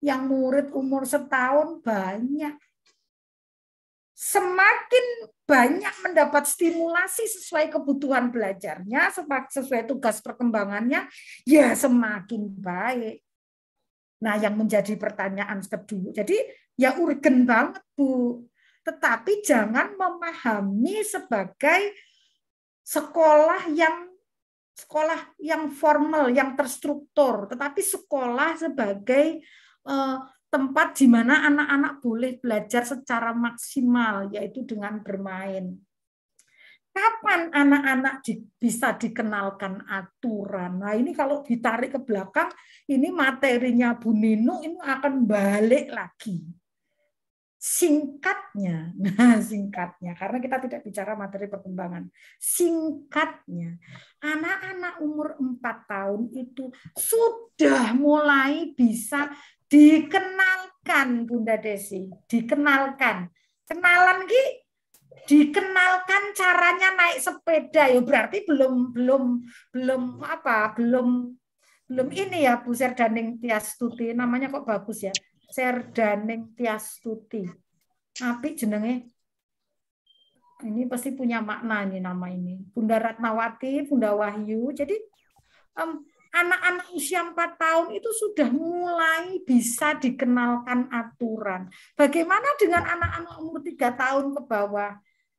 Yang murid umur setahun banyak. Semakin banyak mendapat stimulasi sesuai kebutuhan belajarnya, sesuai tugas perkembangannya, ya semakin baik. Nah, yang menjadi pertanyaan kedua. Jadi ya urgen banget, Bu. Tetapi jangan memahami sebagai sekolah yang sekolah yang formal, yang terstruktur, tetapi sekolah sebagai eh, tempat di mana anak-anak boleh belajar secara maksimal, yaitu dengan bermain. Kapan anak-anak di, bisa dikenalkan aturan? Nah ini kalau ditarik ke belakang, ini materinya Bu Nino ini akan balik lagi. Singkatnya, *laughs* nah singkatnya, karena kita tidak bicara materi perkembangan. Singkatnya, anak-anak umur 4 tahun itu sudah mulai bisa dikenalkan Bunda Desi, dikenalkan. Kenalan ki dikenalkan caranya naik sepeda. Ya berarti belum belum belum apa belum belum ini ya Bu Serdaning Tiastuti. Namanya kok bagus ya? Serdaning Tiastuti. Api jenenge. Ini pasti punya makna ini nama ini. Bunda Ratnawati Bunda Wahyu. Jadi um, anak-anak usia 4 tahun itu sudah mulai bisa dikenalkan aturan. Bagaimana dengan anak-anak umur 3 tahun ke bawah?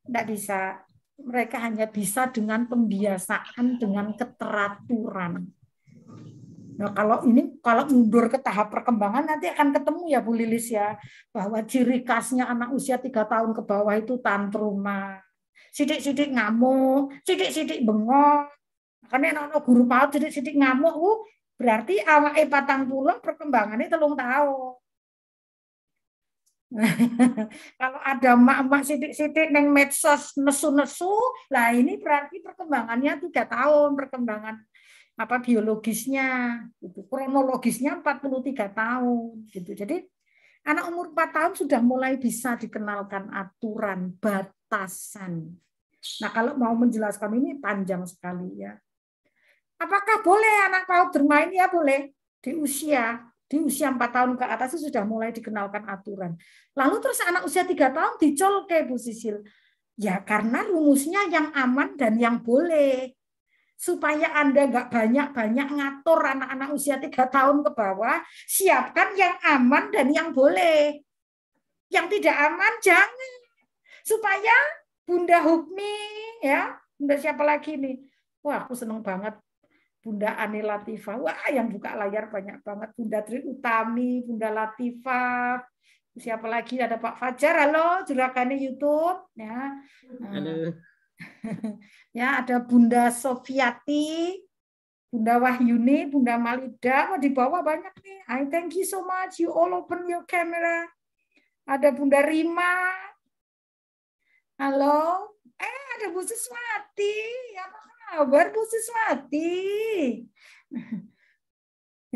Tidak bisa. Mereka hanya bisa dengan pembiasaan, dengan keteraturan. Nah, kalau ini kalau mundur ke tahap perkembangan nanti akan ketemu ya Bu Lilis ya bahwa ciri khasnya anak usia tiga tahun ke bawah itu tantruma, sidik-sidik ngamuk, sidik-sidik bengong, karena ono guru PAUD sidik-sidik ngamuk, uh, berarti awake patang puluh perkembangannya telung tahun. *laughs* Kalau ada mak-mak sidik-sidik neng medsos nesu-nesu, lah ini berarti perkembangannya tiga tahun, perkembangan apa biologisnya, gitu. kronologisnya 43 tahun, gitu. Jadi anak umur 4 tahun sudah mulai bisa dikenalkan aturan, batasan. Nah kalau mau menjelaskan ini panjang sekali ya. Apakah boleh anak PAUD bermain? Ya boleh. Di usia di usia 4 tahun ke atas itu sudah mulai dikenalkan aturan. Lalu terus anak usia 3 tahun dicol ke Bu Sisil. Ya karena rumusnya yang aman dan yang boleh. Supaya Anda nggak banyak-banyak ngatur anak-anak usia 3 tahun ke bawah, siapkan yang aman dan yang boleh. Yang tidak aman jangan. Supaya Bunda Hukmi, ya, Bunda siapa lagi nih? Wah, aku seneng banget Bunda Ani Latifah. Wah, yang buka layar banyak banget. Bunda Tri Utami, Bunda Latifah. Siapa lagi? Ada Pak Fajar. Halo, juragannya YouTube. Ya. Halo. *laughs* ya, ada Bunda Sofiati. Bunda Wahyuni, Bunda Malida, oh, di bawah banyak nih. I thank you so much. You all open your camera. Ada Bunda Rima. Halo. Eh, ada Bu Siswati. Apa kabar Bu Siswati?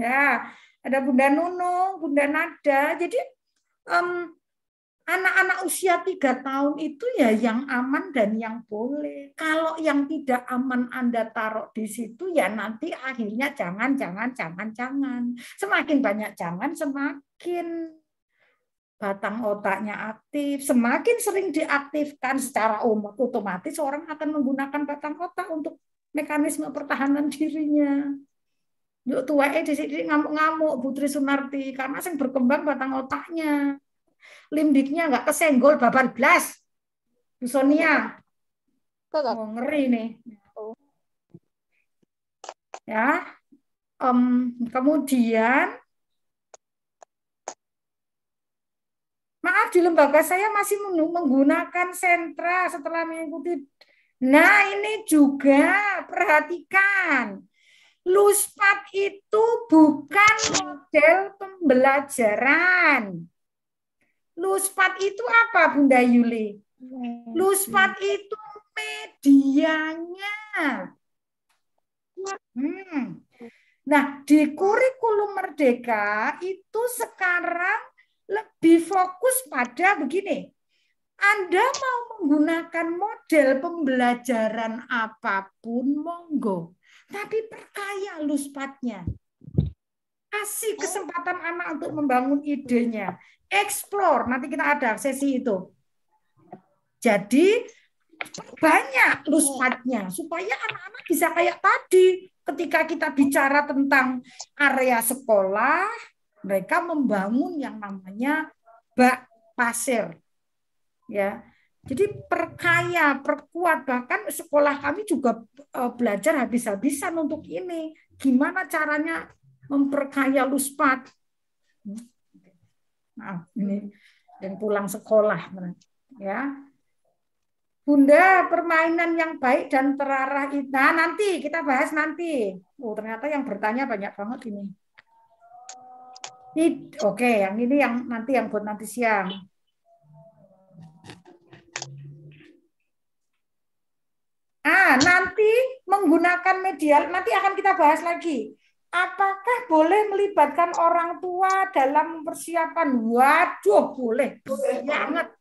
ya, ada Bunda Nunung, Bunda Nada. Jadi um, anak-anak usia tiga tahun itu ya yang aman dan yang boleh. Kalau yang tidak aman Anda taruh di situ ya nanti akhirnya jangan, jangan, jangan, jangan. Semakin banyak jangan, semakin batang otaknya aktif, semakin sering diaktifkan secara umum, otomatis orang akan menggunakan batang otak untuk mekanisme pertahanan dirinya. Yuk tua eh di sini ngamuk-ngamuk Putri Sunarti karena sing berkembang batang otaknya. Limbiknya nggak kesenggol babar blas. Bu Sonia. Oh, ngeri nih. Ya. Um, kemudian Maaf di lembaga saya masih menggunakan sentra setelah mengikuti. Nah ini juga perhatikan. Luspat itu bukan model pembelajaran. Luspat itu apa Bunda Yuli? Luspat itu medianya. Hmm. Nah, di kurikulum merdeka itu sekarang lebih fokus pada begini. Anda mau menggunakan model pembelajaran apa pun, monggo. Tapi perkaya luspatnya. Kasih kesempatan anak untuk membangun idenya. Explore, nanti kita ada sesi itu. Jadi banyak luspatnya supaya anak-anak bisa kayak tadi ketika kita bicara tentang area sekolah mereka membangun yang namanya bak pasir. Ya. Jadi perkaya, perkuat bahkan sekolah kami juga eh, belajar habis-habisan untuk ini. Gimana caranya memperkaya luspat. Nah, ini dan pulang sekolah ya. Bunda, permainan yang baik dan terarah itu. Nah, nanti kita bahas nanti. Oh, ternyata yang bertanya banyak banget ini. Oke, okay, yang ini yang nanti yang buat nanti siang. Ah, nanti menggunakan media nanti akan kita bahas lagi. Apakah boleh melibatkan orang tua dalam persiapan? Waduh, boleh. Banget.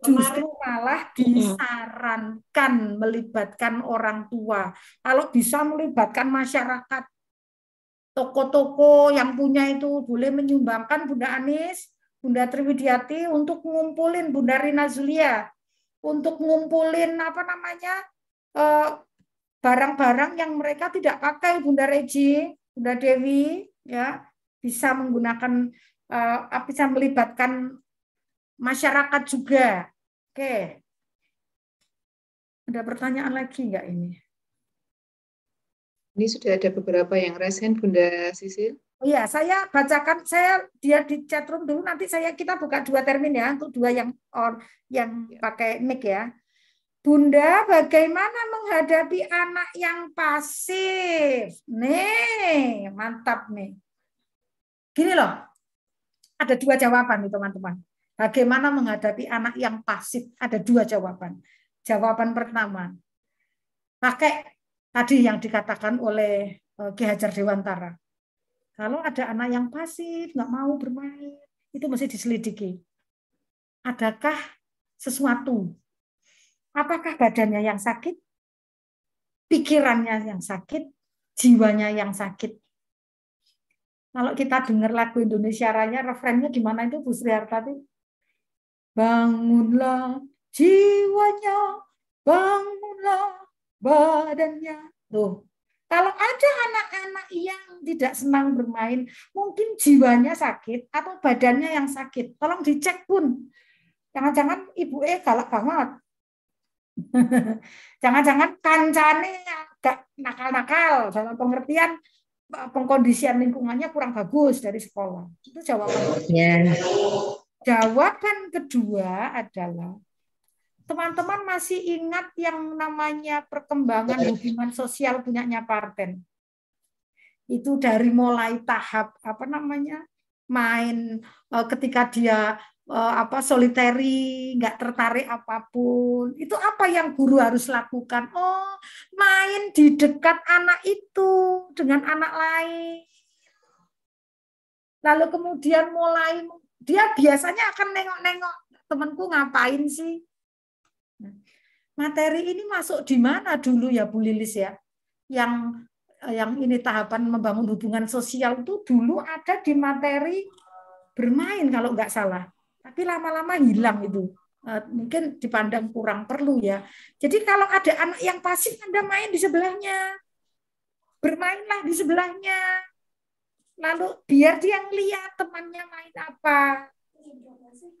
Justru malah disarankan melibatkan orang tua. Kalau bisa melibatkan masyarakat toko-toko yang punya itu boleh menyumbangkan Bunda Anis, Bunda Triwidiati untuk ngumpulin Bunda Rina Zulia, untuk ngumpulin apa namanya eh, barang-barang yang mereka tidak pakai Bunda Regi, Bunda Dewi, ya bisa menggunakan uh, bisa melibatkan masyarakat juga. Oke. Ada pertanyaan lagi nggak ini? Ini sudah ada beberapa yang resen Bunda Sisil. Oh iya, saya bacakan saya dia di chat room dulu nanti saya kita buka dua termin ya untuk dua yang on yang ya. pakai mic ya. Bunda, bagaimana menghadapi anak yang pasif? Nih, mantap nih. Gini loh, ada dua jawaban nih teman-teman. Bagaimana menghadapi anak yang pasif? Ada dua jawaban. Jawaban pertama, pakai tadi yang dikatakan oleh eh, Ki Hajar Dewantara. Kalau ada anak yang pasif, nggak mau bermain, itu mesti diselidiki. Adakah sesuatu? Apakah badannya yang sakit? Pikirannya yang sakit? Jiwanya yang sakit? Kalau kita dengar lagu Indonesia Raya, referennya gimana itu Bu Sri Hartati? Bangunlah jiwanya, bangunlah badannya. Tuh. Kalau ada anak-anak yang tidak senang bermain, mungkin jiwanya sakit atau badannya yang sakit. Tolong dicek pun. Jangan-jangan ibu E galak banget. *laughs* Jangan-jangan kancane agak nakal-nakal dalam pengertian eh, pengkondisian lingkungannya kurang bagus dari sekolah. Itu jawaban. Yeah. Jawaban kedua adalah teman-teman masih ingat yang namanya perkembangan hubungan sosial punyanya Parten. Itu dari mulai tahap apa namanya? main uh, ketika dia uh, apa solitary, nggak tertarik apa pun. Itu apa yang guru harus lakukan? Oh, main di dekat anak itu dengan anak lain. Lalu kemudian mulai dia biasanya akan nengok-nengok temanku ngapain sih? Materi ini masuk di mana dulu ya Bu Lilis ya? Yang yang ini tahapan membangun hubungan sosial itu dulu ada di materi bermain kalau nggak salah. Tapi lama-lama hilang itu. Eh, mungkin dipandang kurang perlu ya. Jadi kalau ada anak yang pasif, Anda main di sebelahnya. Bermainlah di sebelahnya. Lalu biar dia ngeliat temannya main apa.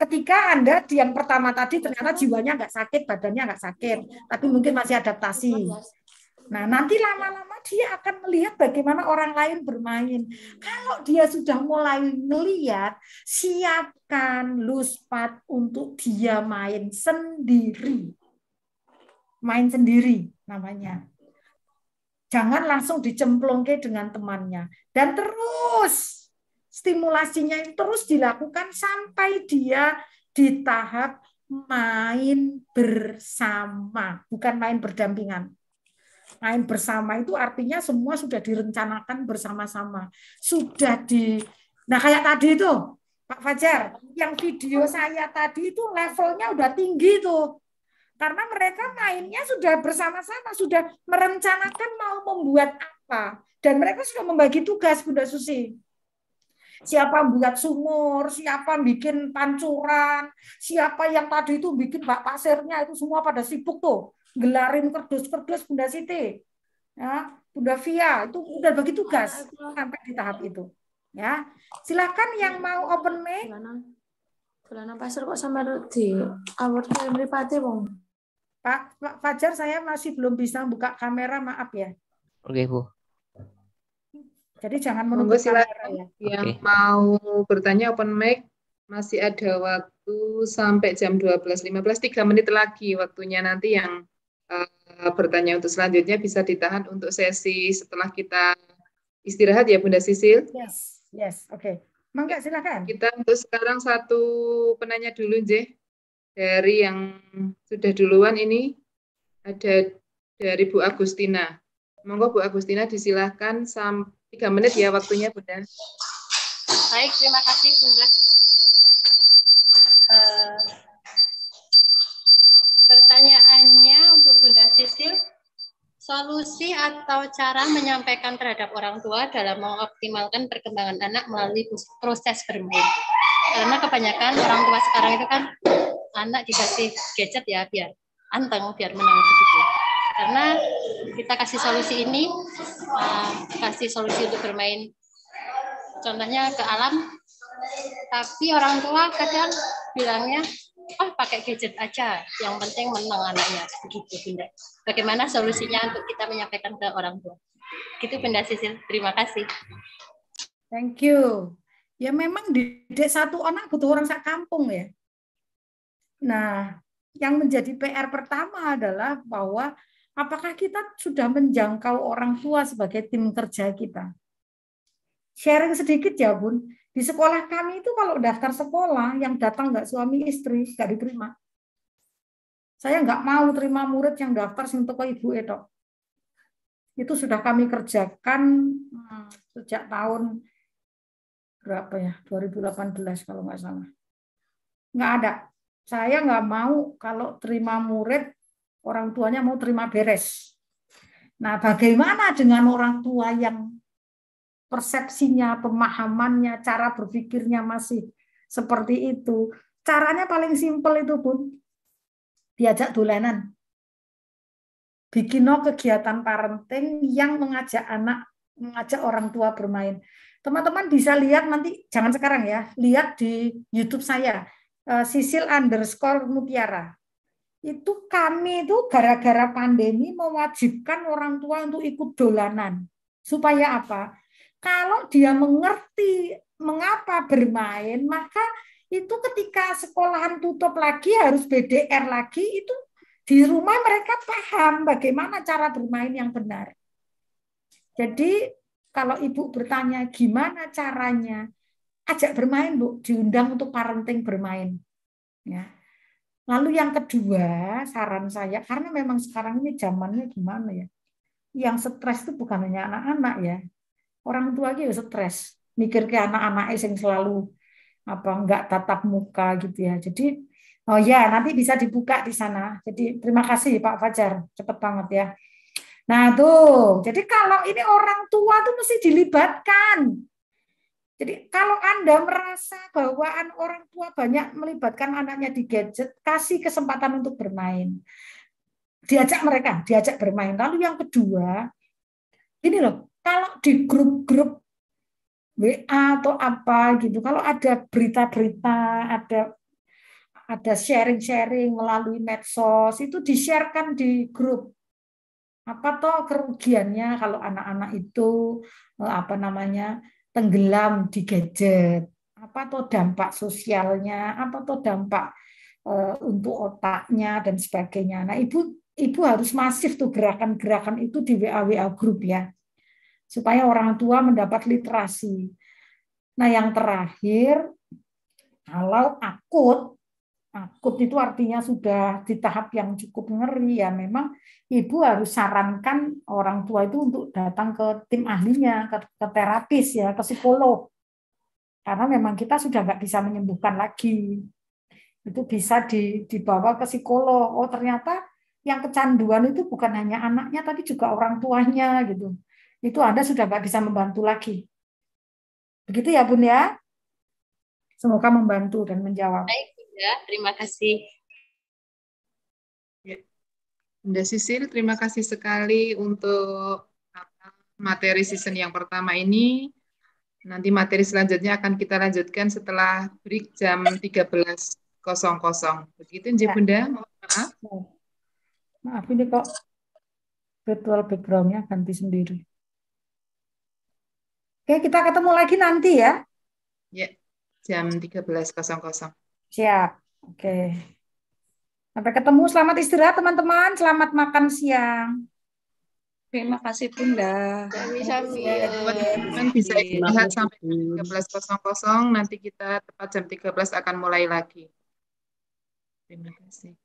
Ketika Anda yang pertama tadi ternyata jiwanya nggak sakit, badannya nggak sakit, tapi mungkin masih adaptasi. Nah, nanti lama-lama dia akan melihat bagaimana orang lain bermain. Kalau dia sudah mulai melihat, siapkan luspat untuk dia main sendiri. Main sendiri namanya. Jangan langsung dicemplungke dengan temannya. Dan terus stimulasinya itu terus dilakukan sampai dia di tahap main bersama, bukan main berdampingan main bersama itu artinya semua sudah direncanakan bersama-sama. Sudah di Nah, kayak tadi itu, Pak Fajar, yang video saya tadi itu levelnya udah tinggi tuh. Karena mereka mainnya sudah bersama-sama, sudah merencanakan mau membuat apa. Dan mereka sudah membagi tugas, Bunda Susi siapa buat sumur, siapa bikin pancuran, siapa yang tadi itu bikin bak pasirnya itu semua pada sibuk tuh gelarin kerdus-kerdus Bunda Siti. Ya, Bunda Via itu udah bagi tugas sampai di tahap itu. Ya, silakan yang mau open mic. Bulanan pasar kok sampai di award mripate wong. Pak, Pak Fajar saya masih belum bisa buka kamera, maaf ya. Oke, Bu. Jadi jangan menunggu kamera ya. Yang okay. mau bertanya open mic masih ada waktu sampai jam 12.15, 3 menit lagi waktunya nanti yang uh, bertanya untuk selanjutnya bisa ditahan untuk sesi setelah kita istirahat ya Bunda Sisil. Yes, yes, oke. Okay. Mangga silakan. Kita untuk sekarang satu penanya dulu, J. Dari yang sudah duluan ini ada dari Bu Agustina. Monggo Bu Agustina disilahkan sampai tiga menit ya waktunya Bunda. Baik, terima kasih Bunda. Uh, Pertanyaannya untuk Bunda Sisil, solusi atau cara menyampaikan terhadap orang tua dalam mengoptimalkan perkembangan anak melalui proses bermain. Karena kebanyakan orang tua sekarang itu kan anak dikasih gadget ya biar anteng, biar menang begitu. Karena kita kasih solusi ini, uh, kasih solusi untuk bermain, contohnya ke alam, tapi orang tua kadang bilangnya oh pakai gadget aja, yang penting menang anaknya, begitu Bunda. Bagaimana solusinya untuk kita menyampaikan ke orang tua? Gitu Bunda Sisil, terima kasih. Thank you. Ya memang di desa satu anak butuh orang sak kampung ya. Nah, yang menjadi PR pertama adalah bahwa apakah kita sudah menjangkau orang tua sebagai tim kerja kita. Sharing sedikit ya Bun, di sekolah kami itu kalau daftar sekolah yang datang nggak suami istri nggak diterima. Saya nggak mau terima murid yang daftar sing toko ibu itu. Itu sudah kami kerjakan hmm, sejak tahun berapa ya 2018 kalau nggak salah. Nggak ada. Saya nggak mau kalau terima murid orang tuanya mau terima beres. Nah, bagaimana dengan orang tua yang persepsinya, pemahamannya, cara berpikirnya masih seperti itu. Caranya paling simpel itu pun diajak dolanan. Bikin kegiatan parenting yang mengajak anak, mengajak orang tua bermain. Teman-teman bisa lihat nanti, jangan sekarang ya, lihat di YouTube saya, eh, Sisil underscore Mutiara. Itu kami itu gara-gara pandemi mewajibkan orang tua untuk ikut dolanan. Supaya apa? kalau dia mengerti mengapa bermain, maka itu ketika sekolahan tutup lagi harus BDR lagi itu di rumah mereka paham bagaimana cara bermain yang benar. Jadi kalau ibu bertanya gimana caranya, ajak bermain bu, diundang untuk parenting bermain. Ya. Lalu yang kedua saran saya, karena memang sekarang ini zamannya gimana ya, yang stres itu bukan hanya anak-anak ya, orang tua juga stres, mikir ke anak-anak yang selalu apa enggak tatap muka gitu ya. Jadi oh ya nanti bisa dibuka di sana. Jadi terima kasih Pak Fajar, cepet banget ya. Nah tuh, jadi kalau ini orang tua tuh mesti dilibatkan. Jadi kalau Anda merasa bahwa orang tua banyak melibatkan anaknya di gadget, kasih kesempatan untuk bermain. Diajak mereka, diajak bermain. Lalu yang kedua, ini loh, kalau di grup-grup WA atau apa gitu, kalau ada berita-berita, ada ada sharing-sharing melalui medsos, itu di-sharekan di grup apa toh kerugiannya kalau anak-anak itu eh, apa namanya tenggelam di gadget. Apa toh dampak sosialnya? Apa toh dampak uh, untuk otaknya dan sebagainya? Nah ibu ibu harus masif tuh gerakan-gerakan itu di WA WA grup ya. Supaya orang tua mendapat literasi. Nah yang terakhir kalau akut akut itu artinya sudah di tahap yang cukup ngeri. Ya memang ibu harus sarankan orang tua itu untuk datang ke tim ahlinya ke, ke terapis ya ke psikolog. Karena memang kita sudah nggak bisa menyembuhkan lagi. Itu bisa di, dibawa ke psikolog. Oh ternyata yang kecanduan itu bukan hanya anaknya tapi juga orang tuanya gitu. Itu anda sudah nggak bisa membantu lagi. Begitu ya bun ya? Semoga membantu dan menjawab. Baik. Bunda. Terima kasih. Ya. Bunda Sisil, terima kasih sekali untuk materi season yang pertama ini. Nanti materi selanjutnya akan kita lanjutkan setelah break jam 13.00. Begitu, Nji ya. Bunda. Maaf. Maaf, ini kok virtual background-nya ganti sendiri. Oke, kita ketemu lagi nanti ya. Ya, jam 13.00. Siap. Oke. Sampai ketemu. Selamat istirahat teman-teman. Selamat makan siang. Terima kasih Bunda. Sami-sami. Teman-teman bisa istirahat sampai 13.00. Nanti kita tepat jam 13 akan mulai lagi. Terima kasih.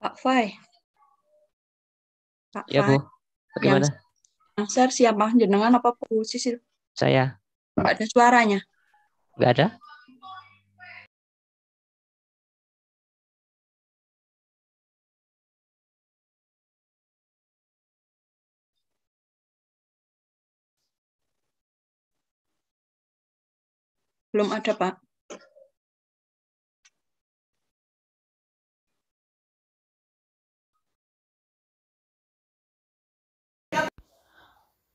Pak Fai. Pak ya, Fai. Bu. Bagaimana? Yang share siapa jenengan apa Bu Sisil? Saya. Enggak ada suaranya. Enggak ada? Belum ada, Pak.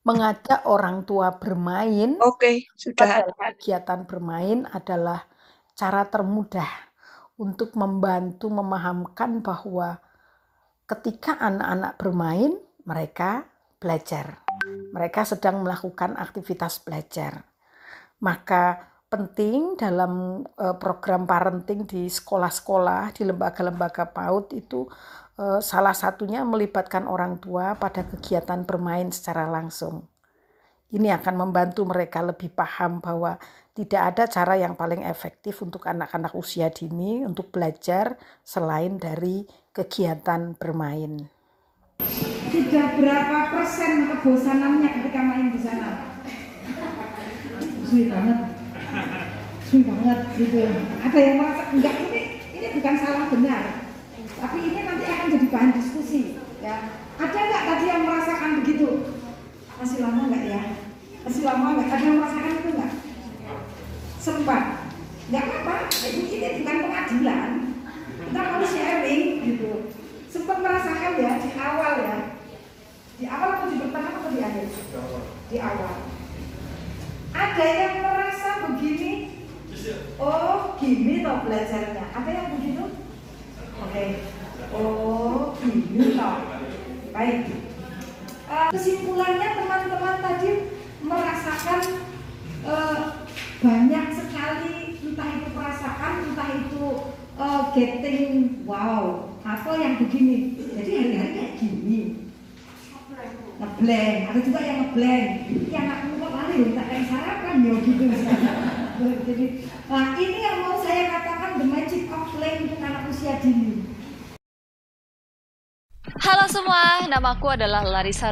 Mengajak orang tua bermain Oke, sudah. kegiatan bermain adalah cara termudah untuk membantu memahamkan bahwa ketika anak-anak bermain, mereka belajar. Mereka sedang melakukan aktivitas belajar. Maka penting dalam eh, program parenting di sekolah-sekolah, di lembaga-lembaga PAUD itu eh, salah satunya melibatkan orang tua pada kegiatan bermain secara langsung. Ini akan membantu mereka lebih paham bahwa tidak ada cara yang paling efektif untuk anak-anak usia dini untuk belajar selain dari kegiatan bermain. Sudah berapa persen kebosanannya ketika main di sana? Sulit banget. Banget gitu. Ada yang merasa enggak ini ini bukan salah benar. Tapi ini nanti akan jadi bahan diskusi ya. Ada nggak tadi yang merasakan begitu? Masih lama nggak ya? Masih lama nggak? Ada yang merasakan itu nggak? Sempat. Nggak apa-apa. Ini, ini bukan pengadilan. Kita mau sharing gitu. Sempat merasakan ya di awal ya. Di awal atau di pertengahan atau di akhir? Di awal. Ada yang merasa begini, oh gini toh belajarnya. Ada yang begitu? Oke. Oh gini toh. Baik. Eh, kesimpulannya teman-teman tadi merasakan eh, banyak sekali entah itu perasaan, entah itu eh, getting wow atau yang begini. Jadi hari-hari kayak gini ngeblank ada juga yang ngeblank yang anak kok lari loh tak kayak sarapan ya gitu. Jadi nah ini yang mau saya katakan the magic of playing untuk anak usia dini. Halo semua, namaku adalah Larissa